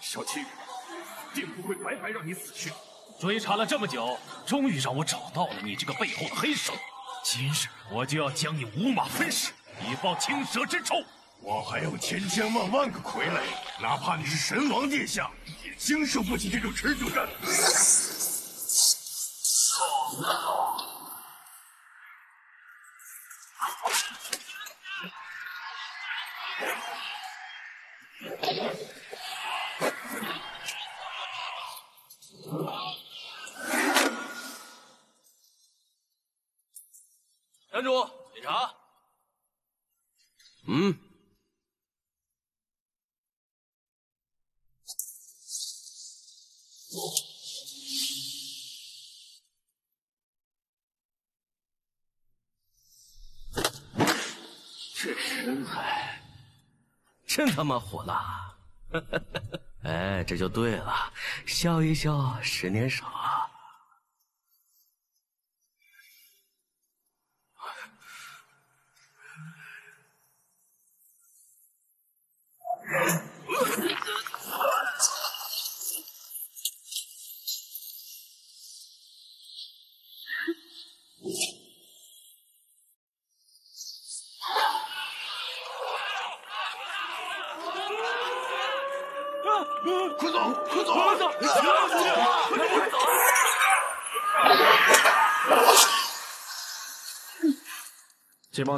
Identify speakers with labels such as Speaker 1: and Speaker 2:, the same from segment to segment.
Speaker 1: 小青，定不会白白让你死去。
Speaker 2: 追查了这么久，终于让我找到了你这个背后的黑手。今日我就要将你五马分尸，以报青蛇之仇。
Speaker 1: 我还有千千万万个傀儡，哪怕你是神王殿下，也经受不起这种持久战。
Speaker 3: 这么火辣！哎，这就对了，笑一笑，十年少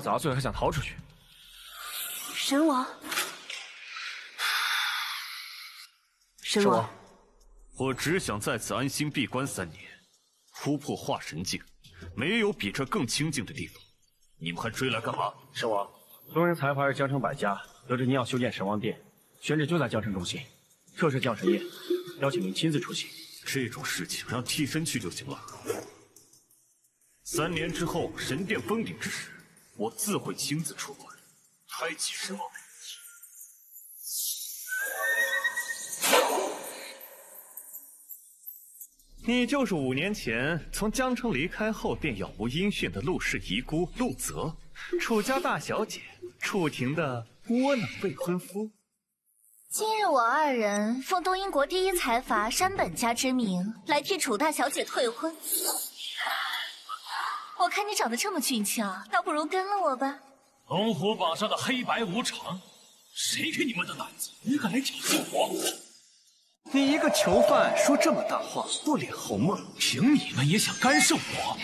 Speaker 4: 杂碎还想逃出去？
Speaker 5: 神王，神王，
Speaker 6: 我只想在此安心闭关三年，突破化神境，没有比这更清静的地方。你们还追来干嘛？
Speaker 4: 神王，东人财阀是江城百家，得知您要修建神王殿，选址就在江城中心，特设降神宴，邀请您亲自出席。
Speaker 6: 这种事情让替身去就行了。三年之后神殿封顶之时，我自会亲自出关，开启神王殿。你就是五年前从江城离开后便杳无音讯的陆氏遗孤陆泽，楚家大小姐，楚婷的窝囊未婚夫。
Speaker 5: 今日我二人奉东英国第一财阀山本家之名，来替楚大小姐退婚。我看你长得这么俊俏，倒不如跟了我吧。
Speaker 2: 龙虎榜上的黑白无常，谁给你们的胆子？你敢来挑衅我？
Speaker 7: 你一个囚犯说这么大话，不脸红吗？
Speaker 2: 凭你们也想干涉我？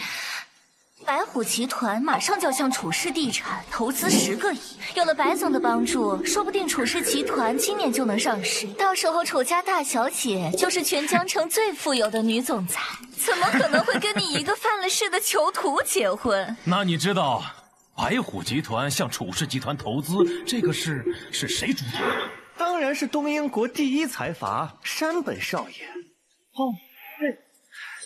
Speaker 5: 白虎集团马上就要向楚氏地产投资十个亿，有了白总的帮助，说不定楚氏集团今年就能上市。到时候楚家大小姐就是全江城最富有的女总裁，怎么可能会跟你一个犯了事的囚徒结婚？
Speaker 2: 那你知道白虎集团向楚氏集团投资这个事是谁主导的？
Speaker 7: 当然是东英国第一财阀山本少爷。哦，对，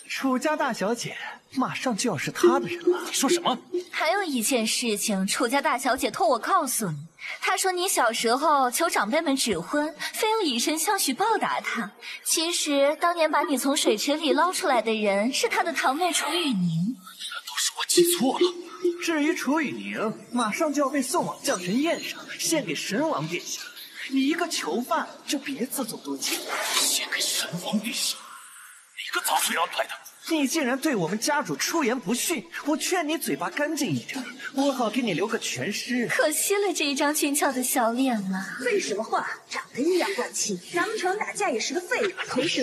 Speaker 7: 楚家大小姐马上就要是他的人了。
Speaker 2: 你说什么？
Speaker 5: 还有一件事情，楚家大小姐托我告诉你。她说你小时候求长辈们指婚，非要以身相许报答她。其实当年把你从水池里捞出来的人是她的堂妹楚雨宁。
Speaker 2: 都是我记错了。
Speaker 7: 至于楚雨宁，马上就要被送往降神宴上，献给神王殿下。你一个囚犯，就别自作多情。
Speaker 2: 献给神王殿下，哪个杂碎安排的？
Speaker 7: 你竟然对我们家主出言不逊，我劝你嘴巴干净一点，我好给你留个全尸。
Speaker 5: 可惜了这一张俊俏的小脸了。
Speaker 8: 废什么话，长得阴阳怪气，难不成打架也是个废物？投蛇。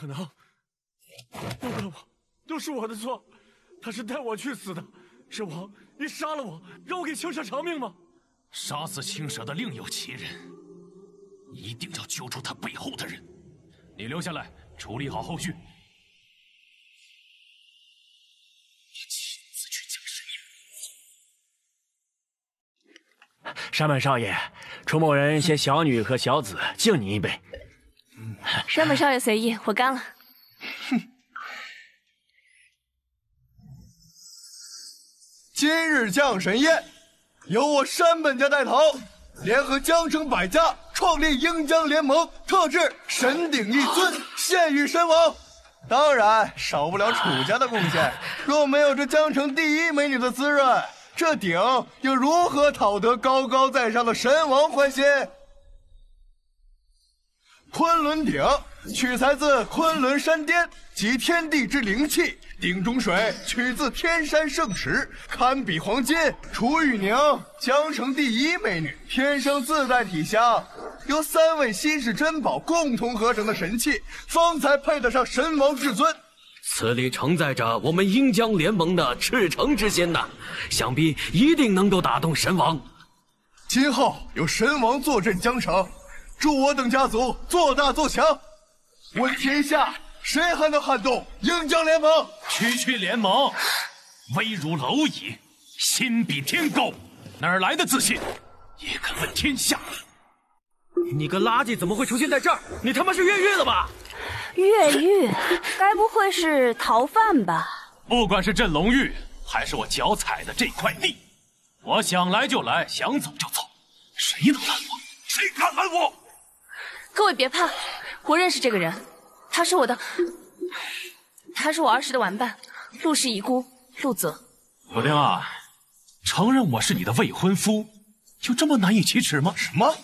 Speaker 4: 可能，不怪我，都是我的错。他是带我去死的。是王，你杀了我，让我给青蛇偿命吗？
Speaker 2: 杀死青蛇的另有其人，一定要揪出他背后的人。你留下来处理好后续。
Speaker 4: 山本少爷，楚某人携小女和小子敬您一杯。
Speaker 9: 山本少爷随意，我干了。哼。
Speaker 1: 今日降神宴，由我山本家带头，联合江城百家，创立鹰江联盟，特制神鼎一尊，献与神王。当然少不了楚家的贡献。若没有这江城第一美女的滋润，这鼎又如何讨得高高在上的神王欢心？昆仑鼎取材自昆仑山巅集天地之灵气，鼎中水取自天山圣池，堪比黄金。楚雨宁，江城第一美女，天生自带体香，由三位稀世珍宝共同合成的神器，方才配得上神王至尊。
Speaker 3: 此里承载着我们英江联盟的赤诚之心呐，想必一定能够打动神王。
Speaker 1: 今后有神王坐镇江城。祝我等家族做大做强，问天下谁还能撼动英将联盟？
Speaker 2: 区区联盟，微如蝼蚁，心比天高，哪来的自信？也敢问天下？
Speaker 3: 你个垃圾怎么会出现在这儿？你他妈是越狱了吧？
Speaker 9: 越狱？该不会是逃犯吧？
Speaker 2: 不管是镇龙玉，还是我脚踩的这块地，我想来就来，想走就走，谁能拦我？谁敢拦我？
Speaker 9: 各位别怕，我认识这个人，他是我的，他是我儿时的玩伴，陆氏遗孤陆泽。
Speaker 2: 陆丁啊，承认我是你的未婚夫，就这么难以启齿吗？
Speaker 1: 什么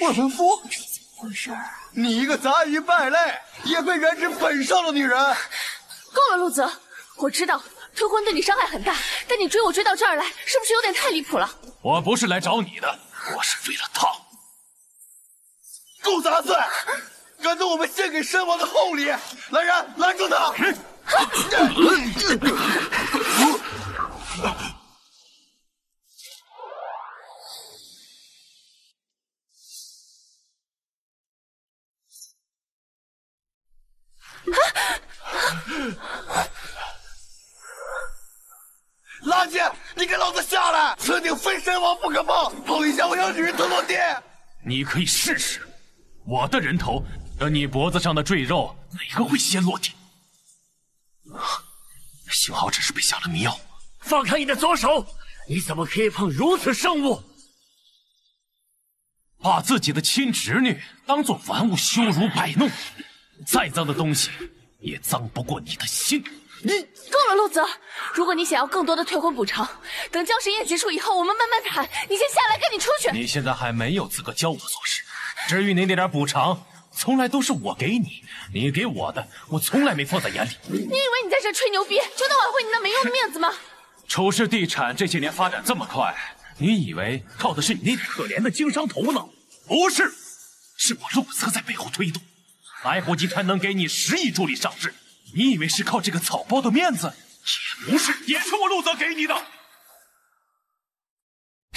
Speaker 1: 未婚夫？
Speaker 9: 这怎么回事？
Speaker 1: 你一个杂鱼败类，也被原值本上的女人？
Speaker 9: 够了，陆泽，我知道退婚对你伤害很大，但你追我追到这儿来，是不是有点太离谱了？
Speaker 2: 我不是来找你的，我是为了他。
Speaker 1: 狗杂碎！敢动我们献给神王的厚礼！来人，拦住他！垃圾！你给老子下来！此鼎非神王不可碰！碰一下，我要女人头落地！
Speaker 2: 你可以试试。我的人头和你脖子上的赘肉，哪个会先落地？幸好只是被下了迷药。
Speaker 4: 放开你的左手！你怎么可以碰如此圣物？
Speaker 2: 把自己的亲侄女当做玩物羞辱摆弄，再脏的东西也脏不过你的心。
Speaker 9: 你够了，陆泽！如果你想要更多的退婚补偿，等江神宴结束以后，我们慢慢谈。你先下来，跟你出去！
Speaker 2: 你现在还没有资格教我做事。至于你那点补偿，从来都是我给你，你给我的，我从来没放在眼里。
Speaker 9: 你以为你在这吹牛逼就能挽回你那没用的面子吗？
Speaker 2: 楚氏地产这些年发展这么快，你以为靠的是你那点可怜的经商头脑？不是，是我陆泽在背后推动。白虎集团能给你十亿助力上市，你以为是靠这个草包的面子？也不是，也是我陆泽给你的。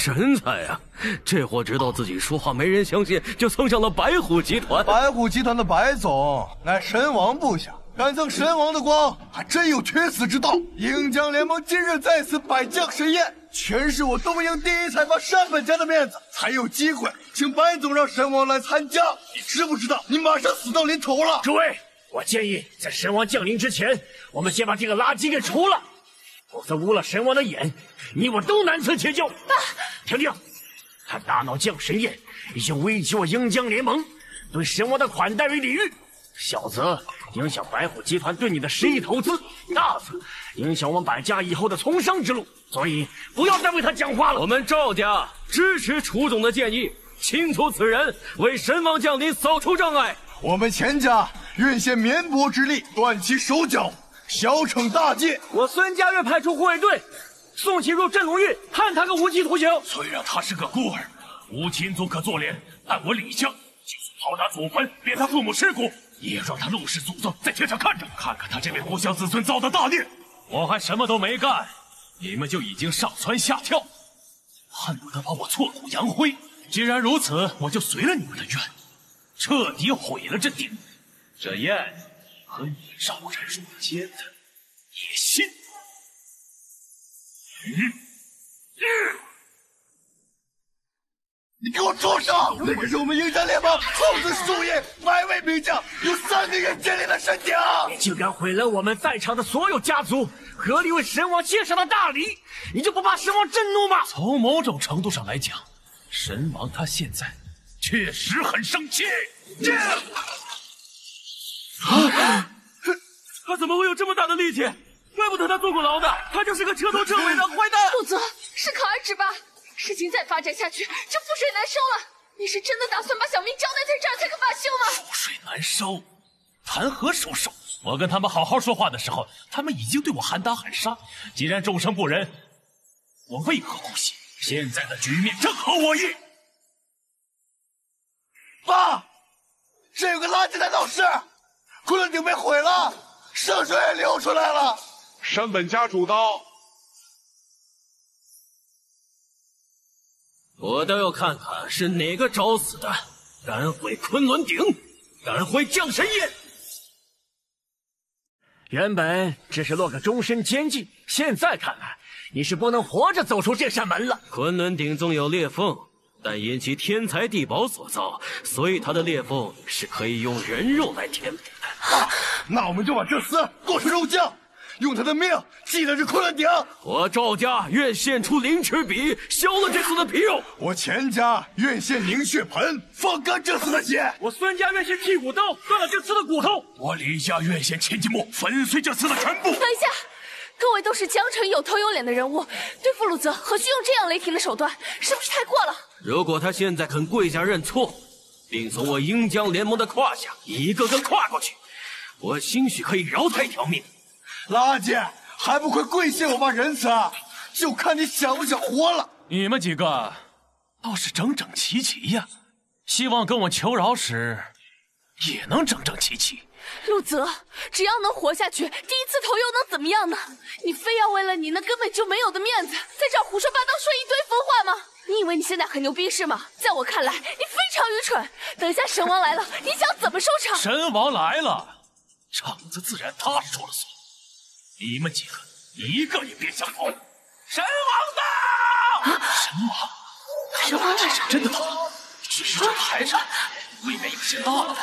Speaker 3: 神才呀！这货知道自己说话没人相信，就蹭上了白虎集团。
Speaker 1: 白虎集团的白总乃神王部下，敢蹭神王的光，还真有缺死之道。英江联盟今日在此摆将神宴，全是我东瀛第一财阀山本家的面子，才有机会请白总让神王来参加。你知不知道，你马上死到临头了？
Speaker 4: 诸位，我建议在神王降临之前，我们先把这个垃圾给除了。否则污了神王的眼，你我都难辞其咎。
Speaker 9: 爸，
Speaker 4: 停停！他大闹降神宴，已经危及我英江联盟对神王的款待与礼遇。小则影响白虎集团对你的十亿投资，大则影响我们百家以后的从商之路。所以不要再为他讲话了。
Speaker 3: 我们赵家支持楚总的建议，清除此人，为神王降临扫除障碍。
Speaker 1: 我们钱家愿献绵薄之力，断其手脚。小惩大戒，
Speaker 4: 我孙家愿派出护卫队，送其入镇龙狱，判他个无期徒刑。
Speaker 2: 虽然他是个孤儿，无亲族可做连，但我李家就算刨他祖坟，灭他父母尸骨，也让他陆氏祖宗在天上看着，看看他这位不孝子孙造的大孽。我还什么都没干，你们就已经上蹿下跳，恨不得把我挫骨扬灰。既然如此，我就随了你们的愿，彻底毁了这鼎，这宴和你招人入间的野心。
Speaker 1: 嗯你给我住手！那个是我们鹰山联盟后子树叶百位名将，有三个人建立的神鼎，
Speaker 4: 你竟敢毁了我们在场的所有家族，合力为神王献上了大礼，你就不怕神王震怒吗？
Speaker 2: 从某种程度上来讲，神王他现在确实很生气。
Speaker 3: 他怎么会有这么大的力气？怪不得他坐过牢呢，他就是个彻头彻尾的坏蛋。
Speaker 9: 陆泽，适可而止吧，事情再发展下去就覆水难收了。你是真的打算把小命交代在这儿才肯罢休吗？
Speaker 2: 覆水难收，谈何收手？我跟他们好好说话的时候，他们已经对我喊打喊杀。既然众生不仁，我为何姑息？现在的局面正合我意。
Speaker 1: 爸，这有个垃圾在闹事，昆仑顶被毁了，圣水也流出来了。
Speaker 10: 山本家主刀，
Speaker 3: 我倒要看看是哪个找死的，敢毁昆仑顶，敢毁降神印。
Speaker 4: 原本只是落个终身监禁，现在看来，你是不能活着走出这扇门了。
Speaker 3: 昆仑顶纵有裂缝，但因其天材地宝所造，所以它的裂缝是可以用人肉来填补的。
Speaker 1: 啊，那我们就把这厮剁成肉酱，用他的命祭了这昆仑鼎。
Speaker 3: 我赵家愿献出凌迟笔，削了这厮的皮肉。
Speaker 1: 我钱家愿献凝血盆，放干这厮的血。
Speaker 3: 我孙家愿献剔骨刀，断了这厮的骨头。
Speaker 2: 我李家愿献千金木，粉碎这厮的全部。
Speaker 9: 等一下，各位都是江城有头有脸的人物，对付鲁泽何须用这样雷霆的手段？是不是太过了？
Speaker 3: 如果他现在肯跪下认错，并从我鹰江联盟的胯下一个个跨过去，我兴许可以饶他一条命。
Speaker 1: 垃圾，还不快跪谢我爸仁慈？就看你想不想活了。
Speaker 2: 你们几个倒是整整齐齐呀！希望跟我求饶时也能整整齐齐。
Speaker 9: 陆泽，只要能活下去，第一次头又能怎么样呢？你非要为了你那根本就没有的面子，在这儿胡说八道说一堆疯话吗？你以为你现在很牛逼是吗？在我看来，你非常愚蠢。等一下神王来了，你想怎么收场？
Speaker 2: 神王来了，场子自然他说了算。你们几个一个也别想跑！神王到！神王，
Speaker 9: 神王
Speaker 2: 这是真的到了，只是这排场未免有些大了吧？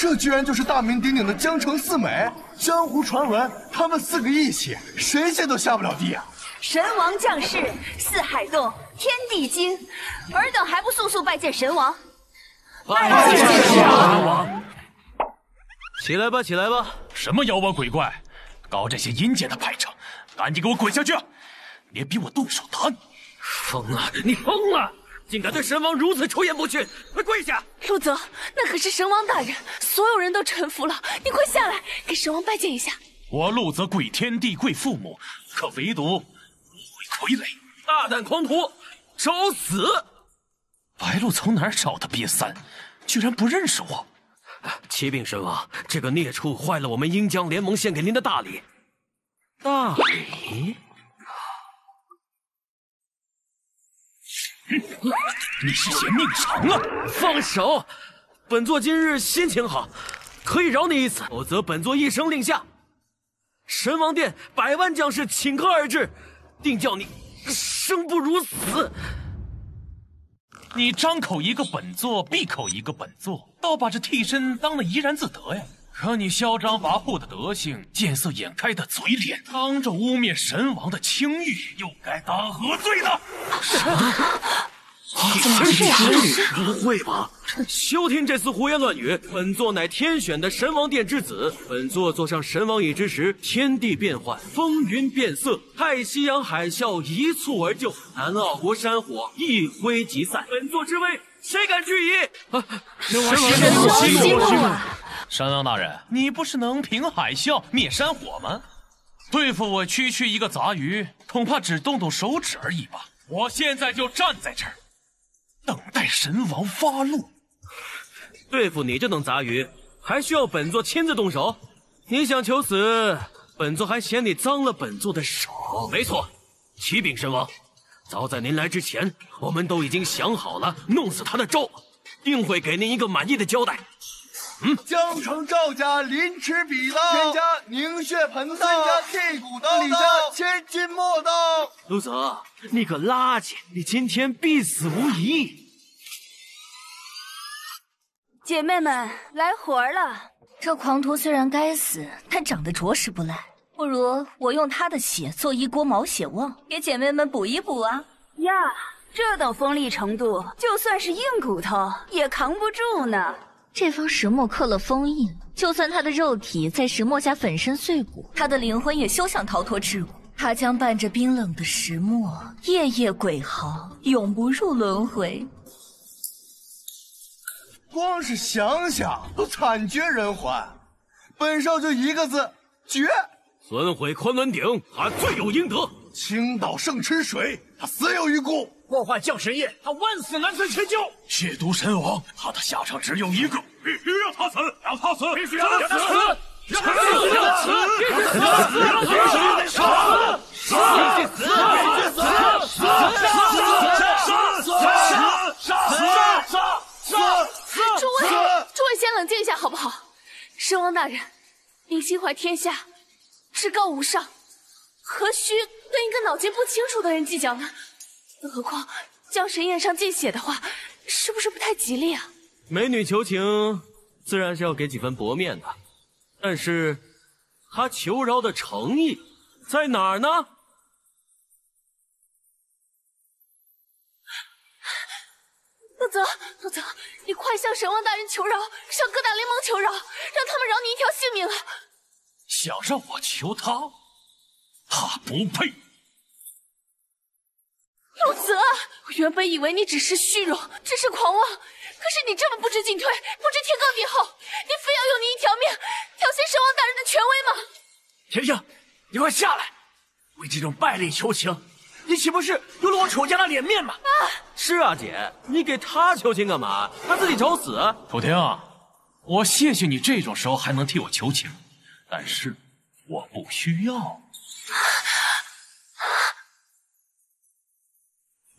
Speaker 1: 这居然就是大名鼎鼎的江城四美。江湖传闻，他们四个一起，神仙都下不了地啊！
Speaker 8: 神王降世，四海动，天地惊，尔等还不速速拜见神王？
Speaker 3: 拜见神王！起来吧，起来吧！
Speaker 2: 什么妖魔鬼怪，搞这些阴间的排场，赶紧给我滚下去！别逼我动手打你！
Speaker 3: 疯了，你疯了！竟敢对神王如此出言不逊！快跪下！
Speaker 9: 陆泽，那可是神王大人，所有人都臣服了，你快下来，给神王拜见一下。
Speaker 2: 我陆泽跪天地，跪父母，可唯独跪傀儡。
Speaker 3: 大胆狂徒，找死！
Speaker 2: 白鹿从哪儿找的瘪三，居然不认识我？
Speaker 3: 启禀神王，这个孽畜坏了我们英江联盟献给您的大礼。大礼？
Speaker 2: 你是嫌命长啊！
Speaker 3: 放手！本座今日心情好，可以饶你一次，否则本座一声令下，神王殿百万将士顷刻而至，定叫你生不如死。
Speaker 2: 你张口一个本座，闭口一个本座，倒把这替身当了怡然自得呀！可你嚣张跋扈的德性，见色眼开的嘴脸，当着污蔑神王的清誉，又该当何罪呢？
Speaker 3: 怎么是这不会吧？休听这厮胡言乱语！本座乃天选的神王殿之子，本座坐上神王椅之时，天地变幻，风云变色，太西洋海啸一蹴而就，南澳国山火一挥即散。本座之威，谁敢拒议？
Speaker 2: 神
Speaker 3: 王
Speaker 2: 息
Speaker 3: 息
Speaker 2: 怒
Speaker 3: 怒
Speaker 2: 山王大人，你不是能平海啸、灭山火吗？对付我区区一个杂鱼，恐怕只动动手指而已吧。我现在就站在这儿，等待神王发怒。
Speaker 3: 对付你这等杂鱼，还需要本座亲自动手？你想求死，本座还嫌你脏了本座的手。没错，启禀神王，早在您来之前，我们都已经想好了弄死他的招，定会给您一个满意的交代。
Speaker 1: 嗯，江城赵家凌迟笔刀，天家凝血盆刀，三家剔骨刀，李家千金陌刀。
Speaker 3: 陆泽，你个垃圾，你今天必死无疑。
Speaker 8: 姐妹们，来活了！
Speaker 5: 这狂徒虽然该死，但长得着实不赖。不如我用他的血做一锅毛血旺，给姐妹们补一补啊！
Speaker 8: 呀，这等锋利程度，就算是硬骨头也扛不住呢。
Speaker 5: 这方石墨刻了封印，就算他的肉体在石墨下粉身碎骨，他的灵魂也休想逃脱桎梏。他将伴着冰冷的石墨，夜夜鬼嚎，永不入轮回。
Speaker 1: 光是想想都惨绝人寰，本少就一个字：绝！
Speaker 3: 损毁昆仑鼎，他罪有应得；
Speaker 1: 倾倒圣池水，他死有余辜。
Speaker 4: 破坏降神宴，他万死难辞其咎；
Speaker 2: 亵渎神王，他的下场只有一个，必须让他死，让他死，
Speaker 4: 必须让他死，
Speaker 3: 让他死，让他死，必须死，必须得死，死，必须死，必须死，死，
Speaker 9: 杀，杀，杀，杀，诸位，诸位先冷静一下好不好？神王大人，您心怀天下，至高无上，何须跟一个脑筋不清楚的人计较呢？更何况将神宴上见血的话，是不是不太吉利啊？
Speaker 3: 美女求情，自然是要给几分薄面的，但是她求饶的诚意在哪儿呢？
Speaker 9: 陆泽，陆泽，你快向神王大人求饶，向各大联盟求饶，让他们饶你一条性命啊！
Speaker 2: 想让我求他，他不配。
Speaker 9: 陆泽，我原本以为你只是虚荣，只是狂妄，可是你这么不知进退，不知天高地厚，你非要用你一条命挑衅神王大人的权威吗？
Speaker 4: 婷婷，你快下来！为这种败类求情，你岂不是丢了我楚家的脸面吗？
Speaker 3: 啊，是啊，姐，你给他求情干嘛？他自己找死。
Speaker 2: 楚婷，我谢谢你这种时候还能替我求情，但是我不需要。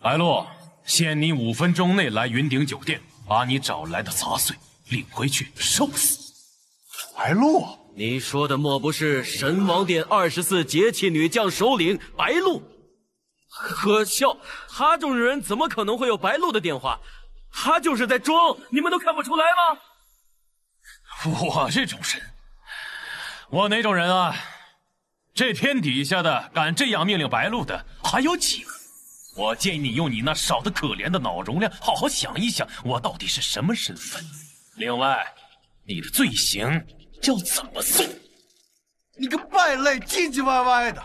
Speaker 2: 白鹿，限你五分钟内来云顶酒店，把你找来的杂碎领回去受死。
Speaker 1: 白鹿，
Speaker 3: 你说的莫不是神王殿二十四节气女将首领白鹿？可笑，他这种人怎么可能会有白鹿的电话？他就是在装，你们都看不出来吗？
Speaker 2: 我这种人，我哪种人啊？这天底下的敢这样命令白鹿的还有几个？我建议你用你那少得可怜的脑容量，好好想一想，我到底是什么身份。另外，你的罪行要怎么算？
Speaker 1: 你个败类，唧唧歪歪的！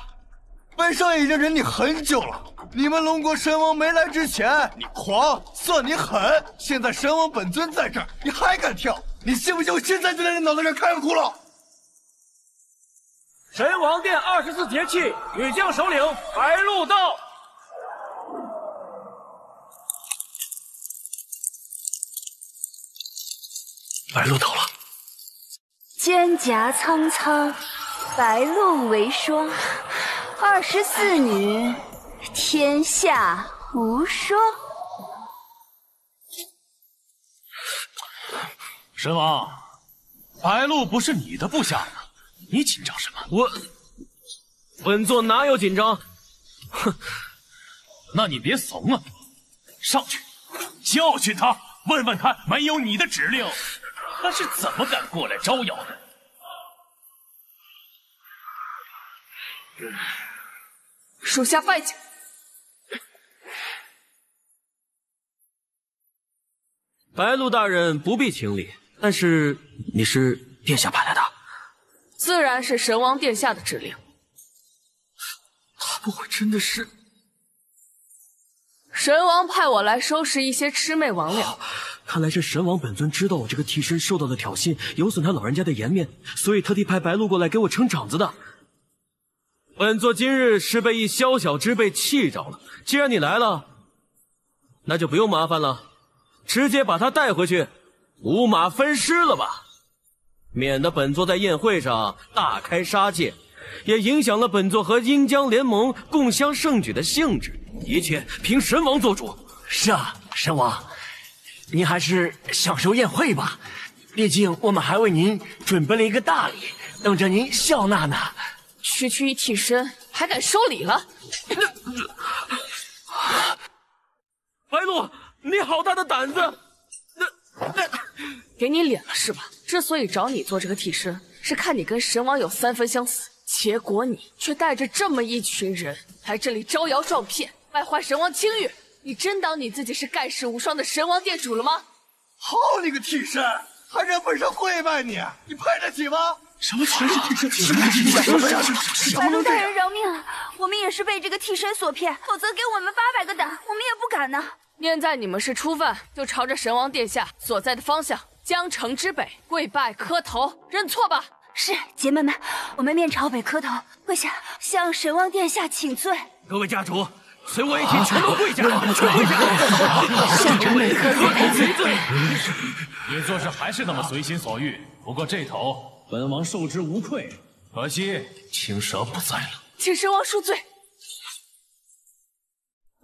Speaker 1: 本少爷已经忍你很久了。你们龙国神王没来之前，你狂，算你狠。现在神王本尊在这儿，你还敢跳？你信不信我现在就在你脑袋上开个窟窿？
Speaker 3: 神王殿二十四节气女将首领白鹿到。白鹿到了，
Speaker 8: 蒹葭苍苍，白露为霜。二十四女，天下无双。
Speaker 2: 神王，白鹿不是你的部下吗？你紧张什么？
Speaker 3: 我，本座哪有紧张？
Speaker 2: 哼，那你别怂啊，上去教训他，问问他没有你的指令。他是怎么敢过来招摇的？
Speaker 9: 属下拜见。
Speaker 3: 白鹿大人不必请礼，但是你是殿下派来的？
Speaker 9: 自然是神王殿下的指令。
Speaker 3: 他不会真的是
Speaker 9: 神王派我来收拾一些魑魅魍魉。
Speaker 3: 看来是神王本尊知道我这个替身受到的挑衅有损他老人家的颜面，所以特地派白鹿过来给我撑场子的。本座今日是被一宵小之辈气着了，既然你来了，那就不用麻烦了，直接把他带回去，五马分尸了吧，免得本座在宴会上大开杀戒，也影响了本座和阴江联盟共襄盛举的性质。一切凭神王做主。
Speaker 4: 是啊，神王，您还是享受宴会吧，毕竟我们还为您准备了一个大礼，等着您笑纳呢。
Speaker 9: 区区一替身还敢收礼了？
Speaker 3: 白鹿，你好大的胆子！
Speaker 9: 那那，给你脸了是吧？之所以找你做这个替身，是看你跟神王有三分相似，结果你却带着这么一群人来这里招摇撞骗，败坏神王清誉。你真当你自己是盖世无双的神王殿主了吗？
Speaker 1: 好你个替身，还人本上跪拜你，你配得起吗？
Speaker 2: 什么全是替身？
Speaker 1: 什么替身？
Speaker 8: 什么白鹿大人饶命！我们也是被这个替身所骗，否则给我们八百个胆，我们也不敢呢。
Speaker 9: 念在你们是初犯，就朝着神王殿下所在的方向江城之北跪拜磕头认错吧。
Speaker 8: 是姐妹们，我们面朝北磕头跪下，向神王殿下请罪。
Speaker 3: 各位家主，随我一起全都跪下，全跪下！
Speaker 8: 向着每个人
Speaker 3: 赔罪。
Speaker 2: 你做事还是那么随心所欲，不过这头。本王受之无愧，可惜青蛇不在了，
Speaker 9: 请神王恕罪。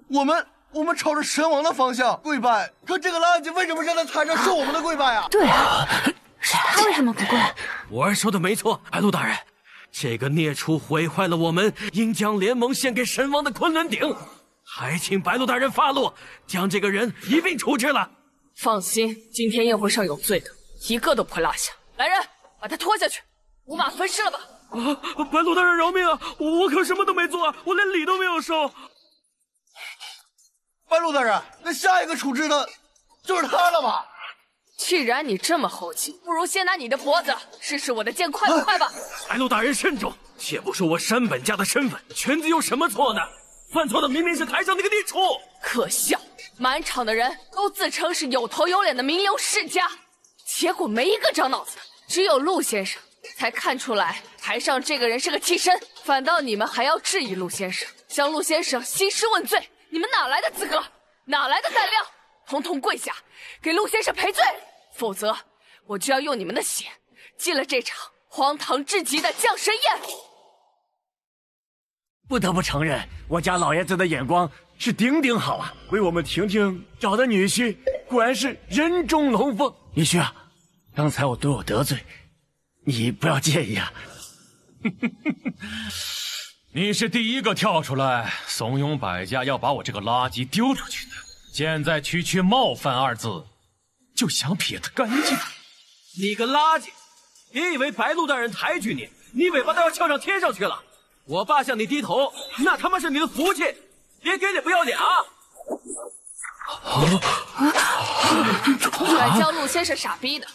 Speaker 1: 我们我们朝着神王的方向跪拜，可这个垃圾为什么站在台上受我们的跪拜啊？
Speaker 8: 对啊，他为什么不跪？
Speaker 3: 我儿说的没错，白鹿大人，这个孽畜毁坏了我们阴江联盟献给神王的昆仑鼎，还请白鹿大人发落，将这个人一并处置了。
Speaker 9: 放心，今天宴会上有罪的，一个都不会落下。来人！把他拖下去，五马分尸了吧！
Speaker 3: 啊，白鹿大人饶命啊！我可什么都没做啊，我连礼都没有收。
Speaker 1: 白鹿大人，那下一个处置的，就是他了吧？
Speaker 9: 既然你这么猴急，不如先拿你的脖子试试我的剑快不快吧！
Speaker 3: 白鹿大人慎重，且不说我山本家的身份，犬子有什么错呢？犯错的明明是台上那个孽畜，
Speaker 9: 可笑！满场的人都自称是有头有脸的名流世家，结果没一个长脑子的。只有陆先生才看出来台上这个人是个替身，反倒你们还要质疑陆先生，向陆先生兴师问罪，你们哪来的资格？哪来的胆量？统统跪下，给陆先生赔罪，否则我就要用你们的血祭了这场荒唐至极的降神宴。
Speaker 4: 不得不承认，我家老爷子的眼光是顶顶好啊，为我们婷婷找的女婿果然是人中龙凤，女婿啊。刚才我都有得罪，你不要介意啊。
Speaker 2: 你是第一个跳出来怂恿百家要把我这个垃圾丢出去的，现在区区冒犯二字，就想撇得干净？
Speaker 3: 你个垃圾！别以为白鹿大人抬举你，你尾巴都要翘上天上去了。我爸向你低头，那他妈是你的福气，别给脸不要脸啊！
Speaker 9: 软教陆先生傻逼的！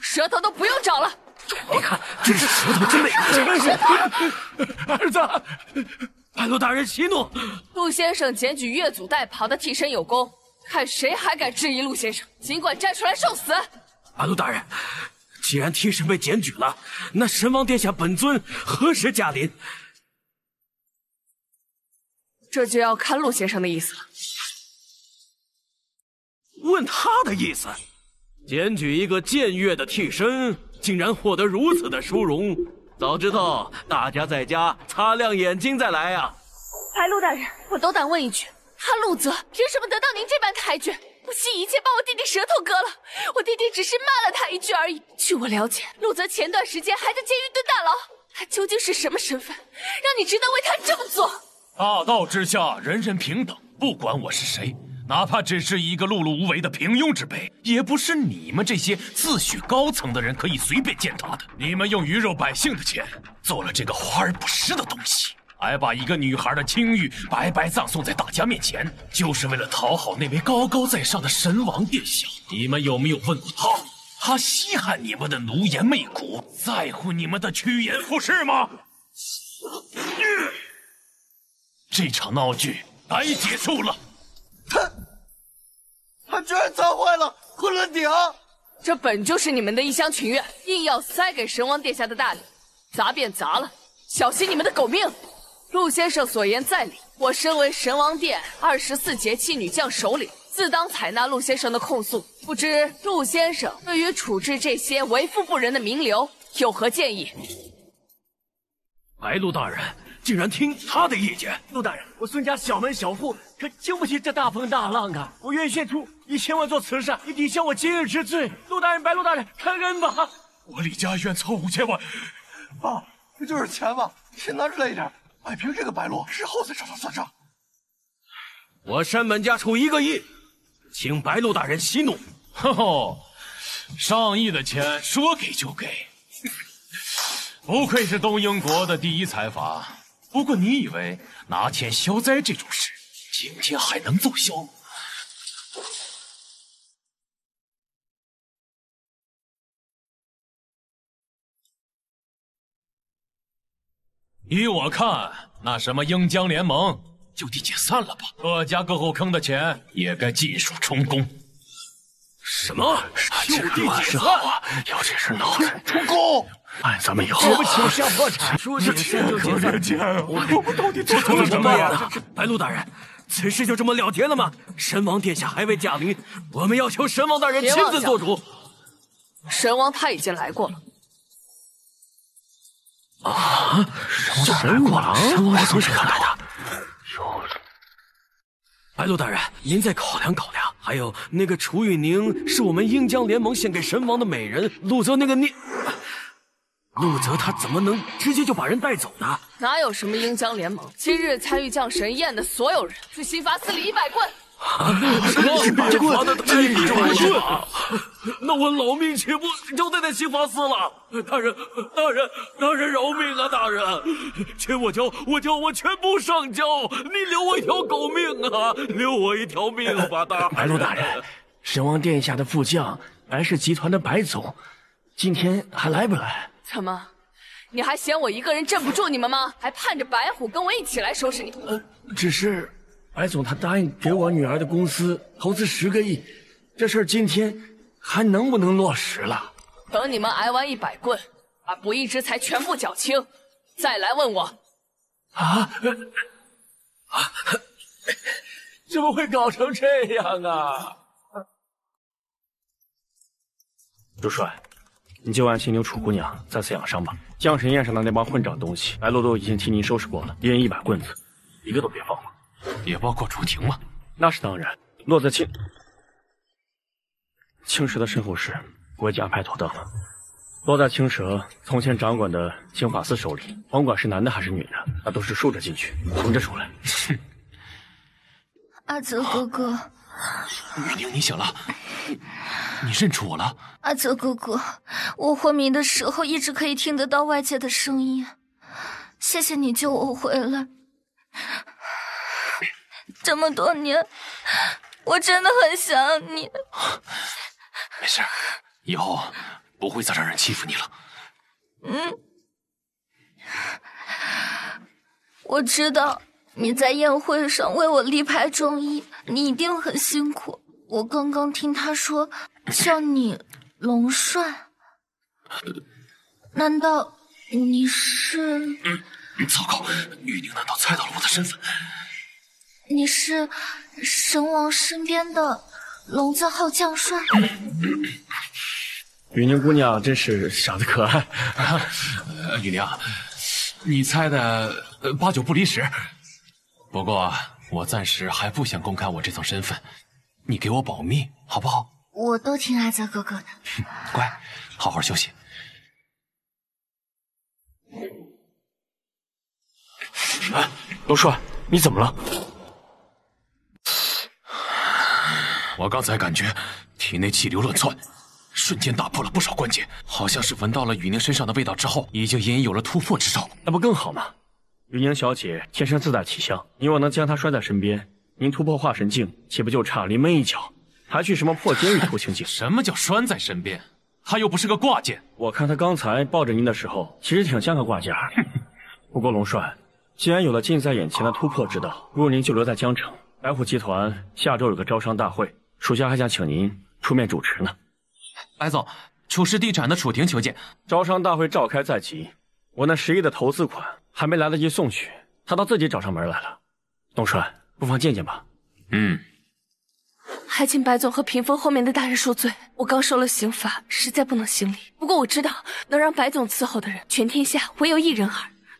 Speaker 9: 舌头都不用长了，
Speaker 3: 你看，这是舌头真美。真是，儿子，白鹿大人息怒。
Speaker 9: 陆先生检举越俎代庖的替身有功，看谁还敢质疑陆先生，尽管站出来受死。
Speaker 3: 白鹿大人，既然替身被检举了，那神王殿下本尊何时驾临？
Speaker 9: 这就要看陆先生的意思了。
Speaker 3: 问他的意思。检举一个僭越的替身，竟然获得如此的殊荣，早知道大家在家擦亮眼睛再来啊！
Speaker 8: 白鹿大人，
Speaker 9: 我斗胆问一句，他陆泽凭什么得到您这般抬举？不惜一切把我弟弟舌头割了，我弟弟只是骂了他一句而已。据我了解，陆泽前段时间还在监狱蹲大牢，他究竟是什么身份，让你值得为他这么做？
Speaker 2: 大道之下，人人平等，不管我是谁。哪怕只是一个碌碌无为的平庸之辈，也不是你们这些自诩高层的人可以随便践踏的。你们用鱼肉百姓的钱做了这个华而不实的东西，还把一个女孩的清誉白白葬送在大家面前，就是为了讨好那位高高在上的神王殿下。你们有没有问过他？他稀罕你们的奴颜媚骨，在乎你们的趋炎附势吗？这场闹剧该结束了。
Speaker 1: 他他居然砸坏了昆仑鼎！
Speaker 9: 这本就是你们的一厢情愿，硬要塞给神王殿下的大礼，砸便砸了，小心你们的狗命！陆先生所言在理，我身为神王殿二十四节气女将首领，自当采纳陆先生的控诉。不知陆先生对于处置这些为富不仁的名流有何建议？
Speaker 3: 白鹿大人竟然听他的意见！
Speaker 4: 陆大人，我孙家小门小户，可经不起这大风大浪啊！我愿意献出一千万做慈善，以抵消我今日之罪。陆大人，白鹿大人，开恩吧！
Speaker 2: 我李家愿凑五千万。
Speaker 1: 爸，不就是钱吗？先拿出来一点，摆平这个白鹿，日后再找他算账。
Speaker 3: 我山本家出一个亿，请白鹿大人息怒。
Speaker 2: 吼 吼，上亿的钱说给就给。不愧是东英国的第一财阀。不过你以为拿钱消灾这种事，今天还能奏效吗？依我看，那什么英江联盟就地解散了吧。各家各户坑的钱也该尽数充公。
Speaker 3: 什么？
Speaker 4: 就地解散？要这事闹开，
Speaker 1: 充公！
Speaker 4: 按咱们以后，
Speaker 3: 我们倾向破产，说解散就解散。
Speaker 2: 我们到底做错了什么呀？
Speaker 3: 白鹿大人，此事就这么了结了吗？神王殿下还未驾临，我们要求神王大人亲自做主。
Speaker 9: 神王他已经来过了。
Speaker 3: 啊！
Speaker 4: 神王，神王是从谁来的？
Speaker 3: 有。白鹿大人，您再考量考量。还有那个楚雨宁，是我们英江联盟献给神王的美人。陆泽那个你，陆泽他怎么能直接就把人带走呢？
Speaker 9: 哪有什么英江联盟？今日参与降神宴的所有人，去刑罚司里一百棍。
Speaker 3: 一百棍，一百棍！那我老命岂不就得在刑罚司了？大人，大人，大人饶命啊！大人，请我交，我交，我全部上交！你留我一条狗命啊！留我一条命吧，大
Speaker 4: 白鹿大人，神王殿下的副将白氏集团的白总，今天还来不来？
Speaker 9: 怎么，你还嫌我一个人镇不住你们吗？还盼着白虎跟我一起来收拾你？
Speaker 4: 呃，只是。白总他答应给我女儿的公司投资十个亿，这事儿今天还能不能落实了？
Speaker 9: 等你们挨完一百棍，把不义之财全部缴清，再来问我。
Speaker 4: 啊 啊！怎么会搞成这样啊？主帅，你就安心留楚姑娘在此养伤吧。江神宴上的那帮混账东西，白洛都已经替您收拾过了，一人一把棍子，一个都别放过。
Speaker 2: 也包括楚婷吗？
Speaker 4: 那是当然。落在青青蛇的身后事，我已经安排妥当了。落在青蛇从前掌管的青法司手里，甭管是男的还是女的，那都是竖着进去，横着出来。
Speaker 5: 哼！阿泽哥哥，
Speaker 2: 玉宁，你醒了？你你认出我了？
Speaker 5: 阿泽哥哥，我昏迷的时候一直可以听得到外界的声音，谢谢你救我回来。这么多年，我真的很想你。
Speaker 2: 没事，以后不会再让人欺负你了。
Speaker 5: 嗯，我知道你在宴会上为我力排众议，你一定很辛苦。我刚刚听他说叫你龙帅，难道你是？
Speaker 2: 嗯糟糕，玉宁难道猜到了我的身份？
Speaker 5: 你是神王身边的龙字号将帅。
Speaker 4: 雨宁姑娘真是小得可爱。
Speaker 2: 雨宁，你猜的八九不离十。不过我暂时还不想公开我这层身份，你给我保密好不好？
Speaker 5: 我都听阿泽哥哥的。
Speaker 2: 乖，好好休息。
Speaker 4: 哎，龙帅，你怎么了？
Speaker 2: 我刚才感觉体内气流乱窜，瞬间打破了不少关节，好像是闻到了雨宁身上的味道之后，已经隐隐有了突破之兆。
Speaker 4: 那不更好吗？雨宁小姐天生自带气香，你若能将她拴在身边，您突破化神境，岂不就差临门一脚？还去什么破监狱偷情境？
Speaker 2: 什么叫拴在身边？她又不是个挂件。
Speaker 4: 我看她刚才抱着您的时候，其实挺像个挂件。不过龙帅，既然有了近在眼前的突破之道，不如您就留在江城。白虎集团下周有个招商大会，属下还想请您出面主持呢。
Speaker 3: 白总，楚氏地产的楚婷求见。
Speaker 4: 招商大会召开在即，我那十亿的投资款还没来得及送去，他倒自己找上门来了。东川，不妨见见吧。
Speaker 3: 嗯。
Speaker 9: 还请白总和屏风后面的大人恕罪，我刚受了刑罚，实在不能行礼。不过我知道，能让白总伺候的人，全天下唯有一人儿。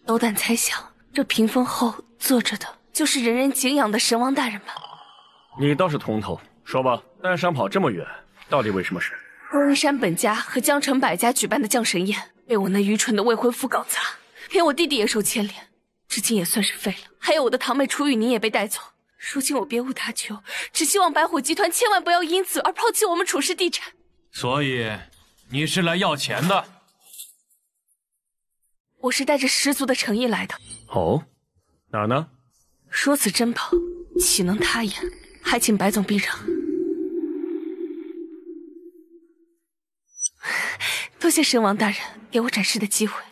Speaker 9: 斗胆猜想，这屏风后坐着的，就是人人敬仰的神王大人吧？
Speaker 4: 你倒是通透，说吧，带伤跑这么远，到底为什么事？
Speaker 9: 洛云山本家和江城百家举办的降神宴，被我那愚蠢的未婚夫搞砸，连我弟弟也受牵连，至今也算是废了。还有我的堂妹楚雨宁也被带走。如今我别无他求，只希望白虎集团千万不要因此而抛弃我们楚氏地产。
Speaker 2: 所以，你是来要钱的？
Speaker 9: 我是带着十足的诚意来的。
Speaker 4: 哦，哪儿呢？
Speaker 9: 说此珍宝，岂能他言？还请白总避让。多谢神王大人给我展示的机会。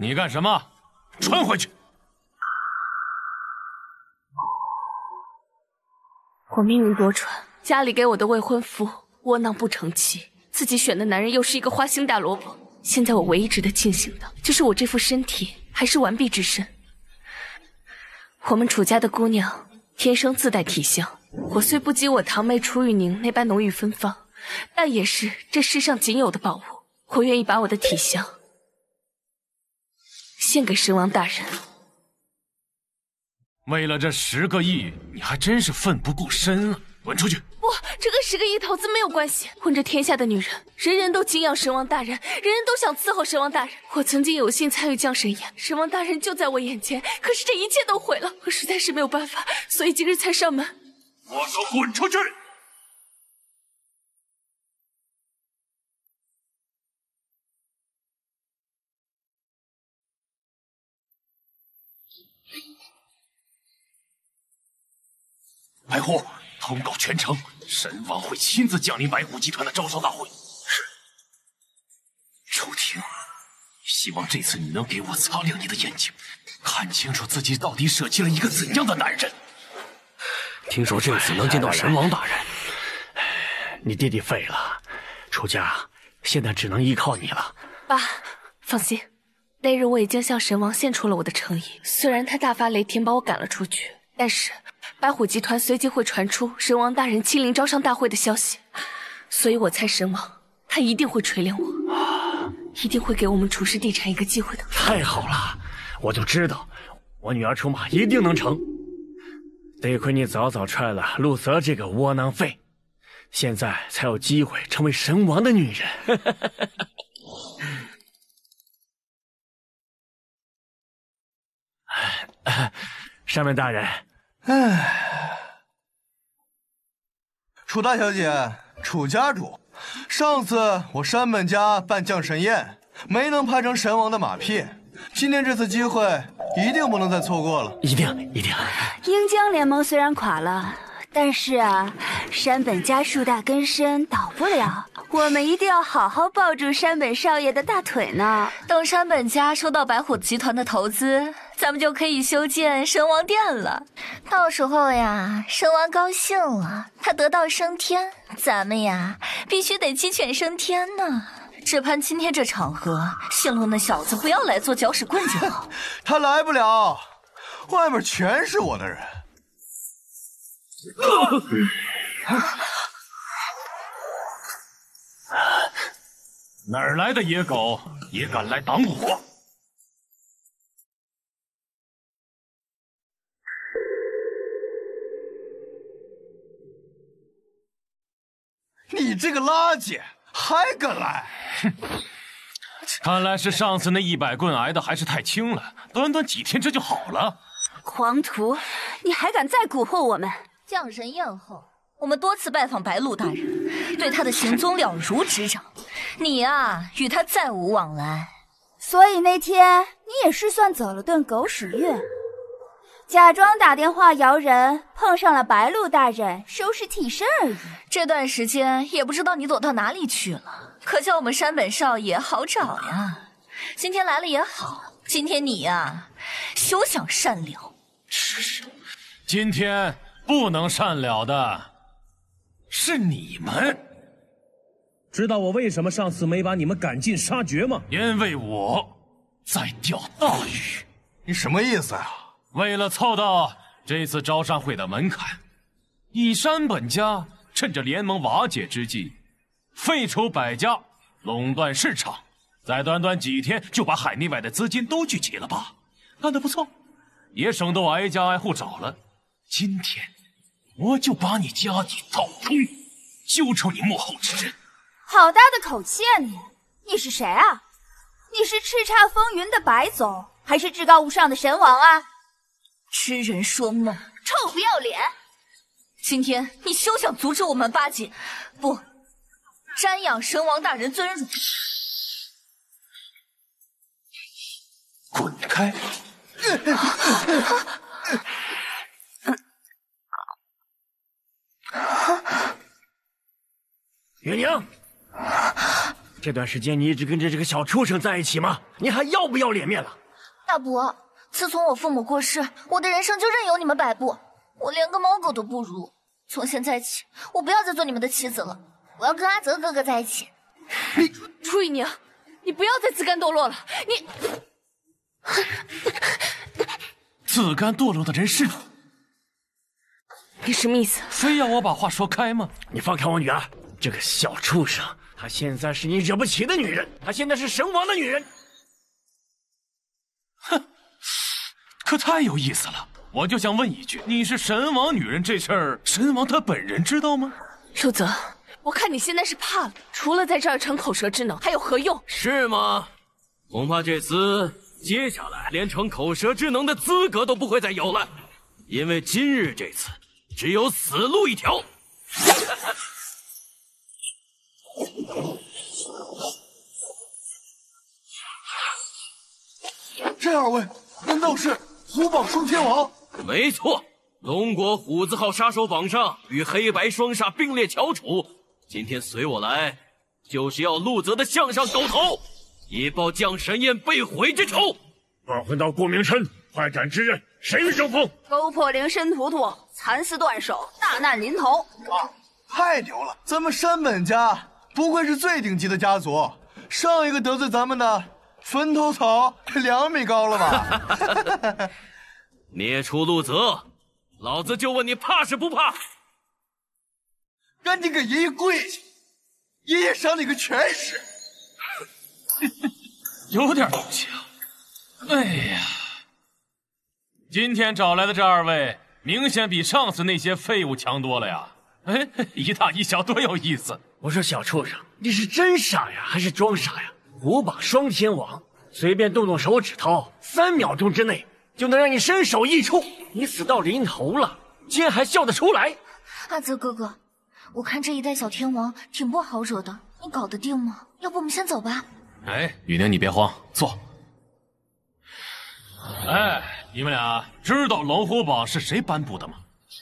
Speaker 2: 你干什么？穿回去！
Speaker 9: 我命运多舛，家里给我的未婚夫窝囊不成器，自己选的男人又是一个花心大萝卜。现在我唯一值得庆幸的，就是我这副身体还是完璧之身。我们楚家的姑娘天生自带体香，我虽不及我堂妹楚雨宁那般浓郁芬芳，但也是这世上仅有的宝物。我愿意把我的体香。献给神王大人。
Speaker 2: 为了这十个亿，你还真是奋不顾身啊！滚出去！
Speaker 9: 不，这跟十个亿投资没有关系。混这天下的女人，人人都敬仰神王大人，人人都想伺候神王大人。我曾经有幸参与降神宴，神王大人就在我眼前，可是这一切都毁了。我实在是没有办法，所以今日才上门。
Speaker 2: 我说滚出去！白虎，通告全城，神王会亲自降临白虎集团的招商大会。
Speaker 4: 是。
Speaker 2: 楚婷，希望这次你能给我擦亮你的眼睛，看清楚自己到底舍弃了一个怎样的男人。
Speaker 4: 听说这次能见到神王大人，你弟弟废了，楚家现在只能依靠你了。
Speaker 9: 爸，放心，那日我已经向神王献出了我的诚意。虽然他大发雷霆把我赶了出去，但是。白虎集团随即会传出神王大人亲临招商大会的消息，所以我猜神王他一定会垂怜我，一定会给我们楚氏地产一个机会的。
Speaker 4: 太好了，我就知道我女儿出马一定能成。得亏你早早踹了陆泽这个窝囊废，现在才有机会成为神王的女人。上面大人。唉，
Speaker 1: 楚大小姐，楚家主，上次我山本家办降神宴，没能拍成神王的马屁，今天这次机会一定不能再错过了，
Speaker 4: 一定一定。
Speaker 8: 英江联盟虽然垮了，但是啊，山本家树大根深，倒不了。我们一定要好好抱住山本少爷的大腿呢。
Speaker 5: 等山本家收到白虎集团的投资。咱们就可以修建神王殿了，到时候呀，神王高兴了，他得道升天，咱们呀必须得鸡犬升天呢。只盼今天这场合，姓陆那小子不要来做搅屎棍就好。
Speaker 1: 他来不了，外面全是我的人。
Speaker 2: 哪儿来的野狗，也敢来挡我？
Speaker 1: 你这个垃圾还敢来？哼！
Speaker 2: 看来是上次那一百棍挨的还是太轻了，短短几天这就好了。
Speaker 8: 狂徒，你还敢再蛊惑我们？
Speaker 5: 降神宴后，我们多次拜访白鹿大人，对他的行踪了如指掌。你啊，与他再无往来，
Speaker 8: 所以那天你也是算走了顿狗屎运。假装打电话摇人，碰上了白鹿大人，收拾替身而已。
Speaker 5: 这段时间也不知道你躲到哪里去了，可叫我们山本少爷好找呀。今天来了也好，今天你呀，休想善了。
Speaker 2: 是，今天不能善了的是你们。
Speaker 3: 知道我为什么上次没把你们赶尽杀绝吗？
Speaker 2: 因为我在钓大鱼。
Speaker 1: 你什么意思呀？
Speaker 2: 为了凑到这次招商会的门槛，以山本家趁着联盟瓦解之际，废除百家，垄断市场，在短短几天就把海内外的资金都聚集了吧？干得不错，也省得我挨家挨户找了。今天我就把你家底掏空，揪出你幕后之人。
Speaker 8: 好大的口气啊你！你是谁啊？你是叱咤风云的白总，还是至高无上的神王啊？
Speaker 5: 痴人说梦，
Speaker 8: 臭不要脸！
Speaker 5: 今天你休想阻止我们八戒，不，瞻仰神王大人尊容。
Speaker 2: 滚开！
Speaker 4: 月娘，这段时间你一直跟着这个小畜生在一起吗？你还要不要脸面了？
Speaker 5: 大伯，自从我父母过世，我的人生就任由你们摆布，我连个猫狗都不如。从现在起，我不要再做你们的妻子了，我要跟阿泽哥哥在一起。
Speaker 9: 你楚雨宁，你不要再自甘堕落了，你
Speaker 2: 自甘堕落的人是你，
Speaker 9: 你什么意思？
Speaker 2: 非要我把话说开吗？
Speaker 4: 你放开我女儿！这个小畜生，她现在是你惹不起的女人，她现在是神王的女人。
Speaker 2: 哼，可太有意思了！我就想问一句，你是神王女人这事儿，神王他本人知道吗？
Speaker 9: 陆泽，我看你现在是怕了，除了在这儿逞口舌之能，还有何用？
Speaker 3: 是吗？恐怕这次接下来连逞口舌之能的资格都不会再有了，因为今日这次只有死路一条。
Speaker 1: 这二位难道是虎榜双天王？
Speaker 3: 没错，龙国虎字号杀手榜上与黑白双煞并列翘楚。今天随我来，就是要陆泽的项上狗头，以报将神宴被毁之仇。
Speaker 4: 二魂道顾明琛，快斩之刃，谁与争锋？
Speaker 8: 勾破灵申图图，蚕丝断手，大难临头。
Speaker 1: 啊，太牛了！咱们山本家不愧是最顶级的家族，上一个得罪咱们的坟头草两米高了吧？
Speaker 3: 孽出陆泽，老子就问你怕是不怕？
Speaker 1: 赶紧给爷爷跪下，爷爷赏你个全尸。
Speaker 2: 有点东西啊！哎呀，今天找来的这二位，明显比上次那些废物强多了呀！哎，一大一小多有意思。
Speaker 4: 我说小畜生，你是真傻呀，还是装傻呀？五榜双天王，随便动动手指头，三秒钟之内就能让你身首异处。你死到临头了，竟然还笑得出来？
Speaker 5: 阿泽哥哥，我看这一代小天王挺不好惹的，你搞得定吗？要不我们先走吧。
Speaker 2: 哎，雨宁，你别慌，坐。哎，你们俩知道龙虎榜是谁颁布的吗？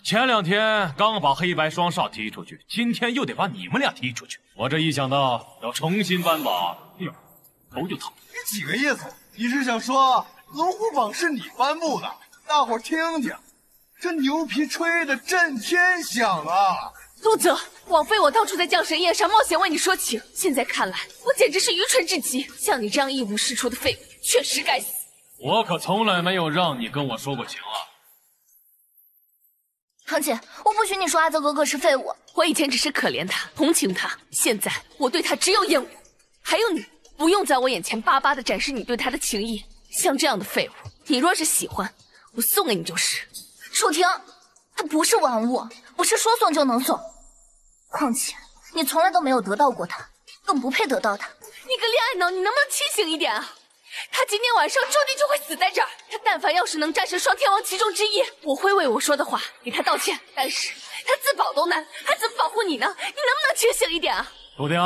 Speaker 2: 前两天刚把黑白双煞踢出去，今天又得把你们俩踢出去。我这一想到要重新颁榜，哎呦，头就疼。
Speaker 1: 你几个意思？你是想说龙虎榜是你颁布的？大伙听听，这牛皮吹得震天响啊！
Speaker 9: 陆泽，枉费我当初在降神宴上冒险为你说情，现在看来我简直是愚蠢至极。像你这样一无是处的废物，确实该死。
Speaker 2: 我可从来没有让你跟我说过情啊！
Speaker 5: 堂姐，我不许你说阿泽哥哥是废物。
Speaker 9: 我以前只是可怜他、同情他，现在我对他只有厌恶。还有你，不用在我眼前巴巴的展示你对他的情谊。像这样的废物，你若是喜欢，我送给你就是。
Speaker 5: 楚婷，他不是玩物，不是说送就能送。况且你从来都没有得到过他，更不配得到他。
Speaker 9: 你个恋爱脑，你能不能清醒一点啊？他今天晚上注定就会死在这儿。他但凡要是能战胜双天王其中之一，我会为我说的话给他道歉。但是他自保都难，还怎么保护你呢？你能不能清醒一点啊？
Speaker 2: 楚婷，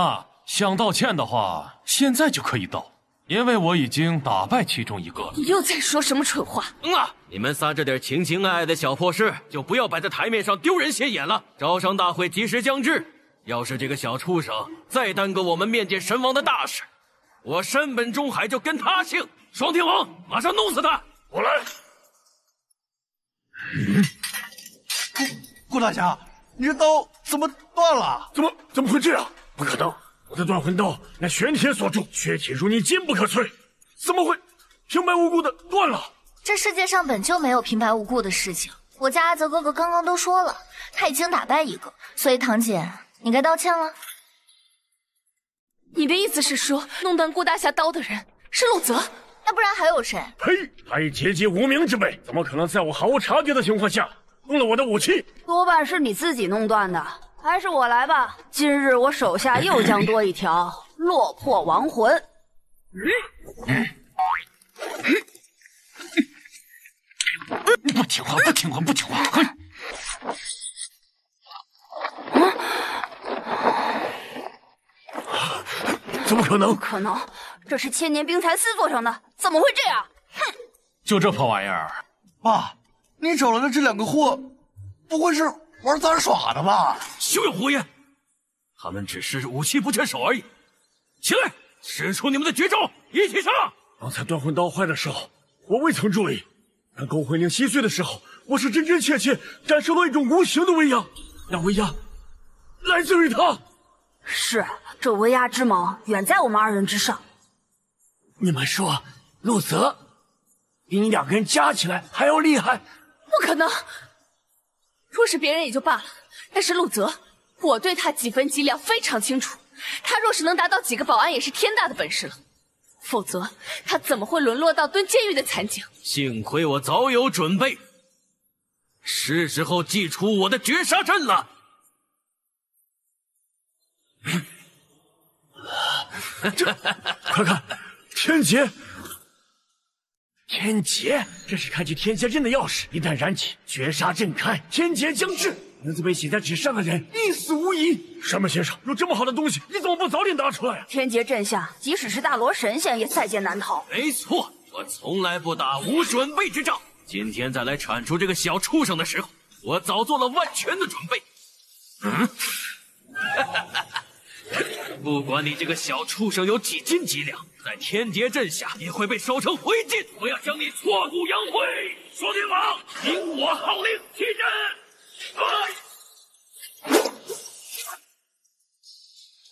Speaker 2: 想道歉的话，现在就可以道，因为我已经打败其中一个了。
Speaker 9: 你又在说什么蠢话？
Speaker 3: 嗯啊，你们仨这点情情爱爱的小破事，就不要摆在台面上丢人现眼了。招商大会及时将至，要是这个小畜生再耽搁我们面见神王的大事，我山本中海就跟他姓。双天王，马上弄死他！
Speaker 4: 我来。
Speaker 1: 顾大侠，你这刀怎么断了？
Speaker 4: 怎么怎么会这样？不可能！我的断魂刀乃玄铁所铸，血铁如泥，坚不可摧，怎么会平白无故的断了？
Speaker 5: 这世界上本就没有平白无故的事情。我家阿泽哥哥刚刚都说了，他已经打败一个，所以堂姐，你该道歉了。
Speaker 9: 你的意思是说，弄断顾大侠刀的人是陆泽？
Speaker 5: 那不然还有谁？
Speaker 4: 呸！他以阶级无名之辈，怎么可能在我毫无察觉的情况下动了我的武器？
Speaker 8: 多半是你自己弄断的。还是我来吧。今日我手下又将多一条落魄亡魂。
Speaker 2: 嗯不听话，不听话，不听话！哼！
Speaker 4: 怎么可能？
Speaker 8: 不可能！这是千年冰蚕丝做成的，怎么会这样？哼！
Speaker 2: 就这破玩意儿，
Speaker 1: 爸，你找来的这两个货，不会是玩杂耍的吧？
Speaker 3: 休有胡言！他们只是武器不趁手而已。起来，使出你们的绝招，一起上！
Speaker 4: 刚才断魂刀坏的时候，我未曾注意。但勾魂铃稀碎的时候，我是真真切切感受到一种无形的威压，那威压来自于他。
Speaker 8: 是，这威压之猛远在我们二人之上。
Speaker 4: 你们说，陆泽比你两个人加起来还要厉害？
Speaker 9: 不可能！若是别人也就罢了，但是陆泽，我对他几分几两非常清楚。他若是能达到几个保安，也是天大的本事了。否则，他怎么会沦落到蹲监狱的惨景？
Speaker 3: 幸亏我早有准备，是时候祭出我的绝杀阵了。
Speaker 4: 这，快看，天劫！天劫，这是开启天劫阵的钥匙。一旦燃起，绝杀阵开，天劫将至。名字被写在纸上的人必死无疑。山本先生有这么好的东西，你怎么不早点拿出来啊？
Speaker 8: 天劫阵下，即使是大罗神仙也在劫难逃。
Speaker 3: 没错，我从来不打无准备之仗。今天再来铲除这个小畜生的时候，我早做了万全的准备。嗯，不管你这个小畜生有几斤几两，在天劫阵下也会被烧成灰烬。我要将你挫骨扬灰！双天王，听我号令，起阵！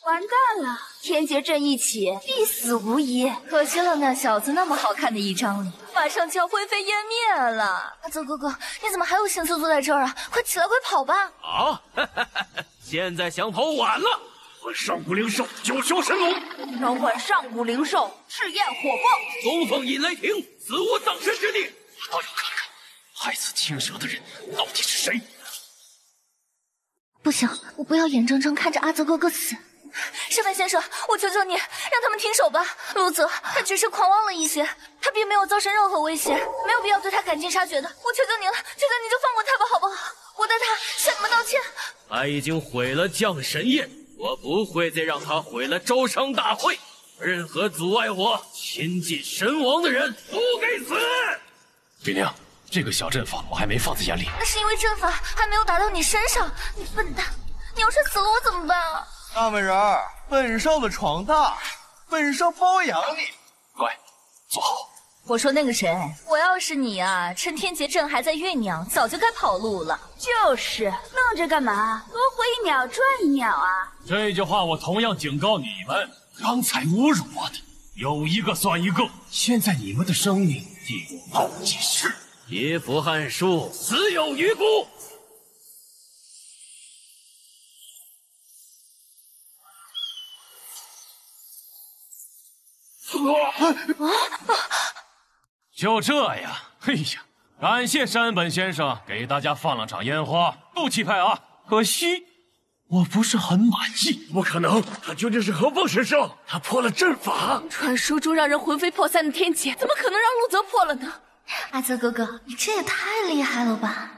Speaker 8: 完蛋了！天劫阵一起，必死无疑。
Speaker 5: 可惜了那小子那么好看的一张脸，马上就要灰飞烟灭了。阿泽哥哥，你怎么还有心思坐在这儿啊？快起来，快跑吧！
Speaker 3: 好，现在想跑晚了。
Speaker 4: 我上古灵兽，九霄神龙，
Speaker 8: 召唤上古灵兽，赤焰火凤，
Speaker 3: 东风引雷霆，死无葬身之地。
Speaker 2: 我倒要看看，害死青蛇的人到底是谁。
Speaker 5: 不行，我不要眼睁睁看着阿泽哥哥死。山本先生，我求求你，让他们停手吧。卢泽，他只是狂妄了一些，他并没有造成任何威胁，没有必要对他赶尽杀绝的。我求求你了，求求你就放过他吧，好不好？我代他向你们道歉。
Speaker 3: 他已经毁了降神宴，我不会再让他毁了招商大会。任何阻碍我亲近神王的人，都该死。
Speaker 2: 冰凉，这个小阵法我还没放在眼里。
Speaker 5: 那是因为阵法还没有打到你身上，你笨蛋！你要是死了，我怎么办啊？
Speaker 1: 大美人儿，本少的床大，本少包养你。
Speaker 2: 乖，坐好。
Speaker 5: 我说那个谁，我要是你啊，趁天劫阵还在酝酿，早就该跑路了。
Speaker 8: 就是，愣着干嘛？多活一秒赚一秒啊！
Speaker 2: 这句话我同样警告你们，刚才侮辱我的，有一个算一个。现在你们的生命替我倒计时。
Speaker 3: 别服汉书，死有余辜。
Speaker 2: 就这样，嘿呀，感谢山本先生给大家放了场烟花，不气派啊！可惜我不是很满意。
Speaker 4: 不可能，他究竟是何方神圣？他破了阵法。
Speaker 9: 传说中让人魂飞魄散的天劫，怎么可能让陆泽破了呢？
Speaker 5: 阿泽哥哥，你这也太厉害了吧！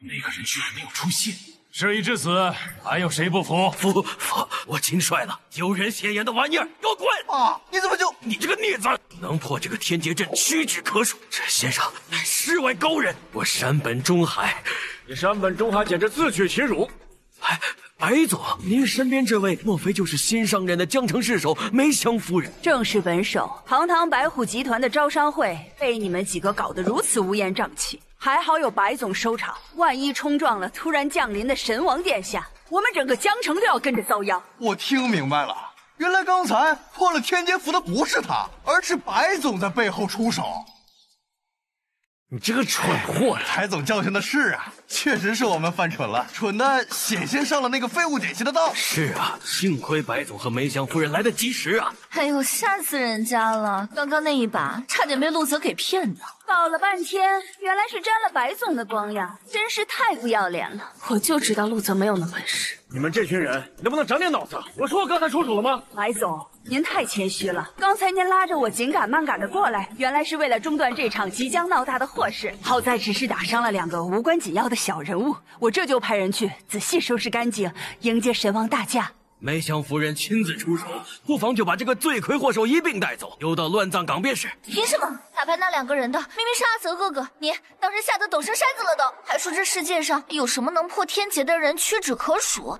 Speaker 2: 那个人居然没有出现。事已至此，还有谁不服？
Speaker 3: 服服！我亲帅了，丢人现眼的玩意儿，给我滚！
Speaker 1: 啊！你怎么就……
Speaker 3: 你这个孽子，能破这个天劫阵，屈指可数。这先生乃世外高人，我山本中海，
Speaker 4: 你山本中海简直自取其辱！
Speaker 3: 哎，白总，您身边这位莫非就是新上任的江城市首梅香夫人？
Speaker 8: 正是本首。堂堂白虎集团的招商会被你们几个搞得如此乌烟瘴气，还好有白总收场。万一冲撞了突然降临的神王殿下，我们整个江城都要跟着遭殃。
Speaker 1: 我听明白了，原来刚才破了天劫符的不是他，而是白总在背后出手。
Speaker 3: 你这个蠢货！
Speaker 1: 白总教训的是啊，确实是我们犯蠢了，蠢的险些上了那个废物点心的当。
Speaker 3: 是啊，幸亏白总和梅香夫人来得及时啊！
Speaker 5: 哎呦，吓死人家了！刚刚那一把差点被陆泽给骗了。
Speaker 8: 搞了半天，原来是沾了白总的光呀，真是太不要脸了！
Speaker 9: 我就知道陆泽没有那本事。
Speaker 4: 你们这群人能不能长点脑子？我说我刚才出手了吗？
Speaker 8: 白总，您太谦虚了。刚才您拉着我紧赶慢赶的过来，原来是为了中断这场即将闹大的祸事。好在只是打伤了两个无关紧要的小人物，我这就派人去仔细收拾干净，迎接神王大驾。
Speaker 3: 梅香夫人亲自出手，不妨就把这个罪魁祸首一并带走，丢到乱葬岗便是。
Speaker 5: 凭什么打败那两个人的明明是阿泽哥哥？你当时吓得抖成筛子了都，还说这世界上有什么能破天劫的人屈指可数？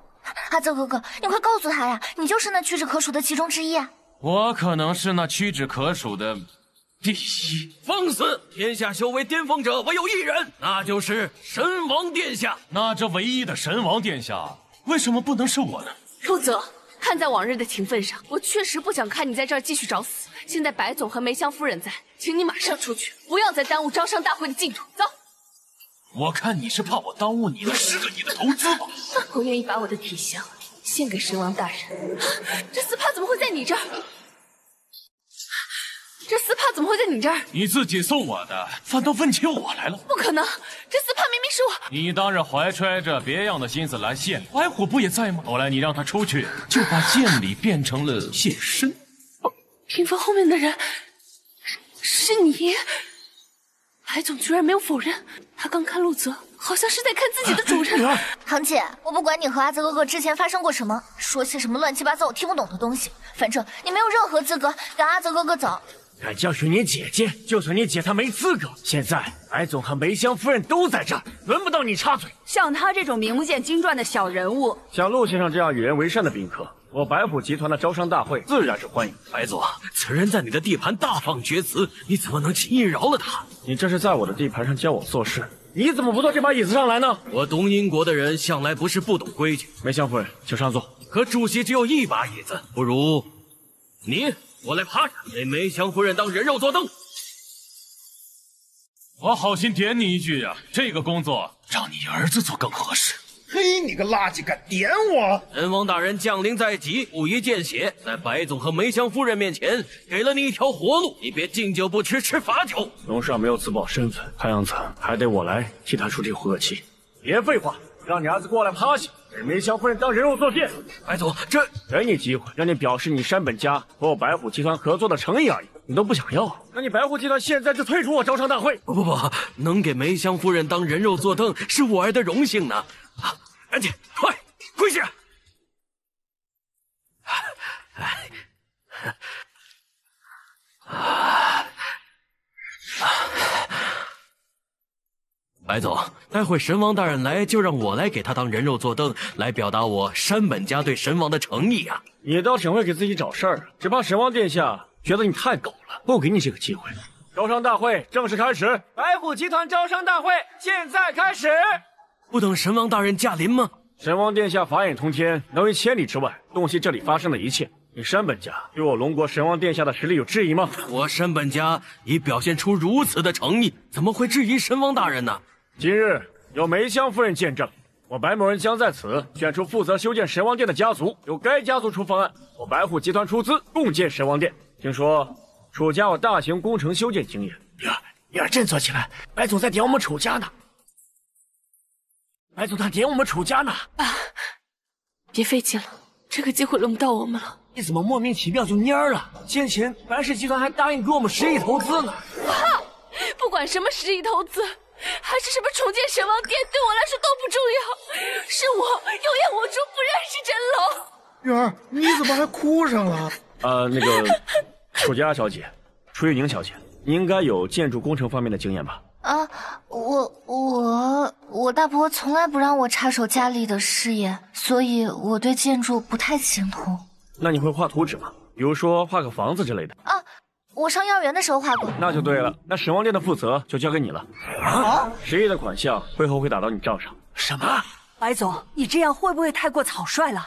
Speaker 5: 阿泽哥哥，你快告诉他呀，你就是那屈指可数的其中之一啊！
Speaker 2: 我可能是那屈指可数的第一。
Speaker 3: 放肆！天下修为巅峰者唯有一人，那就是神王殿下。
Speaker 2: 那这唯一的神王殿下，为什么不能是我呢？
Speaker 9: 陆泽，看在往日的情分上，我确实不想看你在这儿继续找死。现在白总和梅香夫人在，请你马上出去，不要再耽误招商大会的进度。走。
Speaker 2: 我看你是怕我耽误你的十个你的投资吧？
Speaker 9: 我愿意把我的体香献给神王大人。这丝帕怎么会在你这儿？这丝帕怎么会在你这儿？
Speaker 2: 你自己送我的，反倒问起我来了。
Speaker 9: 不可能，这丝帕明明是我。
Speaker 2: 你当然怀揣着别样的心思来献礼，白虎不也在吗？后来你让他出去，就把献礼变成了献身。
Speaker 9: 屏风后面的人是是你。白总居然没有否认，他刚看陆泽，好像是在看自己的主人。
Speaker 5: 堂姐，我不管你和阿泽哥哥之前发生过什么，说些什么乱七八糟我听不懂的东西，反正你没有任何资格赶阿泽哥哥走。
Speaker 4: 敢教训你姐姐，就算你姐她没资格。现在白总和梅香夫人都在这儿，轮不到你插嘴。
Speaker 8: 像他这种名不见经传的小人物，
Speaker 4: 像陆先生这样与人为善的宾客，我白虎集团的招商大会自然是欢迎。
Speaker 3: 白总，此人在你的地盘大放厥词，你怎么能轻易饶了他？
Speaker 4: 你这是在我的地盘上教我做事，你怎么不坐这把椅子上来呢？
Speaker 3: 我东英国的人向来不是不懂规矩。
Speaker 4: 梅香夫人，请上座。
Speaker 3: 可主席只有一把椅子，不如你。我来趴着，给梅香夫人当人肉坐凳。
Speaker 2: 我好心点你一句呀，这个工作让你儿子做更合适。
Speaker 11: 嘿，你个垃圾，敢点我！
Speaker 3: 神王大人降临在即，不宜见血。在白总和梅香夫人面前，给了你一条活路，你别敬酒不吃吃罚酒。
Speaker 4: 龙少没有自曝身份，看样子还得我来替他出这口恶气。别废话，让你儿子过来趴下。给梅香夫人当人肉坐垫，
Speaker 3: 白总，这
Speaker 4: 给你机会，让你表示你山本家和我白虎集团合作的诚意而已，你都不想要，那你白虎集团现在就退出我招商大会！
Speaker 3: 不不不，能给梅香夫人当人肉坐凳是我儿的荣幸呢！啊，赶紧快跪下！哎，啊。白总，待会神王大人来，就让我来给他当人肉坐凳，来表达我山本家对神王的诚意啊！
Speaker 4: 你倒挺会给自己找事儿，只怕神王殿下觉得你太狗了，不给你这个机会。招商大会正式开始，
Speaker 7: 白虎集团招商大会现在开始。
Speaker 3: 不等神王大人驾临吗？
Speaker 4: 神王殿下法眼通天，能于千里之外洞悉这里发生的一切。你山本家对我龙国神王殿下的实力有质疑吗？
Speaker 3: 我山本家已表现出如此的诚意，怎么会质疑神王大人呢？
Speaker 4: 今日有梅香夫人见证，我白某人将在此选出负责修建神王殿的家族，由该家族出方案，我白虎集团出资共建神王殿。听说楚家有大型工程修建经验，
Speaker 7: 女儿，女儿振作起来，白总在点我们楚家呢。白总他点我们楚家呢。
Speaker 9: 啊，别费劲了，这个机会轮不到我们了。
Speaker 7: 你怎么莫名其妙就蔫了？先前白氏集团还答应给我们十亿投资呢。
Speaker 9: 哈，不管什么十亿投资。还是什么重建神王殿，对我来说都不重要。是我有眼无珠，不认识真龙。
Speaker 11: 玉儿，你怎么还哭上了？
Speaker 4: 呃，那个楚家小姐，楚玉宁小姐，你应该有建筑工程方面的经验吧？
Speaker 5: 啊，我我我大伯从来不让我插手家里的事业，所以我对建筑不太精通。
Speaker 4: 那你会画图纸吗？比如说画个房子之类的。
Speaker 5: 啊，我上幼儿园的时候画过。
Speaker 4: 那就对了，那神王殿的负责就交给你了。啊，十亿的款项会后会打到你账上。
Speaker 8: 什么？白总，你这样会不会太过草率了？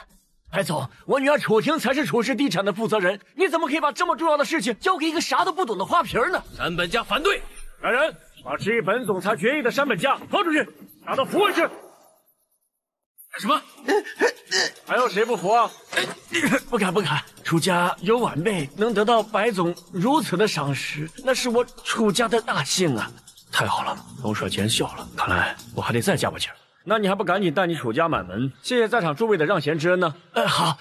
Speaker 4: 白总，我女儿楚婷才是楚氏地产的负责人，你怎么可以把这么重要的事情交给一个啥都不懂的花瓶呢？
Speaker 3: 山本家反对。
Speaker 4: 来人，把质疑本总裁决议的山本家拖出去，打到服卫室。
Speaker 3: 干什么？
Speaker 4: 还有谁不服啊？不敢不敢，楚家有晚辈能得到白总如此的赏识，那是我楚家的大幸啊！太好了，龙舍见笑了，看来我还得再加把劲儿。那你还不赶紧带你楚家满门，谢谢在场诸位的让贤之恩呢？
Speaker 3: 嗯，好，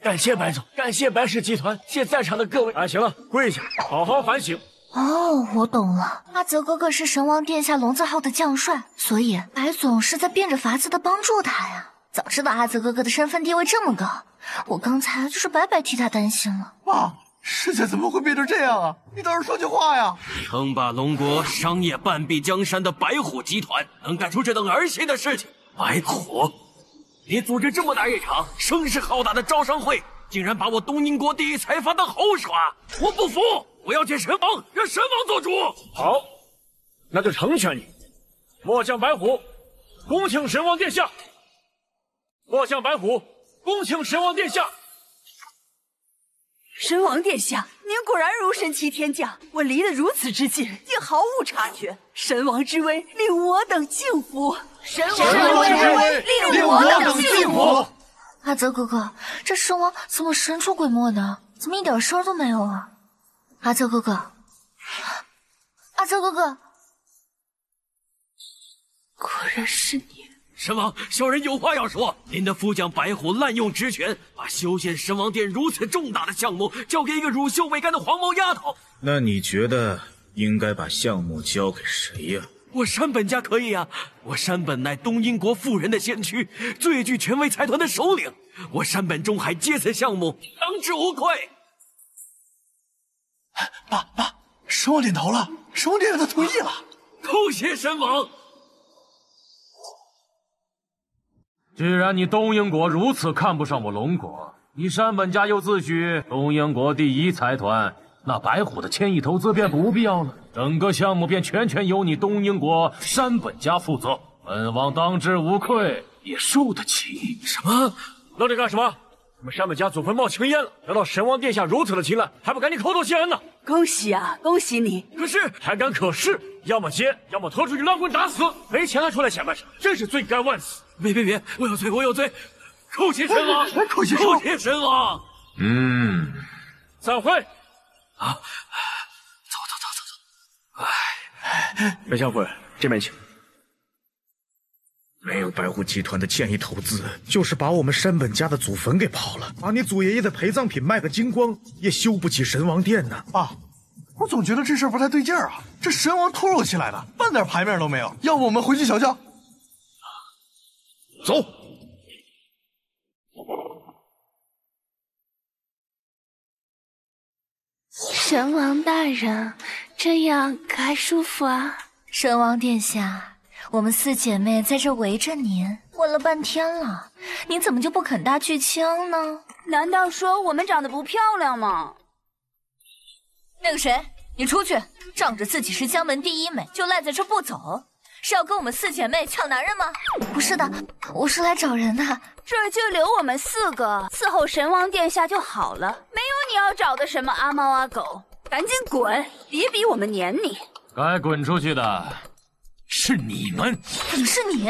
Speaker 3: 感谢白总，感谢白氏集团，谢在场的各位。
Speaker 4: 哎，行了，跪下，好好反省。
Speaker 5: 哦，我懂了，阿泽哥哥是神王殿下龙字号的将帅，所以白总是在变着法子的帮助他呀。早知道阿泽哥哥的身份地位这么高，我刚才就是白白替他担心了。
Speaker 1: 爸，事情怎么会变成这样啊？你倒是说句话呀！
Speaker 3: 称霸龙国、商业半壁江山的白虎集团，能干出这等儿戏的事情？白虎，你组织这么大一场声势浩大的招商会，竟然把我东宁国第一财阀当猴耍！我不服！我要见神王，让神王做主。
Speaker 4: 好，那就成全你。末将白虎，恭请神王殿下。末将白虎，恭请神王殿下。
Speaker 8: 神王殿下，您果然如神齐天降，我离得如此之近，竟毫无察觉。神王之威令我等敬服。
Speaker 5: 神王之威令我等敬服。阿泽哥哥，这神王怎么神出鬼没的？怎么一点声都没有啊？阿泽哥哥，阿泽哥哥，
Speaker 9: 果然是你。
Speaker 3: 神王，小人有话要说。您的副将白虎滥用职权，把修建神王殿如此重大的项目交给一个乳臭未干的黄毛丫头。
Speaker 12: 那你觉得应该把项目交给谁呀？
Speaker 3: 我山本家可以啊，我山本乃东英国富人的先驱，最具权威财团的首领。我山本中海接此项目，当之无愧。
Speaker 1: 爸爸，神王点头了，神王殿下他同意了。
Speaker 3: 叩谢神王。
Speaker 2: 既然你东瀛国如此看不上我龙国，你山本家又自诩东瀛国第一财团，那白虎的千亿投资便不必要了，整个项目便全权由你东瀛国山本家负责。本王当之无愧，也受得起。
Speaker 3: 什么？
Speaker 4: 愣着干什么？我们山本家祖坟冒青烟了，得到神王殿下如此的青睐，还不赶紧叩头谢恩呢？
Speaker 8: 恭喜啊，恭喜你！
Speaker 3: 可是
Speaker 4: 还敢可是？要么接，要么拖出去乱棍打死！没钱还出来显摆啥？真是罪该万死！
Speaker 3: 别别别！我有罪，我有罪！叩谢神王！
Speaker 1: 叩谢
Speaker 3: 叩谢神王！
Speaker 2: 嗯，
Speaker 4: 散会。
Speaker 3: 啊，走走走走走。
Speaker 4: 哎，梅相夫人，这边请。
Speaker 12: 没有白虎集团的建议投资，就是把我们山本家的祖坟给刨了，把你祖爷爷的陪葬品卖个精光，也修不起神王殿呢。
Speaker 1: 爸，我总觉得这事不太对劲儿啊！这神王突如其来的，半点牌面都没有。要不我们回去瞧瞧？
Speaker 12: 走。
Speaker 9: 神王大人，这样可还舒服啊？
Speaker 5: 神王殿下，我们四姐妹在这围着您，问了半天了，您怎么就不肯搭句枪呢？
Speaker 8: 难道说我们长得不漂亮吗？
Speaker 5: 那个谁，你出去，仗着自己是江门第一美，就赖在这不走，是要跟我们四姐妹抢男人吗？不是的，我是来找人的。
Speaker 8: 这儿就留我们四个伺候神王殿下就好了，没有你要找的什么阿猫阿狗，赶紧滚，别逼我们撵你。
Speaker 2: 该滚出去的是你们。
Speaker 5: 怎么是你？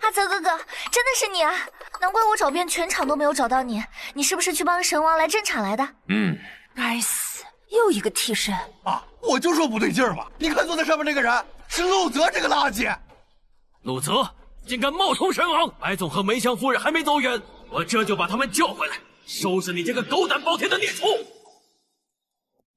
Speaker 5: 阿泽哥哥，真的是你啊！难怪我找遍全场都没有找到你，你是不是去帮神王来镇场来的？
Speaker 2: 嗯。
Speaker 8: 该死，又一个替身。
Speaker 1: 啊，我就说不对劲儿嘛！你看坐在上面那个人是陆泽这个垃圾。
Speaker 3: 陆泽竟敢冒充神王！白总和梅香夫人还没走远，我这就把他们叫回来，收拾你这个狗胆包天的孽畜！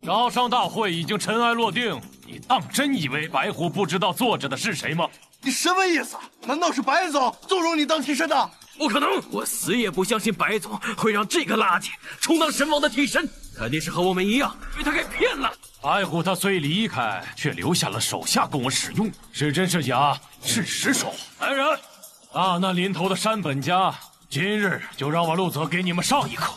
Speaker 2: 招商大会已经尘埃落定，你当真以为白虎不知道坐着的是谁吗？
Speaker 1: 你什么意思？难道是白总纵容你当替身的？
Speaker 3: 不可能！我死也不相信白总会让这个垃圾充当神王的替身，肯定是和我们一样被他给骗了。
Speaker 2: 白虎他虽离开，却留下了手下供我使用，是真是假？是实说。来人，大难临头的山本家，今日就让我陆泽给你们上一课。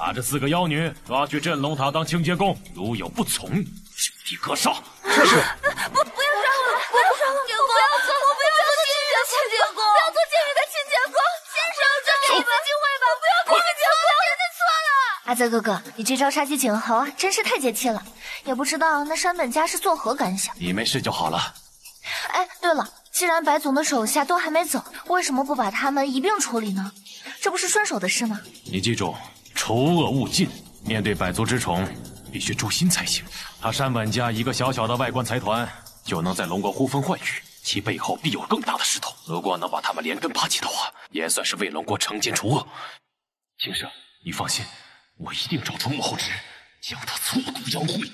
Speaker 2: 把这四个妖女抓去镇龙塔当清洁工，如有不从，就地格杀。
Speaker 12: 是是。
Speaker 9: 不，不要杀我！不要杀我！不要做，我不要做监狱的清洁工，不要做监狱的清洁工。先生，再给一次机会吧，不要做清洁工，真的错了。
Speaker 5: 阿泽哥哥，你这招杀鸡儆猴啊，真是太解气了。也不知道那山本家是作何感想。
Speaker 2: 你没事就好了。
Speaker 5: 哎，对了，既然白总的手下都还没走，为什么不把他们一并处理呢？这不是顺手的事吗？
Speaker 2: 你记住。除恶务尽，面对百足之虫，必须诛心才行。他山本家一个小小的外观财团，就能在龙国呼风唤雨，其背后必有更大的势头。如果能把他们连根拔起的话，也算是为龙国惩奸除恶。青生，你放心，我一定找出幕后之人，将他挫骨扬灰。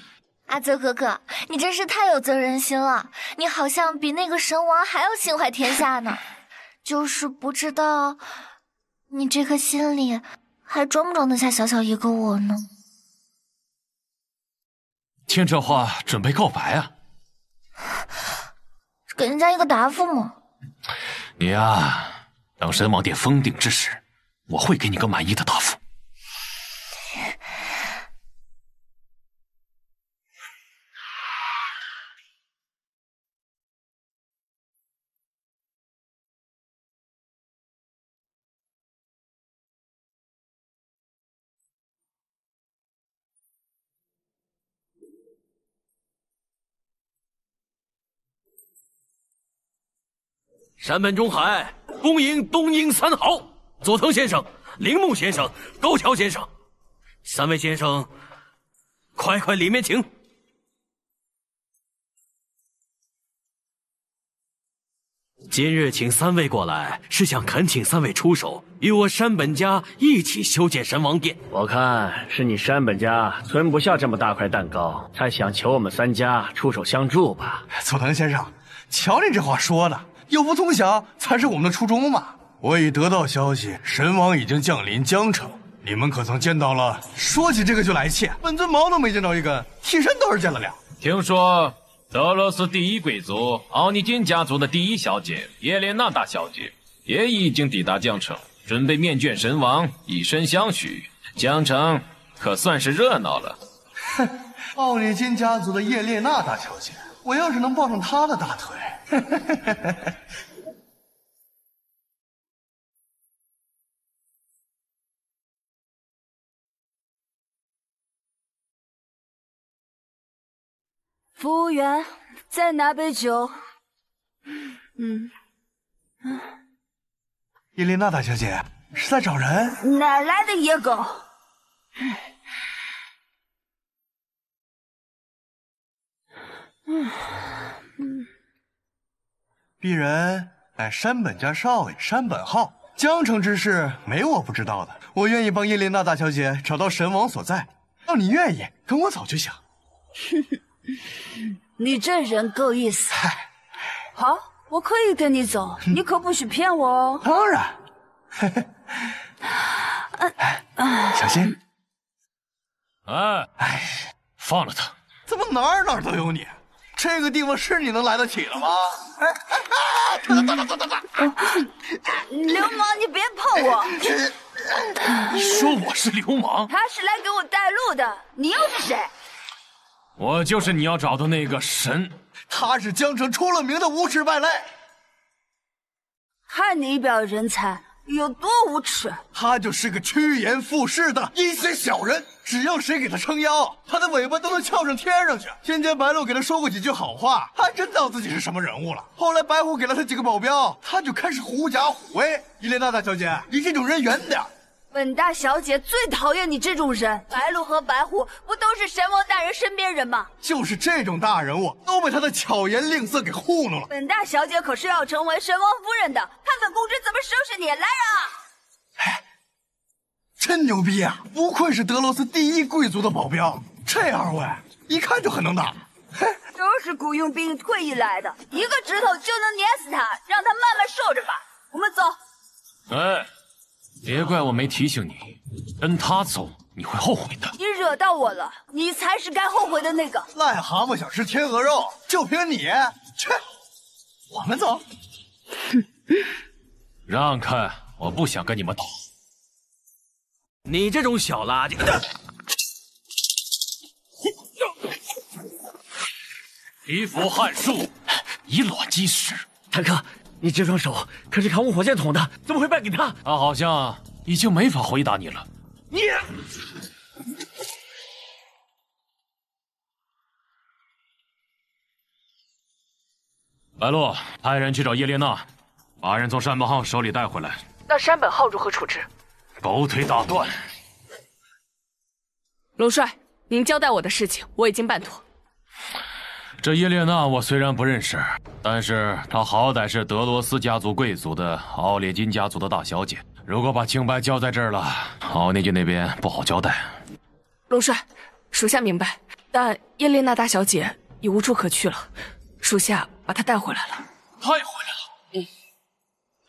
Speaker 5: 阿泽哥哥，你真是太有责任心了，你好像比那个神王还要心怀天下呢。就是不知道，你这颗心里。还装不装得下小小一个我呢？
Speaker 2: 听这话，准备告白啊？
Speaker 5: 给人家一个答复嘛。
Speaker 2: 你呀，等神王殿封顶之时，我会给你个满意的答复。
Speaker 3: 山本中海恭迎东瀛三豪，佐藤先生、铃木先生、高桥先生，三位先生，快快里面请。今日请三位过来，是想恳请三位出手，与我山本家一起修建神王殿。
Speaker 4: 我看是你山本家存不下这么大块蛋糕，才想求我们三家出手相助吧。
Speaker 1: 佐藤先生，瞧你这话说的。有福同享才是我们的初衷嘛！我已得到消息，神王已经降临江城，你们可曾见到了？说起这个就来气，本尊毛都没见着一根，替身倒是见了俩。
Speaker 2: 听说德罗斯第一贵族奥尼金家族的第一小姐叶莲娜大小姐也已经抵达江城，准备面见神王，以身相许。江城可算是热闹了。
Speaker 1: 哼，奥尼金家族的叶莲娜大小姐，我要是能抱上她的大腿。
Speaker 8: 服务员，再拿杯酒。嗯，
Speaker 1: 伊琳娜大小姐是在找人？
Speaker 8: 哪来的野狗？
Speaker 1: 嗯嗯。鄙人乃山本家少爷山本浩，江城之事没我不知道的。我愿意帮叶琳娜大小姐找到神王所在。要你愿意跟我走就行。
Speaker 8: 你这人够意思。好，我可以跟你走，你可不许骗我哦。
Speaker 1: 当然。小心。
Speaker 2: 哎哎，放了他。
Speaker 1: 怎么哪儿哪儿都有你？这个地方是你能来得起的吗？
Speaker 8: 流氓，你别碰我！
Speaker 2: 你说我是流氓？
Speaker 8: 他是来给我带路的，你又是谁？
Speaker 2: 我就是你要找的那个神，
Speaker 1: 他是江城出了名的无耻败类。
Speaker 8: 看你一表人才。有多无耻！
Speaker 1: 他就是个趋炎附势的阴险小人，只要谁给他撑腰，他的尾巴都能翘上天上去。先前白鹿给他说过几句好话，还真当自己是什么人物了。后来白虎给了他几个保镖，他就开始狐假虎威。伊莲娜大小姐，离这种人远点。
Speaker 8: 本大小姐最讨厌你这种人。白鹿和白虎不都是神王大人身边人吗？
Speaker 1: 就是这种大人物都被他的巧言令色给糊弄了。
Speaker 8: 本大小姐可是要成为神王夫人的，看本公主怎么收拾你！来人啊！
Speaker 1: 哎，真牛逼啊！不愧是德罗斯第一贵族的保镖，这二位一看就很能打。
Speaker 8: 嘿，都是雇佣兵退役来的，一个指头就能碾死他，让他慢慢受着吧。我们走。
Speaker 2: 哎。别怪我没提醒你，跟他走你会后悔的。
Speaker 8: 你惹到我了，你才是该后悔的那个。
Speaker 1: 癞蛤蟆想吃天鹅肉，就凭你？切，我们走。
Speaker 2: 让开，我不想跟你们打。
Speaker 3: 你这种小垃圾，
Speaker 2: 皮肤撼树，以卵击石。
Speaker 3: 坦克，你这双手可是扛我火箭筒的，怎么会败给他？
Speaker 2: 他好像已经没法回答你了。
Speaker 3: 你，
Speaker 2: 白鹿，派人去找叶列娜，把人从山本浩手里带回来。
Speaker 9: 那山本浩如何处置？
Speaker 2: 狗腿打断。
Speaker 9: 龙帅，您交代我的事情，我已经办妥。
Speaker 2: 这叶列娜我虽然不认识，但是她好歹是德罗斯家族贵族的奥列金家族的大小姐。如果把清白交在这儿了，奥涅金那边不好交代。
Speaker 9: 龙帅，属下明白，但叶列娜大小姐已无处可去了，属下把她带回来了。
Speaker 2: 带回来了？
Speaker 9: 嗯，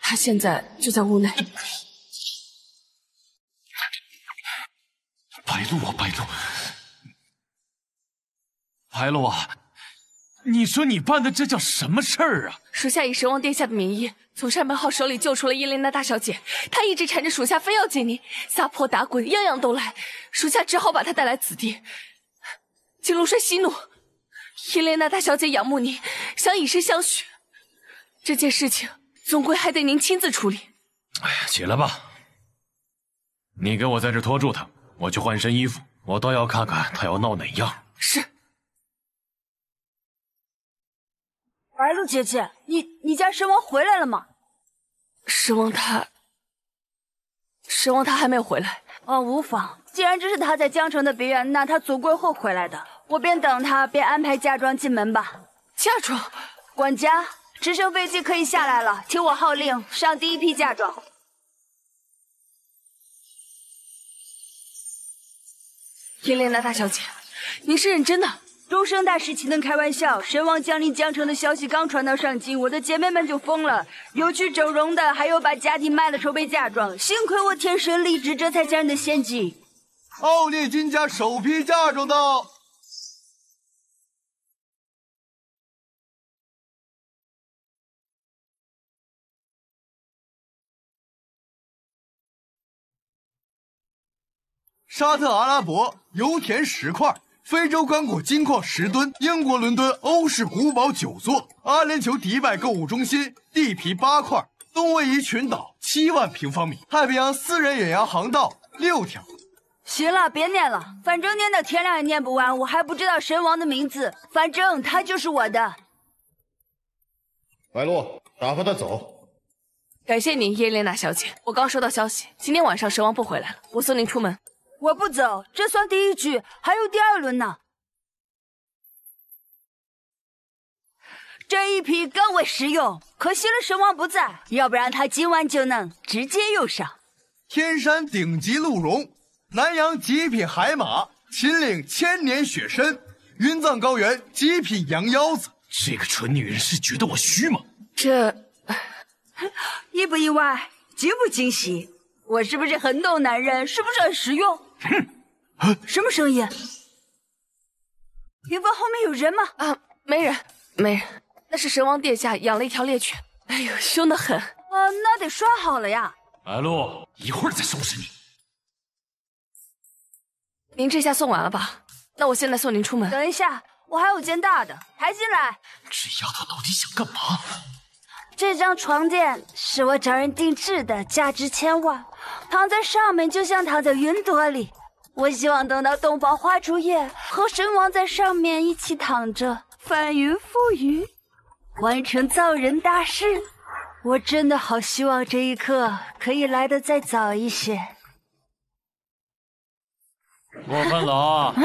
Speaker 9: 她现在就在屋内。
Speaker 2: 白露啊，白露，白露啊！你说你办的这叫什么事儿啊？
Speaker 9: 属下以神王殿下的名义，从山本浩手里救出了伊莲娜大小姐。她一直缠着属下，非要见您，撒泼打滚，样样都来。属下只好把她带来此地。请龙帅息怒，伊莲娜大小姐仰慕您，想以身相许。这件事情总归还得您亲自处理。
Speaker 2: 哎呀，起来吧，你给我在这拖住她，我去换身衣服。我倒要看看他要闹哪样。
Speaker 9: 是。
Speaker 8: 白露姐姐，你你家神王回来了吗？
Speaker 9: 神王他，神王他还没有回来。
Speaker 8: 哦，无妨，既然这是他在江城的别院，那他总归会回来的。我便等他，便安排嫁妆进门吧。
Speaker 9: 嫁妆，
Speaker 8: 管家，直升飞机可以下来了，听我号令，上第一批嫁妆。
Speaker 9: 叶莲娜大小姐，您是认真的？
Speaker 8: 终生大事岂能开玩笑？神王降临江城的消息刚传到上京，我的姐妹们就疯了，有去整容的，还有把家底卖了筹备嫁妆。幸亏我天生丽质，这才将你的献祭。
Speaker 1: 奥利金家首批嫁妆到。沙特阿拉伯油田十块。非洲刚果金矿十吨，英国伦敦欧式古堡九座，阿联酋迪拜购物中心地皮八块，东威夷群岛七万平方米，太平洋私人远洋航道六条。
Speaker 8: 行了，别念了，反正念到天亮也念不完。我还不知道神王的名字，反正他就是我的。
Speaker 11: 白鹿，打发他走。
Speaker 9: 感谢您，叶莲娜小姐。我刚收到消息，今天晚上神王不回来了，我送您出门。
Speaker 8: 我不走，这算第一局，还有第二轮呢。这一匹更为实用，可惜了神王不在，要不然他今晚就能直接用上。
Speaker 1: 天山顶级鹿茸，南阳极品海马，秦岭千年雪参，云藏高原极品羊腰子。
Speaker 2: 这个蠢女人是觉得我虚吗？
Speaker 9: 这
Speaker 8: 意不意外？惊不惊喜？我是不是很懂男人？是不是很实用？
Speaker 2: 哼，
Speaker 8: 什么声音？屏风后面有人吗？
Speaker 9: 啊，没人，没人。那是神王殿下养了一条猎犬，哎呦，凶得很。
Speaker 8: 啊，那得拴好了呀。
Speaker 2: 白露，一会儿再收拾你。
Speaker 9: 您这下送完了吧？那我现在送您出门。
Speaker 8: 等一下，我还有件大的，抬进来。
Speaker 2: 这丫头到底想干嘛？
Speaker 8: 这张床垫是我找人定制的，价值千万。躺在上面就像躺在云朵里。我希望等到洞房花烛夜，和神王在上面一起躺着，翻云覆雨，完成造人大事。我真的好希望这一刻可以来得再早一些。
Speaker 2: 过分了啊！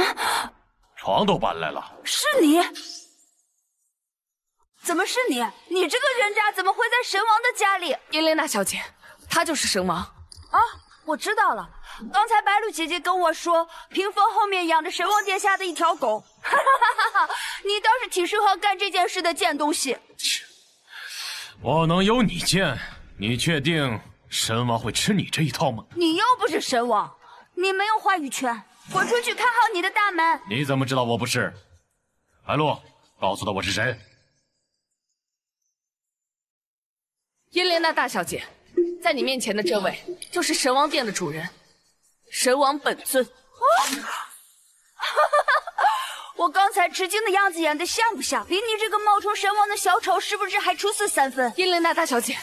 Speaker 2: 床都搬来了，
Speaker 8: 是你？怎么是你？你这个人渣怎么会在神王的家里？
Speaker 9: 伊莲娜小姐，他就是神王。
Speaker 8: 啊，我知道了。刚才白露姐姐跟我说，屏风后面养着神王殿下的一条狗。哈哈哈哈你倒是挺适合干这件事的贱东西。
Speaker 2: 切，我能有你贱？你确定神王会吃你这一套吗？
Speaker 8: 你又不是神王，你没有话语权，滚出去看好你的大门。
Speaker 2: 你怎么知道我不是？白露，告诉他我是谁。
Speaker 9: 伊莲娜大小姐，在你面前的这位就是神王殿的主人，神王本尊。
Speaker 8: 我刚才吃惊的样子演的像不像？比你这个冒充神王的小丑是不是还出色三分？
Speaker 9: 伊莲娜大小姐，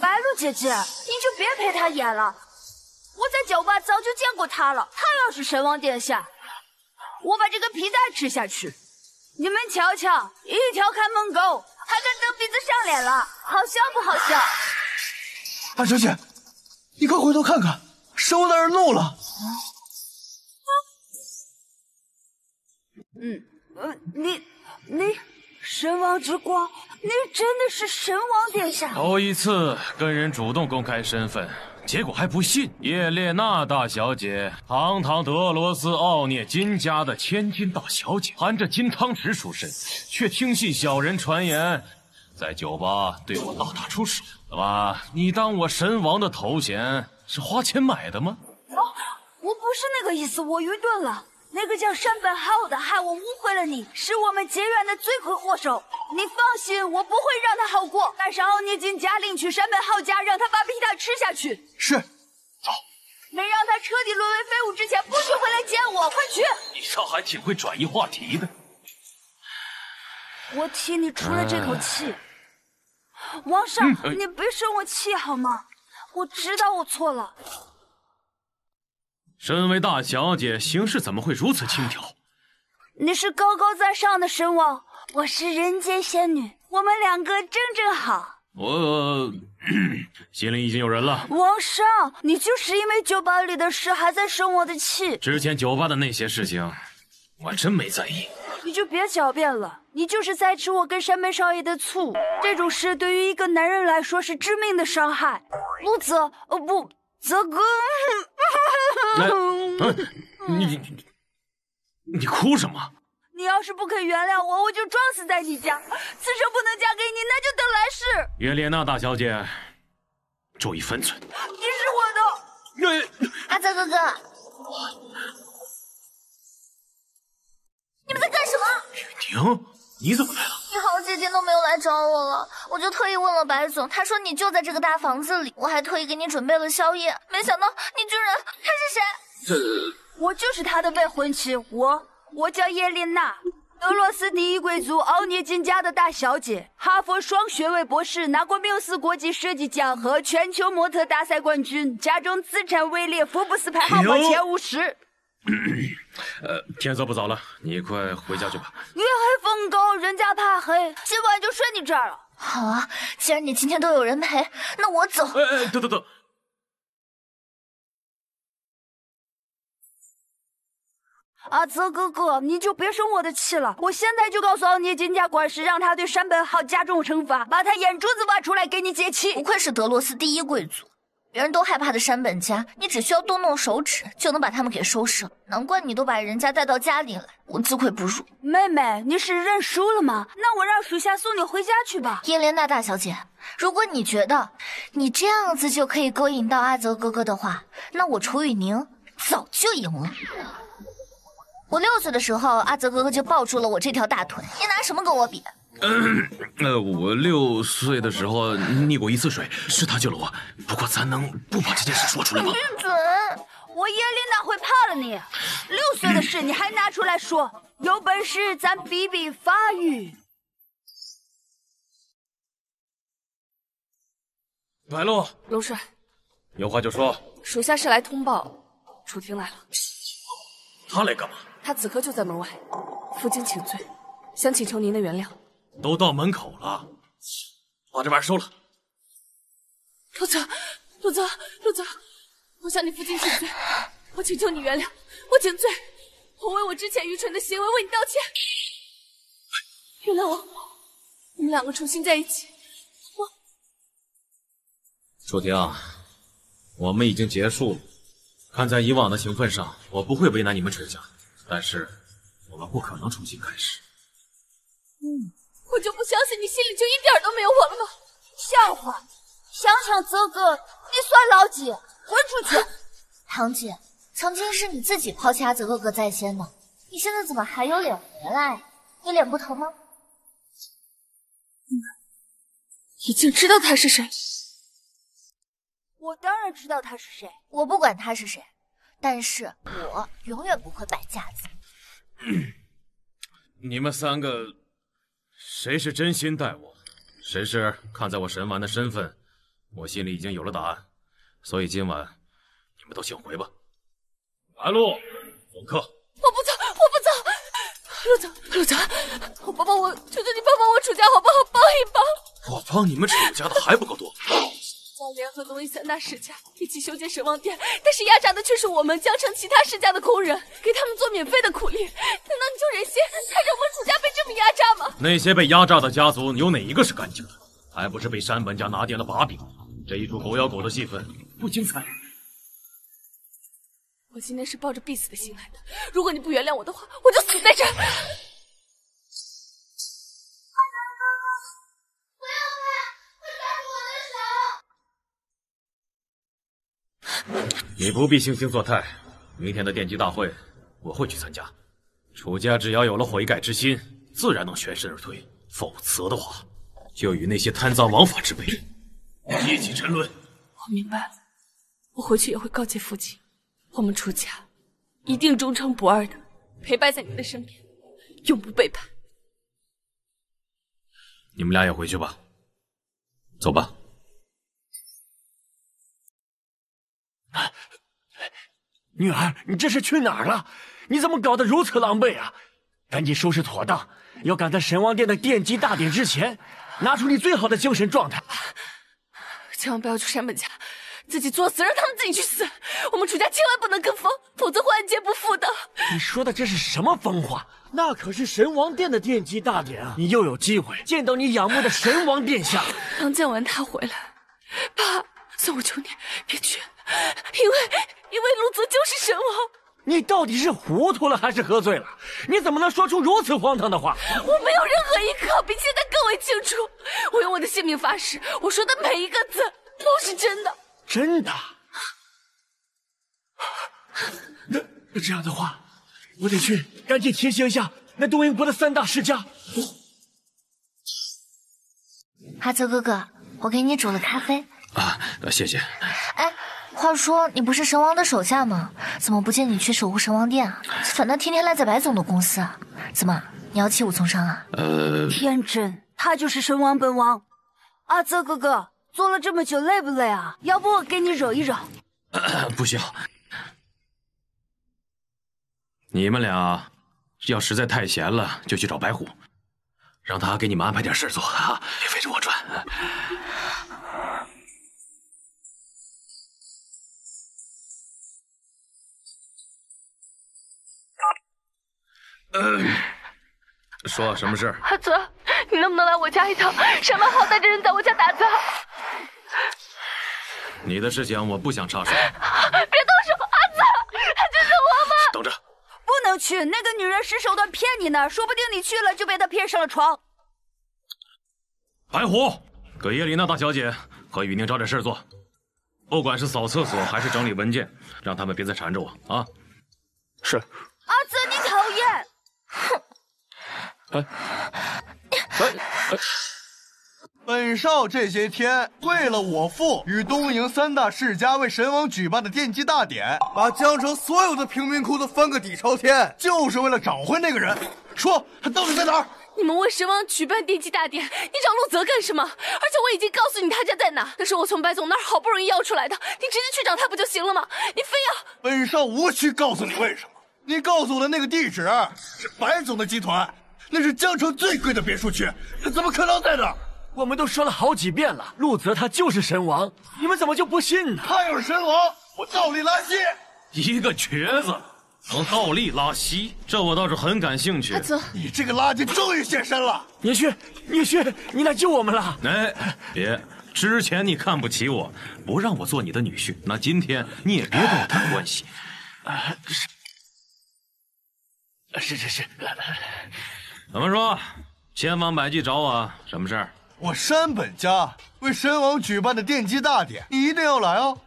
Speaker 8: 白露姐姐，你就别陪他演了。我在酒吧早就见过他了，他要是神王殿下，我把这个皮带吃下去。你们瞧瞧，一条看门狗，还敢蹬鼻子上脸了，好笑不好笑？
Speaker 1: 大小姐，你快回头看看，神王大人怒了。
Speaker 8: 嗯，呃，你你神王之光，你真的是神王殿下？
Speaker 2: 头一次跟人主动公开身份。结果还不信，叶列娜大小姐，堂堂德罗斯奥涅金家的千金大小姐，含着金汤匙出身，却听信小人传言，在酒吧对我大打出手。怎么，你当我神王的头衔是花钱买的吗？
Speaker 8: 哦，我不是那个意思，我愚钝了。那个叫山本浩的害我误会了你，是我们结怨的罪魁祸首。你放心，我不会让他好过。带上奥涅金家，领去山本浩家，让他把皮蛋吃下去。
Speaker 1: 是，
Speaker 2: 走。
Speaker 8: 没让他彻底沦为废物之前，不许回来见我。快去！
Speaker 2: 你倒还挺会转移话题的。
Speaker 8: 我替你出了这口气。王上，你别生我气好吗？我知道我错了。
Speaker 2: 身为大小姐，行事怎么会如此轻佻？
Speaker 8: 你是高高在上的神王，我是人间仙女，我们两个正正好。
Speaker 2: 我 心里已经有人了。
Speaker 8: 王上，你就是因为酒吧里的事还在生我的气。
Speaker 2: 之前酒吧的那些事情，我真没在意。
Speaker 8: 你就别狡辩了，你就是在吃我跟山本少爷的醋。这种事对于一个男人来说是致命的伤害。陆泽，哦不。泽哥，
Speaker 2: 你你你哭什么？
Speaker 8: 你要是不肯原谅我，我就撞死在你家。此生不能嫁给你，那就等来世。
Speaker 2: 约莲娜大小姐，注意分寸。你
Speaker 8: 是我
Speaker 5: 的。阿泽哥哥，你们在干什么？
Speaker 2: 雨婷。你怎么来了？
Speaker 5: 你好几天都没有来找我了，我就特意问了白总，他说你就在这个大房子里。我还特意给你准备了宵夜，没想到你居然……他
Speaker 2: 是谁？这
Speaker 8: 我就是他的未婚妻，我我叫叶琳娜，俄罗斯第一贵族奥涅金家的大小姐，哈佛双学位博士，拿过缪斯国际设计奖和全球模特大赛冠军，家中资产位列福布斯排行榜前五十。
Speaker 2: 呃，天色不早了，你快回家去吧。
Speaker 8: 月黑风高，人家怕黑，今晚就睡你这儿了。
Speaker 5: 好啊，既然你今天都有人陪，那我走。
Speaker 2: 哎哎，等等等。
Speaker 8: 阿泽哥哥，你就别生我的气了，我现在就告诉奥涅金家管事，让他对山本浩加重惩罚，把他眼珠子挖出来给你解气。
Speaker 5: 不愧是德罗斯第一贵族。别人都害怕的山本家，你只需要动动手指就能把他们给收拾了。难怪你都把人家带到家里来，我自愧不如。
Speaker 8: 妹妹，你是认输了吗？那我让属下送你回家去吧。
Speaker 5: 叶莲娜大小姐，如果你觉得你这样子就可以勾引到阿泽哥哥的话，那我楚雨宁早就赢了。我六岁的时候，阿泽哥哥就抱住了我这条大腿，你拿什么跟我比？
Speaker 2: 呃，我六岁的时候溺过一次水，是他救了我。不过咱能不把这件事说出来吗？
Speaker 5: 闭嘴！
Speaker 8: 我叶琳娜会怕了你。六岁的事你还拿出来说？有本事咱比比发育。
Speaker 2: 白露，
Speaker 9: 龙帅，
Speaker 2: 有话就说。
Speaker 9: 属下是来通报，楚婷来了。
Speaker 2: 他来干嘛？
Speaker 9: 他此刻就在门外。负荆请罪，想请求您的原谅。
Speaker 2: 都到门口了，把这玩意收了。
Speaker 9: 陆泽，陆泽，陆泽，我向你父亲请罪，我请求你原谅，我请罪，我为我之前愚蠢的行为为你道歉，原谅我，我们两个重新在一起。我，
Speaker 2: 楚婷，我们已经结束了。看在以往的情分上，我不会为难你们楚家，但是我们不可能重新开始。
Speaker 9: 嗯。我就不相信你心里就一点都没有我了吗？
Speaker 8: 笑话！想想泽哥，你算老几？滚出去！
Speaker 5: 堂姐，曾经是你自己抛弃阿泽哥哥在先的，你现在怎么还有脸回来？你脸不疼吗？
Speaker 9: 你已经知道他是谁。
Speaker 5: 我当然知道他是谁，我不管他是谁，但是我永远不会摆架子。
Speaker 2: 你们三个，谁是真心待我，谁是看在我神丸的身份，我心里已经有了答案。所以今晚你们都请回吧。白露，总客。
Speaker 9: 我不走，我不走。陆泽，陆泽，我帮帮我，求求你帮帮我楚家好不好？帮一帮。
Speaker 2: 我帮你们楚家的还不够多。
Speaker 9: 江联合东瀛三大世家一起修建神王殿，但是压榨的却是我们江城其他世家的工人，给他们做免费的苦力。难道你就忍心看着我们楚家被这么压榨吗？
Speaker 2: 那些被压榨的家族，有哪一个是干净的？还不是被山本家拿点了把柄？这一出狗咬狗的戏份不精彩。
Speaker 9: 我今天是抱着必死的心来的，如果你不原谅我的话，我就死在这儿。
Speaker 2: 你不必惺惺作态，明天的奠基大会我会去参加。楚家只要有了悔改之心，自然能全身而退；否则的话，就与那些贪赃枉法之辈一起沉沦。
Speaker 9: 我明白了，我回去也会告诫父亲，我们楚家一定忠诚不二的陪伴在您的身边，永不背叛。
Speaker 2: 你们俩也回去吧，走吧。
Speaker 4: 女儿，你这是去哪儿了？你怎么搞得如此狼狈啊？赶紧收拾妥当，要赶在神王殿的奠基大典之前，拿出你最好的精神状态。
Speaker 9: 千万不要去山本家，自己作死，让他们自己去死。我们楚家千万不能跟风，否则会万劫不复的。
Speaker 4: 你说的这是什么疯话？那可是神王殿的奠基大典啊！你又有机会见到你仰慕的神王殿下。
Speaker 9: 刚见完他回来，爸，算我求你别去，因为因为陆泽就是神王。
Speaker 4: 你到底是糊涂了还是喝醉了？你怎么能说出如此荒唐的话？
Speaker 9: 我没有任何一刻比现在更为清楚。我用我的性命发誓，我说的每一个字都是真的。
Speaker 4: 真的？那那这样的话，我得去赶紧提醒一下那东瀛国的三大世家。
Speaker 5: 阿泽哥哥，我给你煮了咖啡。
Speaker 2: 啊，谢谢。
Speaker 5: 哎。话说你不是神王的手下吗？怎么不见你去守护神王殿啊？反倒天天赖在白总的公司啊？怎么你要弃武从商啊？
Speaker 2: 呃，
Speaker 8: 天真，他就是神王本王。阿泽哥哥做了这么久累不累啊？要不我给你揉一揉？
Speaker 2: 不需要。你们俩要实在太闲了，就去找白虎，让他给你们安排点事做啊，别围着我转。嗯，说什么事？
Speaker 9: 阿泽，你能不能来我家一趟？山门好带着人在我家打杂。
Speaker 2: 你的事情我不想插手。
Speaker 9: 别动手，阿泽，他就是我吗？
Speaker 2: 等着，
Speaker 8: 不能去。那个女人使手段骗你呢，说不定你去了就被她骗上了床。
Speaker 2: 白虎，给叶琳娜大小姐和雨宁找点事做，不管是扫厕所还是整理文件，让他们别再缠着我啊。
Speaker 4: 是。
Speaker 8: 阿泽，你！
Speaker 4: 哎哎哎！
Speaker 1: 本少这些天为了我父与东瀛三大世家为神王举办的奠基大典，把江城所有的贫民窟都翻个底朝天，就是为了找回那个人。说他到底在哪儿？
Speaker 9: 你们为神王举办奠基大典，你找陆泽干什么？而且我已经告诉你他家在哪，那是我从白总那儿好不容易要出来的，你直接去找他不就行了吗？你非要……
Speaker 1: 本少无需告诉你为什么。你告诉我的那个地址是白总的集团，那是江城最贵的别墅区，他怎么可能在那儿？
Speaker 4: 我们都说了好几遍了，陆泽他就是神王，你们怎么就不信呢？
Speaker 1: 他要是神王，我倒立拉稀。
Speaker 2: 一个瘸子能倒立拉稀，这我倒是很感兴趣。
Speaker 9: 阿泽，
Speaker 1: 你这个垃圾终于现身了！
Speaker 4: 女婿，女婿，你来救我们了！
Speaker 2: 哎，别，之前你看不起我，不让我做你的女婿，那今天你也别跟我谈关系。
Speaker 4: 啊，是。是是是，
Speaker 2: 怎么说？千方百计找我，什么事儿？
Speaker 1: 我山本家为神王举办的奠基大典，你一定要来哦！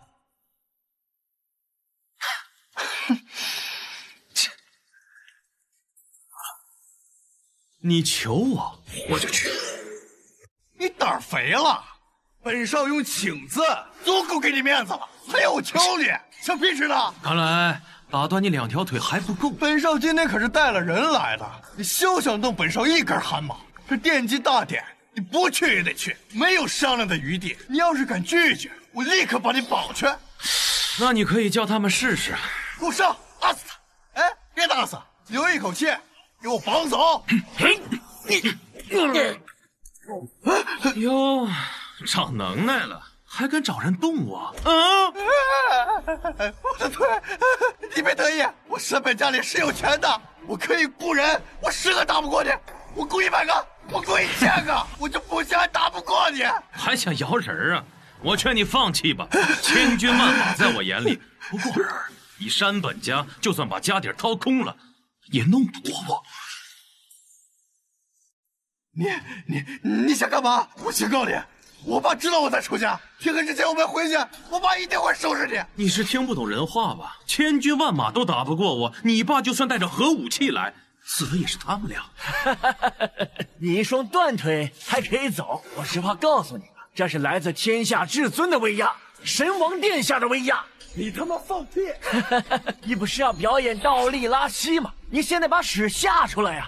Speaker 2: 你求我，我就去。
Speaker 1: 你胆儿肥了，本少用请字足够给你面子了，还要我求你，想屁吃呢？
Speaker 2: 看来打断你两条腿还不够。
Speaker 1: 本少今天可是带了人来的，你休想动本少一根汗毛。这奠基大典，你不去也得去，没有商量的余地。你要是敢拒绝，我立刻把你绑去。
Speaker 2: 那你可以叫他们试试。
Speaker 1: 给我上，打死他！哎，别打死，留一口气，给我绑走。
Speaker 2: 哟，长能耐了，还敢找人动我？啊！
Speaker 1: 我的腿！你别得意，我山本家里是有钱的，我可以雇人，我十个打不过你，我雇一百个，我雇一千个，我就不信还打不过你。
Speaker 2: 还想摇人啊？我劝你放弃吧，千军万马在我眼里不过尔尔。你山本家就算把家底掏空了，也弄不过我。
Speaker 1: 你你你想干嘛？我警告你，我爸知道我在出家，天黑之前我们回去，我爸一定会收拾你。
Speaker 2: 你是听不懂人话吧？千军万马都打不过我，你爸就算带着核武器来，死的也是他们俩。
Speaker 4: 你一双断腿还可以走，我实话告诉你吧，这是来自天下至尊的威压，神王殿下的威压。
Speaker 1: 你他妈放屁！
Speaker 4: 你不是要表演倒立拉稀吗？你现在把屎吓出来呀！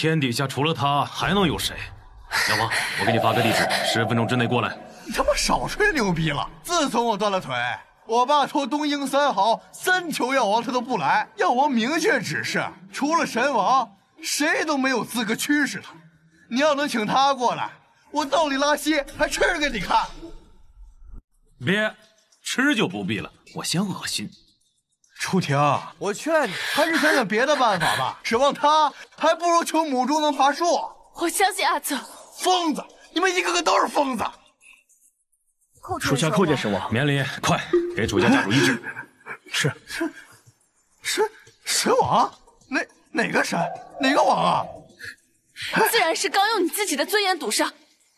Speaker 2: 天底下除了他还能有谁？药王，我给你发个地址，十分钟之内过来。
Speaker 1: 你他妈少吹牛逼了！自从我断了腿，我爸托东瀛三豪三求药王，他都不来。药王明确指示，除了神王，谁都没有资格驱使他。你要能请他过来，我倒立拉稀还吃给你看。
Speaker 2: 别，吃就不必了，我嫌恶心。
Speaker 1: 楚婷，我劝你还是想想别的办法吧。指望他，还不如求母猪能爬树。
Speaker 9: 我相信阿泽。
Speaker 1: 疯子，你们一个个都是疯子。
Speaker 4: 属下叩见神王。
Speaker 2: 免礼，快给主家家主医治。
Speaker 4: 是。
Speaker 1: 是是神王？哪哪个神？哪个王啊？
Speaker 9: 自然是刚用你自己的尊严赌上，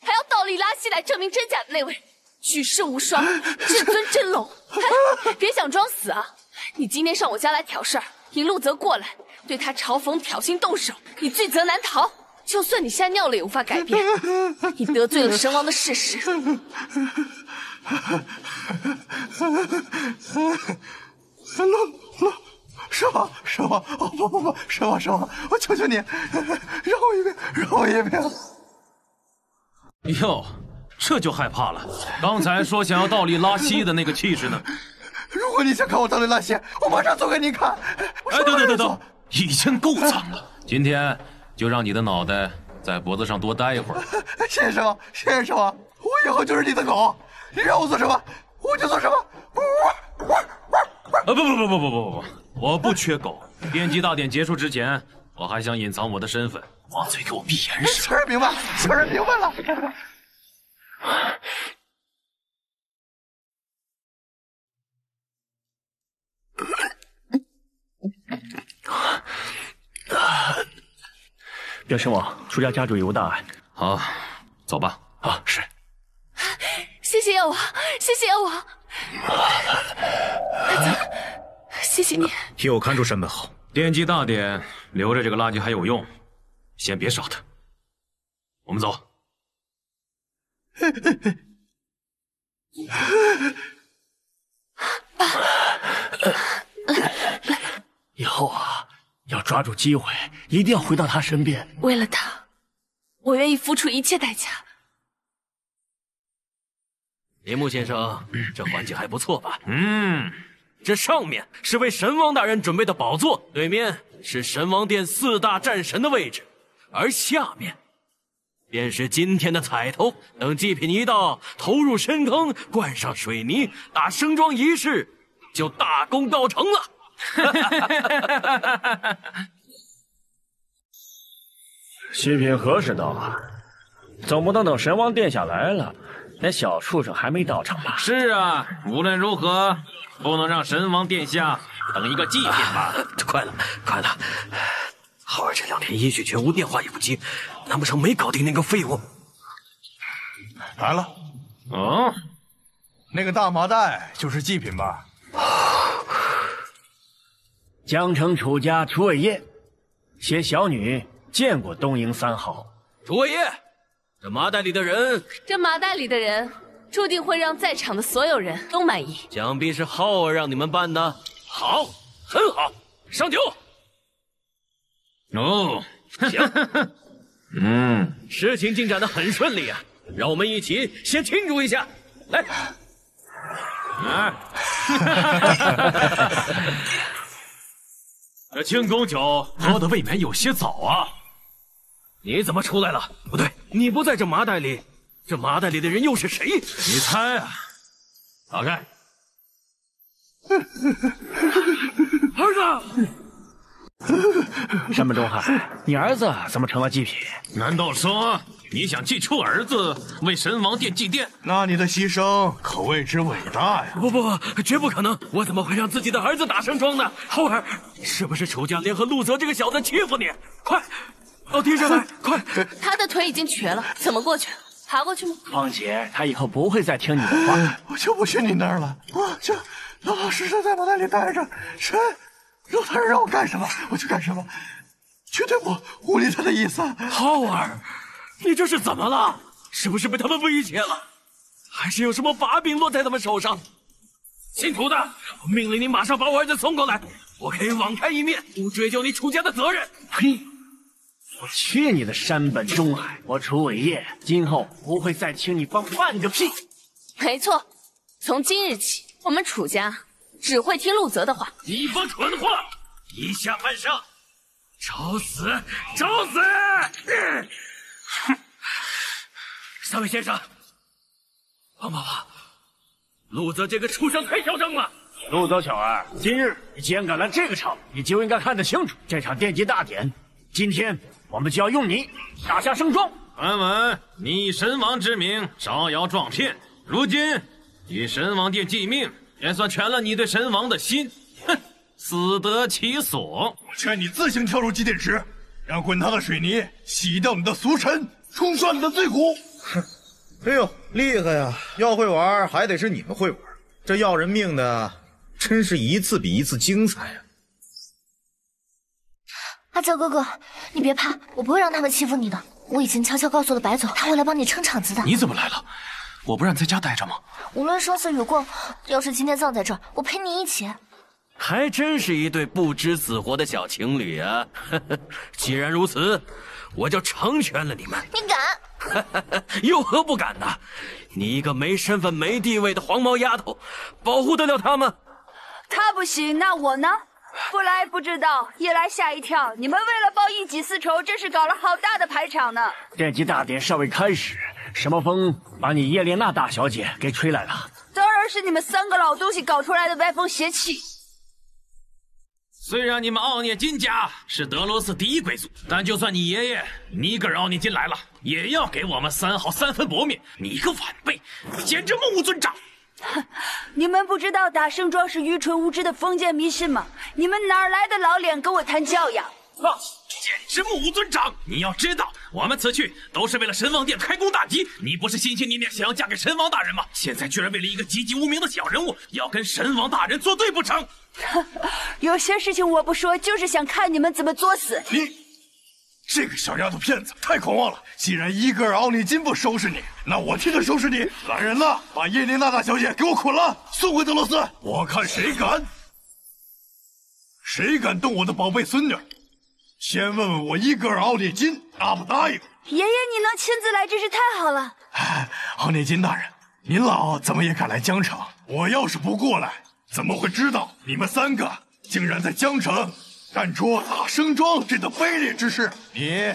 Speaker 9: 还要倒立拉稀来证明真假的那位，举世无双，至尊真龙。别想装死啊！你今天上我家来挑事儿，引陆泽过来，对他嘲讽、挑衅、动手，你罪责难逃。就算你吓尿了也无法改变，你得罪了神王的事实。
Speaker 1: 陆陆，神王神王，哦不不不，神王神王，我求求你，饶我一命，饶我一命。
Speaker 2: 哟，这就害怕了。刚才说想要倒立拉稀的那个气势呢？
Speaker 1: 你想看我倒的那些，我马上做给你看。
Speaker 2: 哎，等等等等，已经够脏了。今天就让你的脑袋在脖子上多待一会儿。
Speaker 1: 谢谢神王，谢谢神王，我以后就是你的狗，你让我做什么我就做什么。
Speaker 2: 啊不不不不不不不不，我不缺狗。奠基大典结束之前，我还想隐藏我的身份。王嘴给我闭严实。
Speaker 1: 小人明白，小人明白了。
Speaker 4: 表神王，楚家家主有大碍。
Speaker 2: 好，走吧。
Speaker 4: 啊，是。
Speaker 9: 谢谢药王，谢谢药王。谢谢你。
Speaker 12: 替我看住山本豪。
Speaker 2: 奠基大典留着这个垃圾还有用，先别杀他。我们走。
Speaker 9: 爸，
Speaker 4: 以后啊，要抓住机会，一定要回到他身边。
Speaker 9: 为了他，我愿意付出一切代价。
Speaker 3: 铃木先生，这环境还不错吧？
Speaker 2: 嗯，
Speaker 3: 这上面是为神王大人准备的宝座，对面是神王殿四大战神的位置，而下面便是今天的彩头。等祭品一到，投入深坑，灌上水泥，打升装仪式，就大功告成了。
Speaker 4: 新品何时到啊？总不能等神王殿下来了，那小畜生还没到场吧？
Speaker 2: 是啊，无论如何不能让神王殿下等一个祭品吧？
Speaker 3: 快了，快了！浩儿这两天音讯全无，电话也不接，难不成没搞定那个废物？
Speaker 1: 来了。
Speaker 2: 嗯，
Speaker 1: 那个大麻袋就是祭品吧？
Speaker 4: 江城楚家楚伟业，携小女见过东瀛三好。
Speaker 3: 楚伟业，这麻袋里的人，
Speaker 9: 这麻袋里的人，注定会让在场的所有人都满意。
Speaker 3: 想必是浩儿让你们办的。好，很好，上酒。
Speaker 2: 哦，
Speaker 3: 行。嗯，事情进展的很顺利啊，让我们一起先庆祝一下。来，
Speaker 2: 来。这庆功酒喝的未免有些早啊！
Speaker 3: 你怎么出来了？不对，你不在这麻袋里，这麻袋里的人又是谁？
Speaker 2: 你猜啊！打开。
Speaker 3: 儿子，
Speaker 4: 山本中海，你儿子怎么成了祭品？
Speaker 2: 难道说你想祭出儿子为神王殿祭奠？
Speaker 1: 那你的牺牲可谓之伟大呀！
Speaker 3: 不不不，绝不可能！我怎么会让自己的儿子打胜仗呢？浩儿，是不是仇家联合陆泽这个小子欺负你？快，哦，提上来，快！
Speaker 9: 他的腿已经瘸了，怎么过去？爬过去吗？
Speaker 4: 况且他以后不会再听你的话。
Speaker 1: 我就不去你那儿了，我就老老实实在麻袋里待着。谁让他让我干什么，我就干什么，绝对不无理他的意思。
Speaker 3: 浩儿，你这是怎么了？是不是被他们威胁了？还是有什么把柄落在他们手上？姓楚的，我命令你马上把我儿子送过来，我可以网开一面，不追究你楚家的责任。
Speaker 4: 呸！我去你的山本中海！我楚伟业今后不会再听你放半个屁。
Speaker 9: 没错，从今日起，我们楚家只会听陆泽的话。
Speaker 3: 你帮蠢货，一下犯上，找死！找死！哼！三位先生，帮帮我！陆泽这个畜生太嚣张了！
Speaker 4: 陆泽小儿，今日你既然敢来这个场，你就应该看得清楚，这场电击大典，今天。我们就要用你打下圣庄。
Speaker 2: 传闻你以神王之名招摇撞骗，如今以神王殿祭命，也算全了你对神王的心。哼，死得其所。
Speaker 1: 我劝你自行跳入祭奠池，让滚烫的水泥洗掉你的俗尘，冲刷你的罪骨。
Speaker 12: 哼，哎呦，厉害呀！要会玩，还得是你们会玩。这要人命的，真是一次比一次精彩啊！
Speaker 5: 阿泽哥哥，你别怕，我不会让他们欺负你的。我已经悄悄告诉了白总，他会来帮你撑场子的。
Speaker 2: 你怎么来了？我不让你在家待着吗？
Speaker 5: 无论生死与共，要是今天葬在这儿，我陪你一起。
Speaker 3: 还真是一对不知死活的小情侣啊！既然如此，我就成全了你们。
Speaker 5: 你敢？
Speaker 3: 有何不敢的？你一个没身份、没地位的黄毛丫头，保护得了他吗？
Speaker 8: 他不行，那我呢？不来不知道，一来吓一跳。你们为了报一己私仇，真是搞了好大的排场呢。
Speaker 4: 电击大典尚未开始，什么风把你叶莲娜大小姐给吹来了？
Speaker 8: 当然是你们三个老东西搞出来的歪风邪气。
Speaker 2: 虽然你们奥涅金家是德罗斯第一贵族，但就算你爷爷尼格尔奥涅金来了，也要给我们三号三分薄面。你个晚辈，简直目无尊长！
Speaker 8: 哼，你们不知道打胜庄是愚蠢无知的封建迷信吗？你们哪来的老脸跟我谈教养？
Speaker 2: 啊，简直目无尊长！你要知道，我们此去都是为了神王殿开工大吉。你不是心心念念想要嫁给神王大人吗？现在居然为了一个籍籍无名的小人物，要跟神王大人作对不成？
Speaker 8: 有些事情我不说，就是想看你们怎么作死。
Speaker 1: 你。这个小丫头片子太狂妄了！既然伊戈尔奥利金不收拾你，那我替他收拾你！来人呐，把叶琳娜大小姐给我捆了，送回德罗斯！我看谁敢，谁敢动我的宝贝孙女！先问问我伊戈尔奥涅金答不答应？
Speaker 8: 爷爷，你能亲自来真是太好了。
Speaker 1: 奥涅金大人，您老怎么也敢来江城？我要是不过来，怎么会知道你们三个竟然在江城？干出打生庄这等卑劣之事，你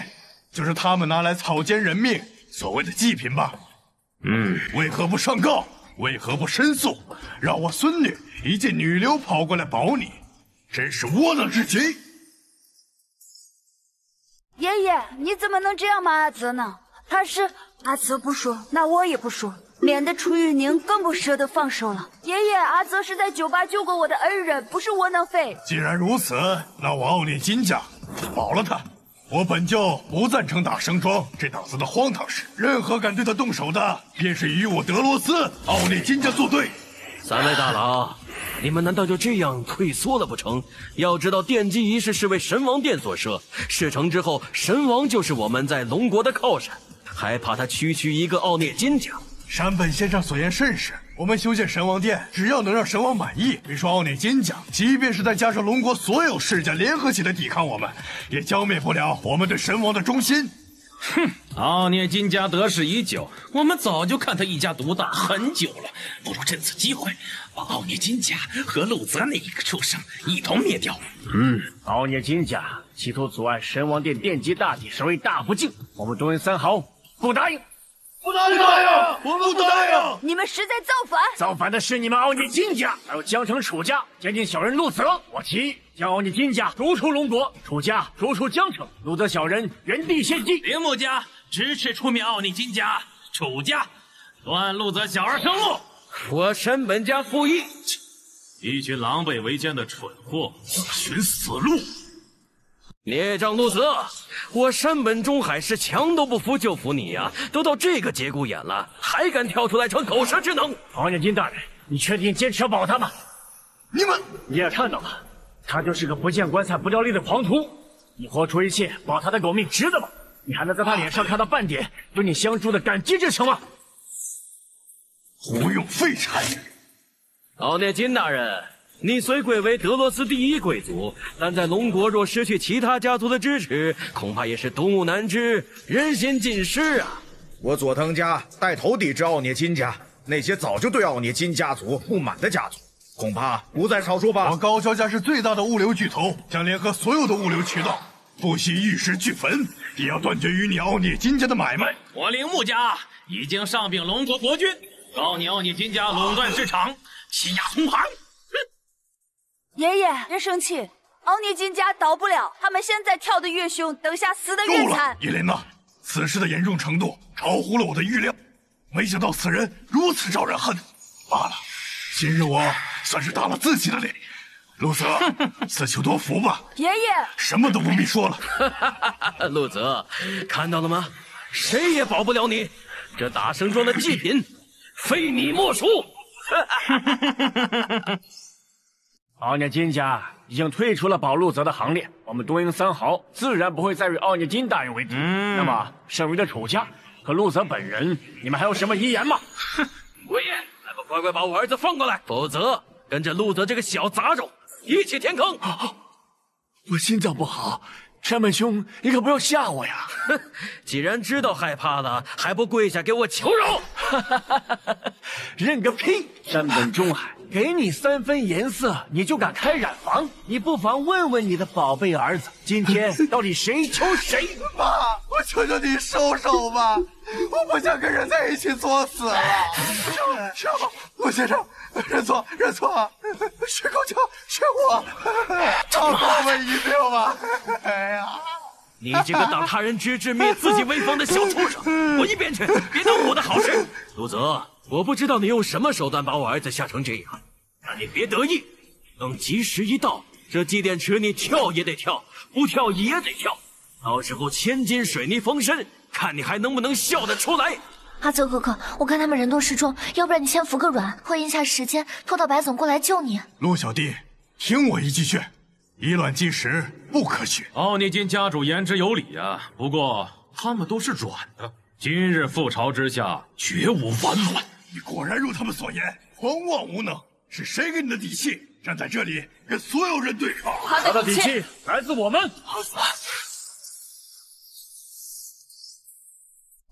Speaker 1: 就是他们拿来草菅人命所谓的祭品吧？
Speaker 2: 嗯，
Speaker 1: 为何不上告？为何不申诉？让我孙女一介女流跑过来保你，真是窝囊至极！
Speaker 8: 爷爷，你怎么能这样骂阿泽呢？他是阿泽不说，那我也不说，免得楚雨宁更不舍得放手了。爷爷，阿泽是在酒吧救过我的恩人，不是窝囊废。
Speaker 1: 既然如此，那我奥涅金家保了他。我本就不赞成打生庄这档子的荒唐事，任何敢对他动手的，便是与我德罗斯奥涅金家作对。
Speaker 3: 三位大佬，你们难道就这样退缩了不成？要知道奠基仪式是为神王殿所设，事成之后，神王就是我们在龙国的靠山，还怕他区区一个奥涅金家？
Speaker 1: 山本先生所言甚是，我们修建神王殿，只要能让神王满意，别说奥涅金家，即便是再加上龙国所有世家联合起来抵抗我们，也浇灭不了我们对神王的忠心。
Speaker 2: 哼，奥涅金家得势已久，我们早就看他一家独大很久了。不如趁此机会，把奥涅金家和陆泽那一个畜生一同灭掉。
Speaker 4: 嗯，奥涅金家企图阻碍神王殿奠基大典，实为大不敬。我们东云三豪不答应。
Speaker 1: 不答应！我们不答应！
Speaker 8: 你们实在造反！
Speaker 4: 造反的是你们奥涅金家，还有江城楚家，监禁小人陆泽。我提议将奥涅金家逐出龙国，楚家逐出江城，陆泽小人原地献祭。
Speaker 2: 林木家支持出面奥涅金家，楚家断陆泽小儿生路。
Speaker 3: 我山本家附议。
Speaker 2: 一群狼狈为奸的蠢货，自寻死路。
Speaker 3: 孽障陆泽，我山本中海是强都不服就服你呀！都到这个节骨眼了，还敢跳出来逞口舌之能？
Speaker 4: 黄建金大人，你确定坚持要保他吗？
Speaker 1: 你们
Speaker 4: 你也看到了，他就是个不见棺材不掉泪的狂徒，你豁出一切保他的狗命值得吗？你还能在他脸上看到半点对你相助的感激之情吗？
Speaker 1: 胡用废柴！
Speaker 3: 奥涅金大人。你虽贵为德罗斯第一贵族，但在龙国若失去其他家族的支持，恐怕也是独木难支，人心尽失啊！
Speaker 12: 我佐藤家带头抵制奥涅金家，那些早就对奥涅金家族不满的家族，恐怕不在少数吧？
Speaker 1: 我高桥家是最大的物流巨头，将联合所有的物流渠道，不惜玉石俱焚，也要断绝与你奥涅金家的买卖。
Speaker 2: 我铃木家已经上禀龙国国君，告你奥涅金家垄断市场，欺压同行。
Speaker 8: 哼爷爷，别生气，奥涅金家倒不了，他们现在跳得越凶，等下死得越惨。
Speaker 1: 叶莲娜，此事的严重程度超乎了我的预料，没想到此人如此招人恨。罢了，今日我算是打了自己的脸。陆泽，自求多福吧。
Speaker 8: 爷爷，
Speaker 1: 什么都不必说了。
Speaker 3: 陆泽，看到了吗？谁也保不了你，这打生庄的祭品，非你莫属。
Speaker 4: 奥涅金家已经退出了保陆泽的行列，我们东瀛三豪自然不会再与奥涅金大人为敌。那么，剩余的楚家和陆泽本人，你们还有什么遗言吗？
Speaker 3: 哼，无言，还不乖乖把我儿子放过来，否则跟着陆泽这个小杂种一起填坑。
Speaker 4: 我心脏不好，山本兄，你可不要吓我呀！
Speaker 3: 哼，既然知道害怕了，还不跪下给我求饶？
Speaker 4: 认个屁！山本中海。给你三分颜色，你就敢开染房？你不妨问问你的宝贝儿子，今天到底谁求谁？
Speaker 1: 妈，我求求你收手吧，我不想跟人在一起作死了。是陆先生，认错，认错，是高桥，是我，饶过我一命吧。哎呀，
Speaker 3: 你这个挡他人之志灭自己威风的小畜生，滚一边去，别耽误我的好事。陆泽。我不知道你用什么手段把我儿子吓成这样，但你别得意，等吉时一到，这祭奠池你跳也得跳，不跳也得跳，到时候千斤水泥封身，看你还能不能笑得出来。
Speaker 5: 阿泽哥哥，我看他们人多势众，要不然你先服个软，拖一下时间，拖到白总过来救你。
Speaker 1: 陆小弟，听我一句劝，以卵击石不可取。
Speaker 2: 奥尼金家主言之有理啊，不过他们都是软的，今日覆巢之下，绝无完卵。
Speaker 1: 你果然如他们所言，狂妄无能。是谁给你的底气，站在这里跟所有人对抗？
Speaker 4: 他的底气来自我们。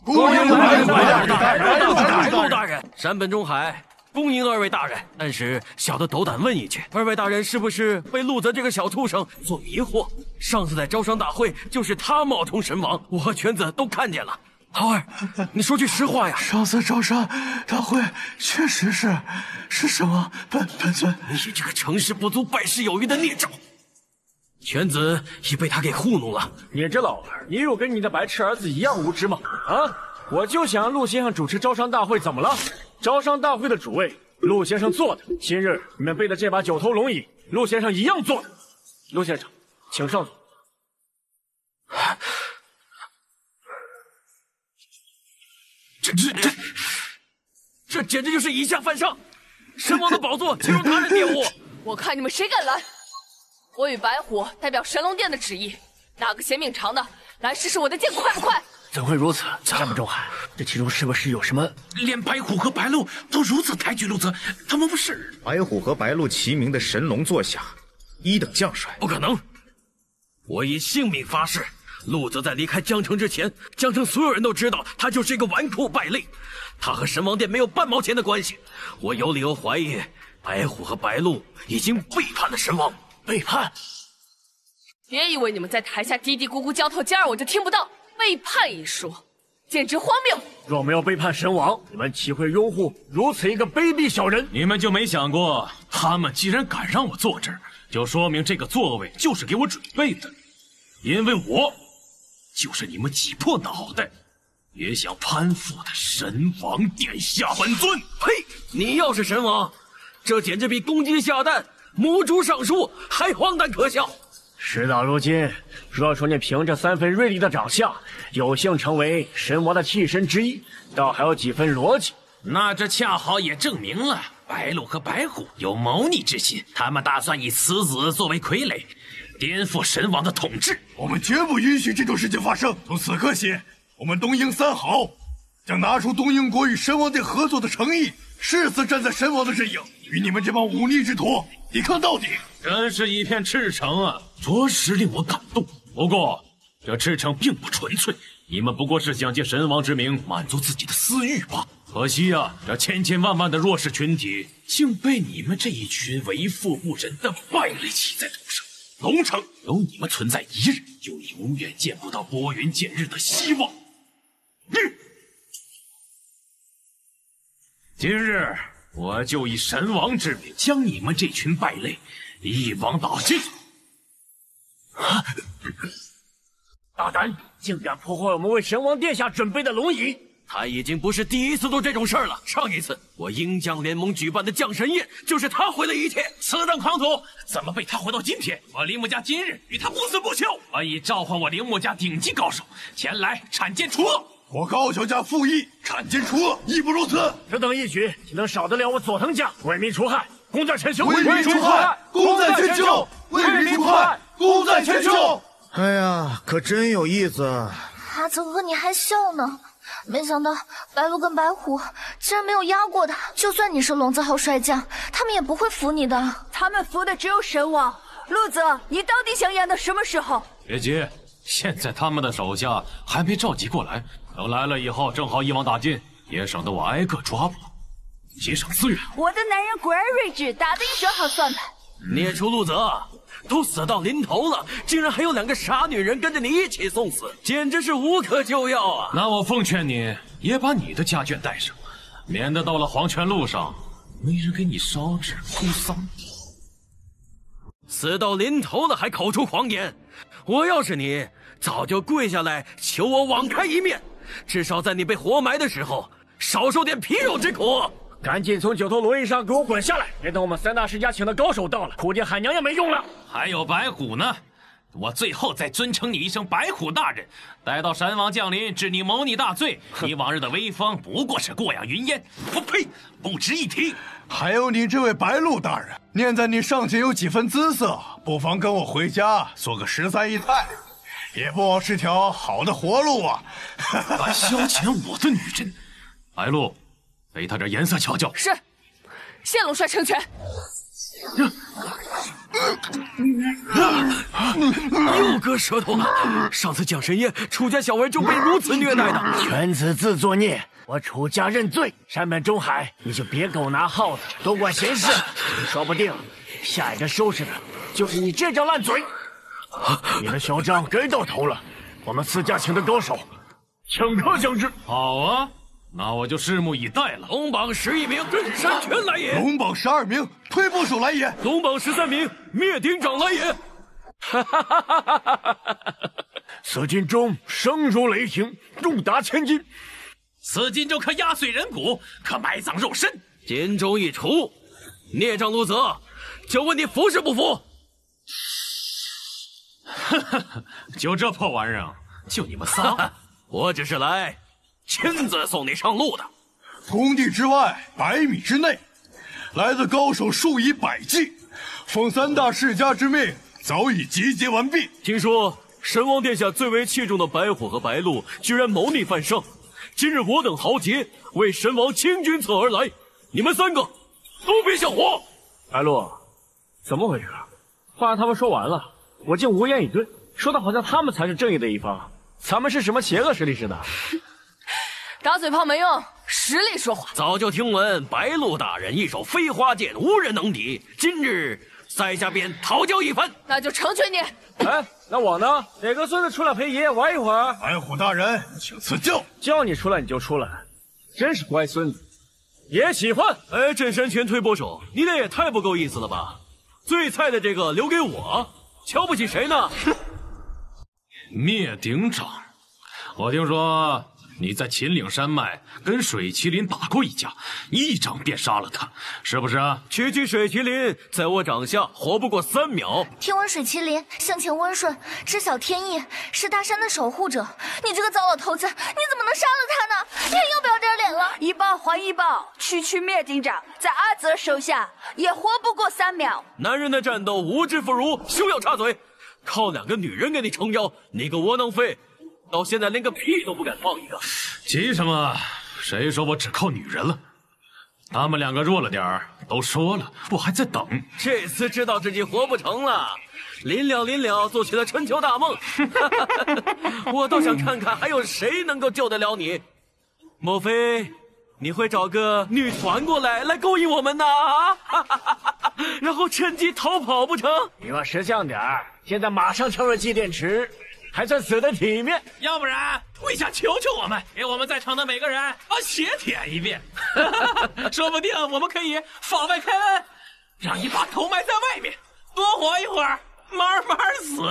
Speaker 1: 恭迎白陆大
Speaker 3: 人，白陆大人，山本中海，恭迎二位大人。但是小的斗胆问一句，二位大人是不是被陆泽这个小畜生所迷惑？上次在招商大会，就是他冒充神王，我和犬子都看见了。豪儿，你说句实话呀！
Speaker 1: 上次招商大会确实是是什么本本尊。
Speaker 3: 你这个成事不足败事有余的孽障，犬子已被他给糊弄了。
Speaker 4: 你这老儿，你有跟你的白痴儿子一样无知吗？啊！我就想让陆先生主持招商大会，怎么了？招商大会的主位，陆先生坐的。今日你们背的这把九头龙椅，陆先生一样坐的。陆先生，请上座。
Speaker 3: 这这这，这简直就是以下犯上！神王的宝座岂容他人玷污？
Speaker 9: 我看你们谁敢拦！我与白虎代表神龙殿的旨意，哪个嫌命长的来试试我的剑快不快？
Speaker 4: 怎会如此？山本中海，这其中是不是有什么？
Speaker 2: 连白虎和白鹿都如此抬举陆泽，他们不是？
Speaker 12: 白虎和白鹿齐名的神龙座下，一等将帅，
Speaker 3: 不可能！我以性命发誓。陆泽在离开江城之前，江城所有人都知道他就是一个纨绔败类，他和神王殿没有半毛钱的关系。我有理由怀疑白虎和白鹿已经背叛了神王。
Speaker 4: 背叛？
Speaker 9: 别以为你们在台下嘀嘀咕咕交头接耳，我就听不到。背叛一说，简直荒谬。
Speaker 4: 若没有背叛神王，你们岂会拥护如此一个卑鄙小人？
Speaker 2: 你们就没想过，他们既然敢让我坐这儿，就说明这个座位就是给我准备的，因为我。就是你们挤破脑袋也想攀附的神王殿下本尊！
Speaker 3: 呸！你要是神王，这简直比公鸡下蛋、母猪上树还荒诞可笑。
Speaker 4: 事到如今，若说你凭着三分锐利的长相有幸成为神王的替身之一，倒还有几分逻辑。
Speaker 2: 那这恰好也证明了白鹿和白虎有谋逆之心，他们打算以此子作为傀儡。颠覆神王的统治，
Speaker 1: 我们绝不允许这种事情发生。从此刻起，我们东瀛三豪将拿出东瀛国与神王殿合作的诚意，誓死站在神王的阵营，与你们这帮忤逆之徒抵抗到底。
Speaker 2: 真是一片赤诚啊，着实令我感动。不过，这赤诚并不纯粹，你们不过是想借神王之名满足自己的私欲吧？可惜啊，这千千万万的弱势群体，竟被你们这一群为富不仁的败类骑在头上。龙城有你们存在一日，就永远见不到拨云见日的希望。今日我就以神王之名，将你们这群败类一网打尽。
Speaker 4: 大胆，竟敢破坏我们为神王殿下准备的龙椅！
Speaker 3: 他已经不是第一次做这种事儿了。上一次我鹰将联盟举办的降神宴，就是他毁了一切。
Speaker 2: 此等狂徒，怎么被他毁到今天？我林木家今日与他不死不休。我已召唤我林木家顶级高手前来铲奸除恶。
Speaker 1: 我高桥家负义铲奸除恶，义不容辞。
Speaker 4: 此等义举，岂能少得了我佐藤家为民除害，功在千秋？
Speaker 1: 为民除害，功在千秋。为民除害，功在千秋。
Speaker 12: 哎呀，可真有意思。
Speaker 5: 阿泽哥，你还笑呢？没想到白鹿跟白虎竟然没有压过他，就算你是龙字号帅将，他们也不会服你的。
Speaker 8: 他们服的只有神王。陆泽，你到底想演到什么时候？
Speaker 2: 别急，现在他们的手下还没召集过来，等来了以后，正好一网打尽，也省得我挨个抓捕，节省资源。
Speaker 8: 我的男人果然睿智，打得一手好算盘。
Speaker 3: 孽畜陆泽。都死到临头了，竟然还有两个傻女人跟着你一起送死，简直是无可救药啊！
Speaker 2: 那我奉劝你也把你的家眷带上，免得到了黄泉路上没人给你烧纸哭丧。
Speaker 3: 死到临头了还口出狂言，我要是你，早就跪下来求我网开一面，至少在你被活埋的时候少受点皮肉之苦。
Speaker 4: 赶紧从九头龙椅上给我滚下来！别等我们三大世家请的高手到了，哭爹喊娘也没用了。
Speaker 2: 还有白虎呢，我最后再尊称你一声白虎大人。待到神王降临，治你谋逆大罪，你往日的威风不过是过眼云烟。我呸，不值一提。
Speaker 1: 还有你这位白鹿大人，念在你尚且有几分姿色，不妨跟我回家做个十三姨太，也不枉是条好的活路啊！
Speaker 2: 敢消遣我的女人，白鹿。给他点颜色瞧瞧。
Speaker 9: 是，谢龙帅成全。
Speaker 3: 又割舌头了。上次蒋神医，楚家小儿就被如此虐待的。
Speaker 4: 犬子自作孽，我楚家认罪。山本中海，你就别给我拿耗子，多管闲事。说不定下一个收拾的就是你这张烂嘴。你的嚣张该到头了。我们四家请的高手，请他将至。
Speaker 2: 好啊，那我就拭目以待了。
Speaker 3: 龙榜十一名，镇山拳来也；
Speaker 1: 龙榜十二名，推部手来也；
Speaker 3: 龙榜十三名，灭顶掌来也。
Speaker 4: 哈哈哈哈哈哈！此金钟声如雷霆，重达千斤。
Speaker 2: 此金钟可压碎人骨，可埋葬肉身。
Speaker 3: 金钟一出，孽障陆泽，就问你服是不服？
Speaker 2: 哈哈，就这破玩意儿，就你们仨？
Speaker 3: 我只是来亲自送你上路的。
Speaker 1: 工地之外，百米之内，来自高手数以百计，奉三大世家之命，早已集结完毕。
Speaker 3: 听说神王殿下最为器重的白虎和白鹿，居然谋逆犯上。今日我等豪杰为神王清君侧而来，你们三个都别想活！
Speaker 4: 白鹿，怎么回事？话让他们说完了，我竟无言以对，说的好像他们才是正义的一方，咱们是什么邪恶势力似的。
Speaker 9: 打嘴炮没用，实力说话。
Speaker 3: 早就听闻白鹿大人一手飞花剑，无人能敌。今日在下便讨教一番。
Speaker 9: 那就成全你。
Speaker 4: 哎，那我呢？哪个孙子出来陪爷爷玩一会儿？
Speaker 1: 白虎大人，请赐教。
Speaker 4: 叫你出来你就出来，真是乖孙子。爷喜欢。
Speaker 3: 哎，镇山拳推波手，你俩也太不够意思了吧？最菜的这个留给我，瞧不起谁呢？
Speaker 2: 哼灭顶掌，我听说。你在秦岭山脉跟水麒麟打过一架，一掌便杀了他，是不是啊？
Speaker 3: 区区水麒麟在我掌下活不过三秒。
Speaker 5: 听闻水麒麟性情温顺，知晓天意，是大山的守护者。你这个糟老头子，你怎么能杀了他呢？你还要不要点脸了？
Speaker 8: 一报还一报，区区灭顶掌在阿泽手下也活不过三秒。
Speaker 3: 男人的战斗无知妇孺，休要插嘴。靠两个女人给你撑腰，你个窝囊废！到现在连个屁都不敢放一个，
Speaker 2: 急什么？谁说我只靠女人了？他们两个弱了点儿，都说了，我还在等。
Speaker 3: 这次知道自己活不成了，临了临了，做起了春秋大梦。我倒想看看还有谁能够救得了你。莫非你会找个女团过来来勾引我们呢？啊 然后趁机逃跑不成？
Speaker 4: 你往识相点儿，现在马上跳入祭奠池。还算死得体面，
Speaker 2: 要不然跪下求求我们，给我们在场的每个人啊血舔一遍，说不定我们可以法外开恩，让你把头埋在外面，多活一会儿，慢慢
Speaker 12: 死。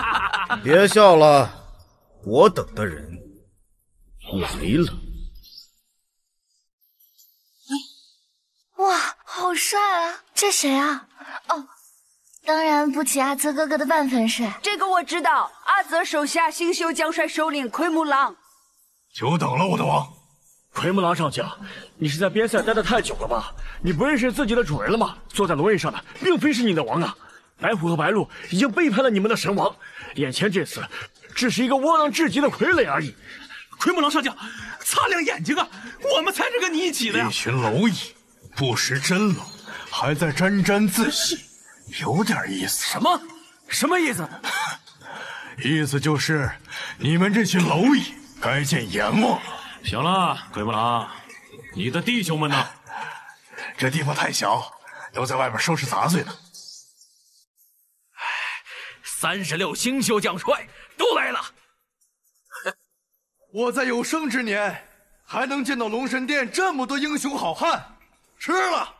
Speaker 12: 别笑了，我等的人来了。
Speaker 5: 哇，好帅啊！这谁啊？哦。当然不及阿泽哥哥的半分事。
Speaker 8: 这个我知道，阿泽手下星宿将帅首领奎木狼。
Speaker 1: 久等了，我的王。
Speaker 4: 奎木狼上将，你是在边塞待的太久了吧？你不认识自己的主人了吗？坐在龙椅上的并非是你的王啊！白虎和白鹿已经背叛了你们的神王，眼前这次只是一个窝囊至极的傀儡而已。
Speaker 2: 奎木狼上将，擦亮眼睛啊！我们才是跟你一起的呀！
Speaker 1: 一群蝼蚁，不识真龙，还在沾沾自喜。有点意思。
Speaker 3: 什么？什么意思？
Speaker 1: 意思就是你们这群蝼蚁该见阎王了。
Speaker 2: 行了，鬼木狼，你的弟兄们呢？
Speaker 1: 这地方太小，都在外边收拾杂碎呢。
Speaker 3: 唉，三十六星宿将帅都来了。
Speaker 1: 我在有生之年还能见到龙神殿这么多英雄好汉，吃了。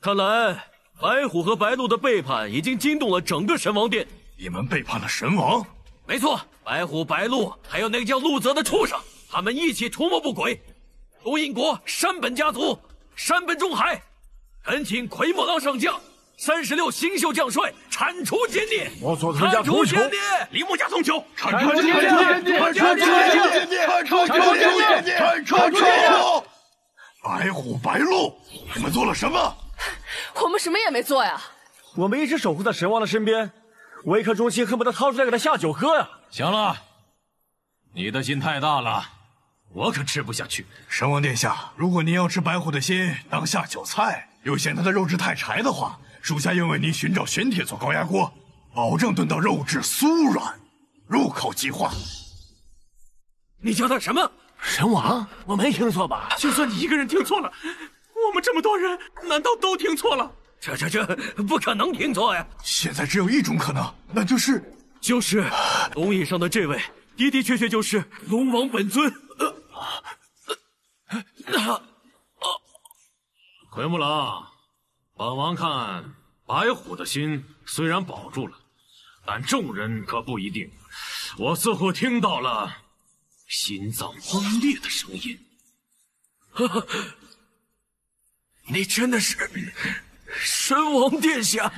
Speaker 3: 看来。白虎和白鹿的背叛已经惊动了整个神王殿。
Speaker 1: 你们背叛了神王？
Speaker 3: 没错，白虎、白鹿还有那个叫陆泽的畜生，他们一起图谋不轨。龙印国山本家族，山本中海，恳请奎木狼上将，三十六星宿将帅铲除奸孽。
Speaker 4: 我左藤家同囚，
Speaker 2: 铃木家同囚，
Speaker 1: 铲除奸孽，铲除奸孽，铲除奸孽，铲除奸孽。白虎、白鹿，你们做了什么？
Speaker 9: 我们什么也没做呀，
Speaker 4: 我们一直守护在神王的身边，我一颗忠心恨不得掏出来给他下酒喝呀！
Speaker 2: 行了，你的心太大了，我可吃不下去。
Speaker 1: 神王殿下，如果您要吃白虎的心当下酒菜，又嫌它的肉质太柴的话，属下愿为您寻找玄铁做高压锅，保证炖到肉质酥软，入口即化。
Speaker 3: 你叫他什么？
Speaker 4: 神王？我没听错吧？
Speaker 2: 就算你一个人听错了。我们这么多人，难道都听错了？
Speaker 3: 这、这、这不可能听错呀！
Speaker 1: 现在只有一种可能，那就是……
Speaker 3: 就是龙椅上的这位的的确确就是龙王本尊。
Speaker 2: 呃奎木狼，本王看白虎的心虽然保住了，但众人可不一定。我似乎听到了心脏崩裂的声音。
Speaker 3: 你真的是神王殿下！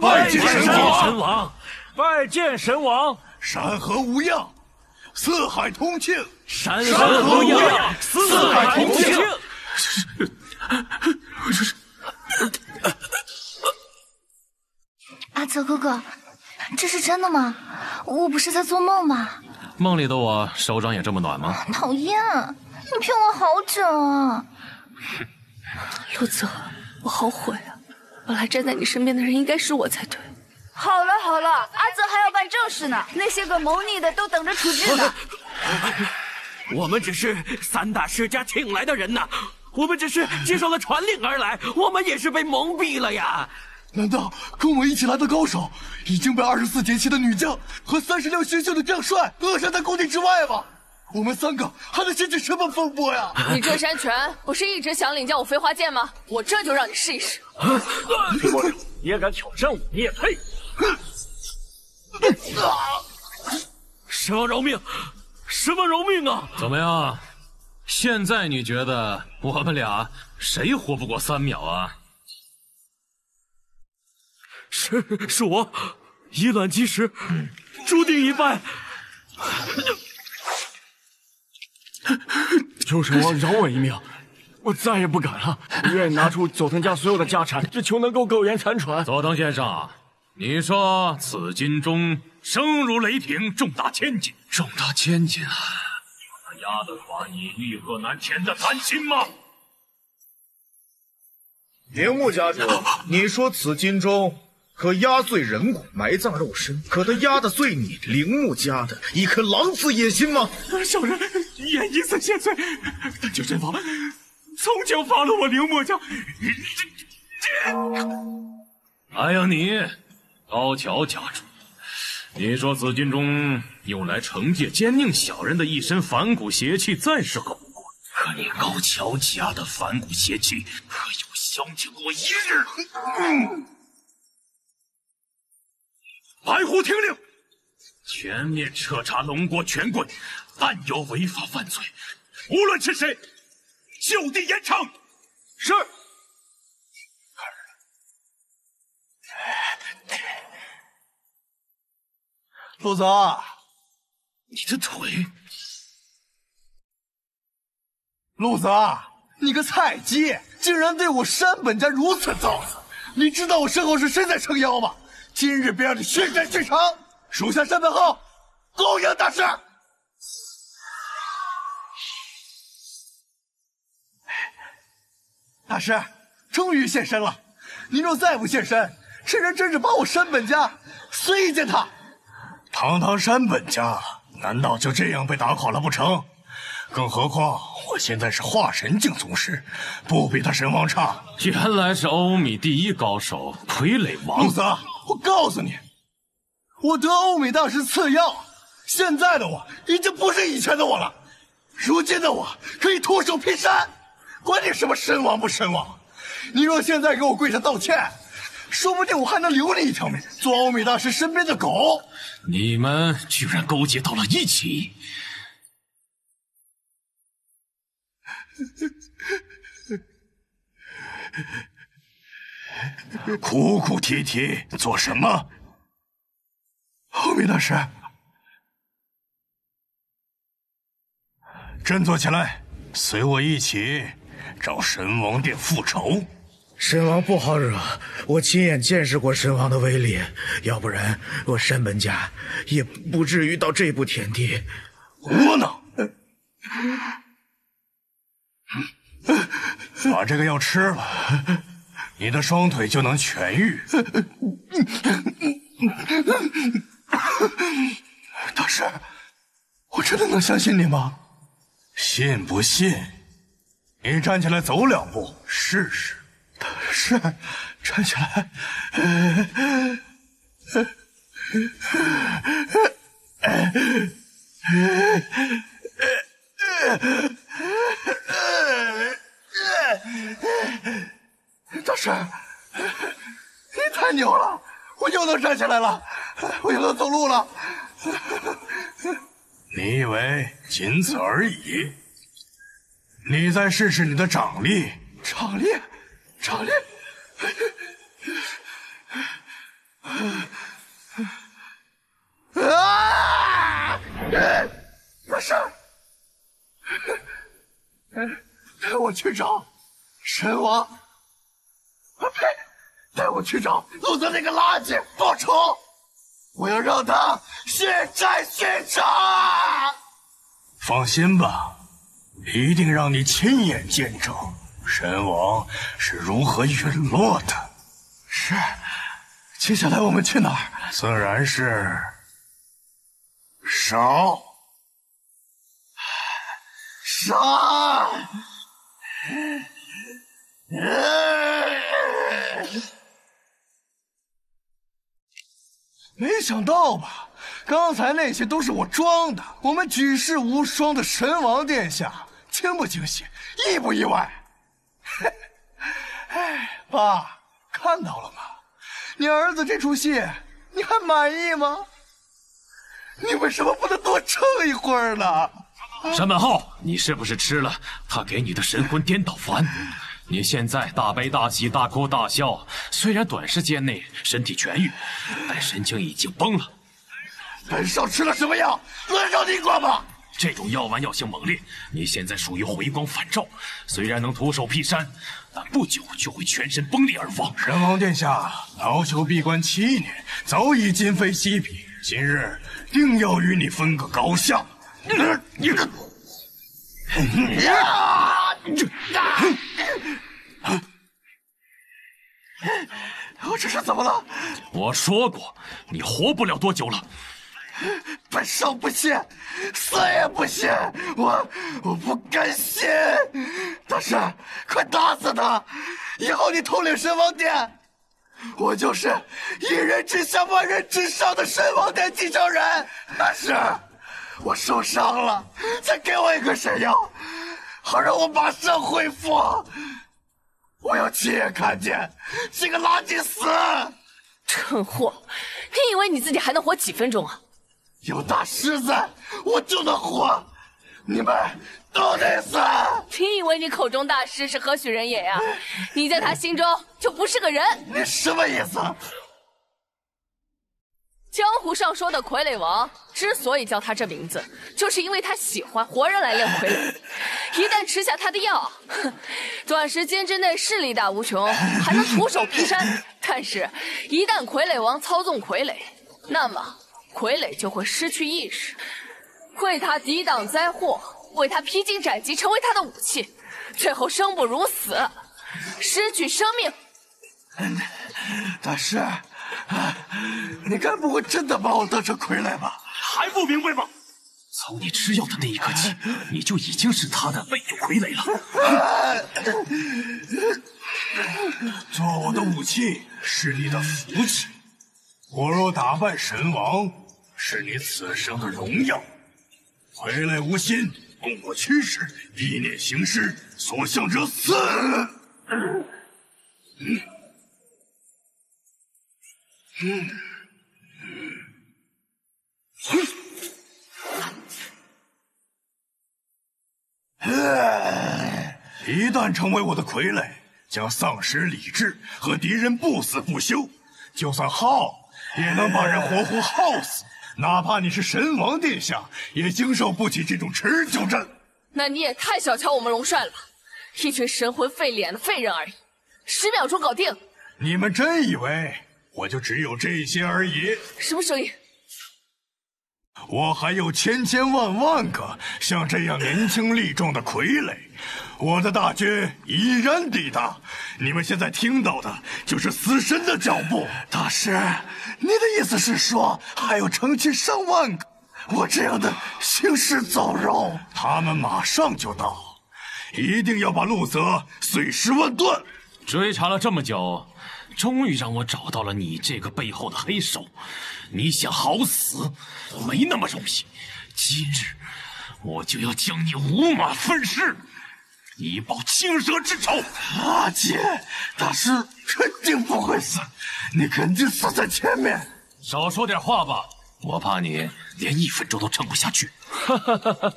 Speaker 1: 拜见神王！
Speaker 3: 神王，
Speaker 4: 拜见神王！
Speaker 1: 山河无恙，四海同庆！
Speaker 3: 山河无恙，四海同庆！
Speaker 5: 阿泽哥哥，这是真的吗？我不是在做梦吧？
Speaker 2: 梦里的我手掌也这么暖吗？
Speaker 5: 讨厌，你骗我好久啊！
Speaker 9: 陆泽，我后悔啊！本来站在你身边的人应该是我才对。
Speaker 8: 好了好了，阿泽还要办正事呢，那些个谋逆的都等着处置呢。
Speaker 3: 我们只是三大世家请来的人呐，我们只是接受了传令而来，我们也是被蒙蔽了呀。
Speaker 1: 难道跟我一起来的高手已经被二十四节气的女将和三十六星宿的将帅扼杀在宫殿之外吗？我们三个还能掀起什么风波呀？
Speaker 9: 你这山泉不是一直想领教我飞花剑吗？我这就让你试一试。
Speaker 4: 崔国你也敢挑战我？你也配！
Speaker 3: 神王饶命！神王饶命啊！
Speaker 2: 怎么样？现在你觉得我们俩谁活不过三秒啊？
Speaker 3: 是是我，以卵击石，注定一败。
Speaker 13: 求神王饶我一命，我再也不敢了。我愿意拿出佐藤家所有的家产，只求能够苟延残喘。
Speaker 2: 佐藤先生，你说此金钟声如雷霆，重达千斤，重达千斤啊！你压得垮你欲壑难填的贪心吗？
Speaker 12: 铃木家主，你说此金钟可压碎人骨，埋葬肉身，可它压得碎你铃木家的一颗狼子野心吗？
Speaker 3: 小人愿以死谢罪，但求神王从轻发了我铃木家。
Speaker 2: 还有你，高桥家主，你说紫金钟用来惩戒奸佞小人的一身反骨邪气，再是好过。可你高桥家的反骨邪气，可有消减过一日？嗯白虎听令，全面彻查龙国权贵，但有违法犯罪，无论是谁，就地严惩。
Speaker 3: 是。
Speaker 1: 陆泽，
Speaker 2: 你的腿！
Speaker 1: 陆泽，你个菜鸡，竟然对我山本家如此造次！你知道我身后是谁在撑腰吗？今日便让你血债血偿！属下山本浩，恭迎大师。大师，终于现身了！您若再不现身，这人真是把我山本家随意践踏。堂堂山本家，难道就这样被打垮了不成？更何况我现在是化神境宗师，不比他神王差。
Speaker 2: 原来是欧米第一高手傀儡王。
Speaker 1: 陆泽，我告诉你，我得欧米大师赐药，现在的我已经不是以前的我了。如今的我可以徒手劈山，管你什么身亡不身亡。你若现在给我跪下道歉，说不定我还能留你一条命，做欧米大师身边的狗。
Speaker 2: 你们居然勾结到了一起！
Speaker 1: 哭哭啼啼做什么？后面大师，振作起来，随我一起找神王殿复仇。
Speaker 12: 神王不好惹，我亲眼见识过神王的威力，要不然我山本家也不至于到这步田地。
Speaker 1: 窝囊！把这个药吃了，你的双腿就能痊愈。大师，我真的能相信你吗？信不信？你站起来走两步试试。是，站起来。大师，你太牛了，我又能站起来了，我又能走路了。
Speaker 11: 你以为仅此而已？你再试试你的掌力。
Speaker 1: 掌力，掌力。啊！大师，带我去找神王。啊呸！带我去找陆泽那个垃圾报仇！我要让他血债血偿！
Speaker 11: 放心吧，一定让你亲眼见证神王是如何陨落的。
Speaker 1: 是，接下来我们去哪儿？
Speaker 11: 自然是烧
Speaker 1: 杀！没想到吧？刚才那些都是我装的。我们举世无双的神王殿下，惊不惊喜？意不意外？哎，爸，看到了吗？你儿子这出戏，你还满意吗？你为什么不能多撑一会儿呢？
Speaker 2: 山本浩，你是不是吃了他给你的神魂颠倒丸？你现在大悲大喜大哭大笑，虽然短时间内身体痊愈，但神经已经崩了。
Speaker 1: 本少吃了什么药？轮着你管吗？
Speaker 2: 这种药丸药性猛烈，你现在属于回光返照，虽然能徒手劈山，但不久就会全身崩裂而亡。
Speaker 11: 神王殿下老朽闭关七年，早已今非昔比，今日定要与你分个高下。你这。
Speaker 1: 我这是怎么了？
Speaker 2: 我说过，你活不了多久了。
Speaker 1: 本少不信，死也不信。我我不甘心。大师，快打死他！以后你统领神王殿，我就是一人之下万人之上的神王殿继承人。大师，我受伤了，再给我一颗神药，好让我马上恢复。我要亲眼看见这个垃圾死！
Speaker 9: 蠢货，你以为你自己还能活几分钟啊？
Speaker 1: 有大师在，我就能活。你们都得死！
Speaker 9: 你以为你口中大师是何许人也呀？你在他心中就不是个人。
Speaker 1: 你什么意思？
Speaker 9: 江湖上说的傀儡王，之所以叫他这名字，就是因为他喜欢活人来练傀儡。一旦吃下他的药，短时间之内势力大无穷，还能徒手劈山。但是，一旦傀儡王操纵傀儡，那么傀儡就会失去意识，为他抵挡灾祸，为他披荆斩棘，成为他的武器，最后生不如死，失去生命。
Speaker 1: 大师。你该不会真的把我当成傀儡吧？
Speaker 2: 还不明白吗？从你吃药的那一刻起，你就已经是他的备用傀儡了。
Speaker 11: 做我的武器是你的福气，我若打败神王，是你此生的荣耀。傀儡无心，供我驱使，意念行事，所向者死。嗯。嗯，一旦成为我的傀儡，将丧失理智，和敌人不死不休。就算耗，也能把人活活耗死。哪怕你是神王殿下，也经受不起这种持久战。
Speaker 9: 那你也太小瞧我们龙帅了，一群神魂废脸的废人而已，十秒钟搞定。
Speaker 11: 你们真以为？我就只有这些而已。
Speaker 9: 什么声音？
Speaker 11: 我还有千千万万个像这样年轻力壮的傀儡，我的大军已然抵达。你们现在听到的就是死神的脚步。
Speaker 1: 大师，你的意思是说还有成千上万个我这样的行尸走肉？
Speaker 11: 他们马上就到，一定要把陆泽碎尸万段。
Speaker 2: 追查了这么久。终于让我找到了你这个背后的黑手，你想好死，没那么容易。今日我就要将你五马分尸，以报青蛇之仇。
Speaker 1: 阿杰，大师肯定不会死，你肯定死在前面。
Speaker 2: 少说点话吧，我怕你连一分钟都撑不下去。
Speaker 4: 哈哈哈哈！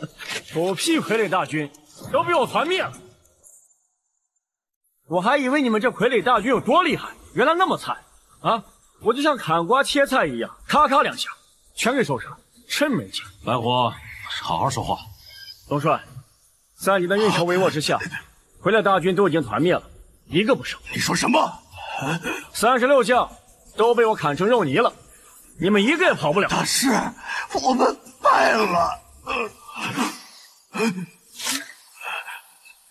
Speaker 4: 狗屁傀儡大军都被我团灭了，我还以为你们这傀儡大军有多厉害，原来那么菜啊！我就像砍瓜切菜一样，咔咔两下全给收拾了，真没劲。
Speaker 2: 白虎，好好说话。
Speaker 4: 龙帅，在你的运筹帷幄之下，傀儡大军都已经团灭了，一个不剩。
Speaker 1: 你说什么？
Speaker 4: 三十六将都被我砍成肉泥了，你们一个也跑不了。
Speaker 1: 大师，我们败了。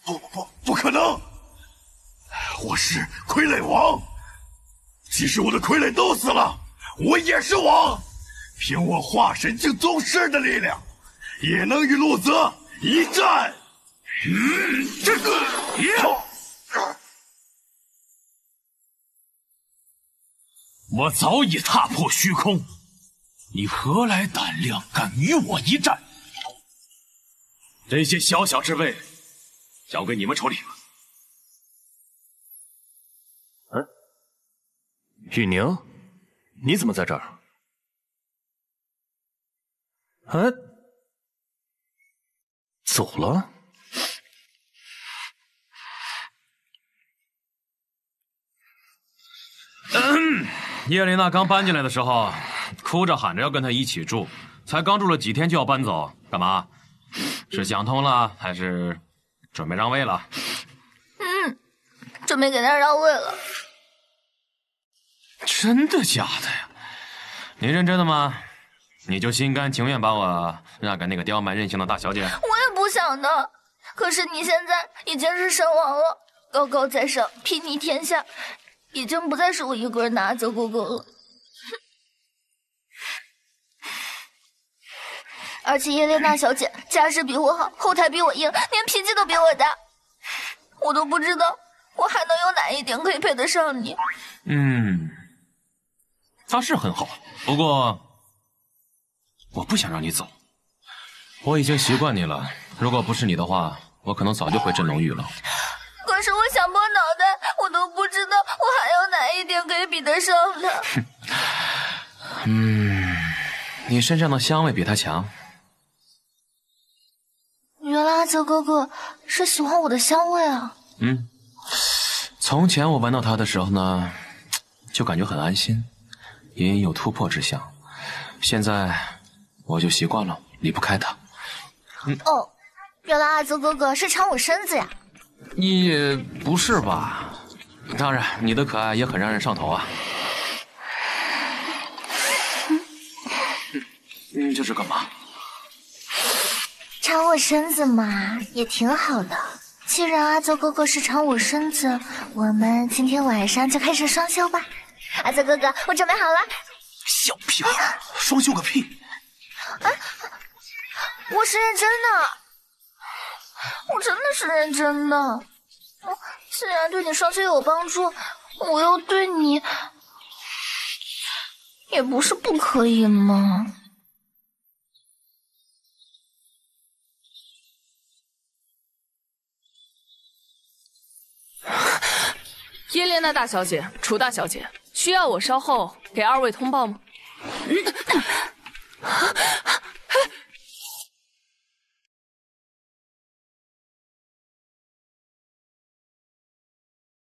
Speaker 1: 不不不可能！我是傀儡王，即使我的傀儡都死了，我也是王。凭我化神境宗师的力量，也能与陆泽一战。嗯，这个
Speaker 2: 我早已踏破虚空，你何来胆量敢与我一战？这些小小之辈，交给你们处理
Speaker 6: 雨宁，你怎么在这儿？哎，走了。
Speaker 2: 嗯，叶琳娜刚搬进来的时候，哭着喊着要跟她一起住，才刚住了几天就要搬走，干嘛？是想通了，还是准备让位了？
Speaker 5: 嗯，准备给他让位了。
Speaker 2: 真的假的呀？你认真的吗？你就心甘情愿把我让给那个刁蛮任性的大小姐？
Speaker 5: 我也不想的。可是你现在已经是神王了，高高在上，睥睨天下，已经不再是我一个人的阿泽哥哥了。而且叶莲娜小姐家世比我好，后台比我硬，连脾气都比我大，我都不知道我还能有哪一点可以配得上你。
Speaker 2: 嗯，她是很好，不过我不想让你走，我已经习惯你了。如果不是你的话，我可能早就回镇龙域了。
Speaker 5: 可是我想破脑袋，我都不知道我还有哪一点可以比得上他。
Speaker 2: 嗯，你身上的香味比他强。
Speaker 5: 原来阿泽哥哥是喜欢我的香味啊！
Speaker 2: 嗯，从前我闻到他的时候呢，就感觉很安心，隐隐有突破之象。现在我就习惯了，离不开他。
Speaker 5: 嗯、哦，原来阿泽哥哥是馋我身子呀！
Speaker 2: 也不是吧？当然，你的可爱也很让人上头啊。嗯，这是干嘛？
Speaker 5: 馋我身子嘛，也挺好的。既然阿泽哥哥是馋我身子，我们今天晚上就开始双修吧。阿泽哥哥，我准备好了。
Speaker 1: 小屁孩，双修个屁！
Speaker 5: 啊，我是认真的，我真的是认真的。我既然对你双修有帮助，我又对你也不是不可以嘛。
Speaker 9: 耶莲娜大小姐、楚大小姐，需要我稍后给二位通报吗？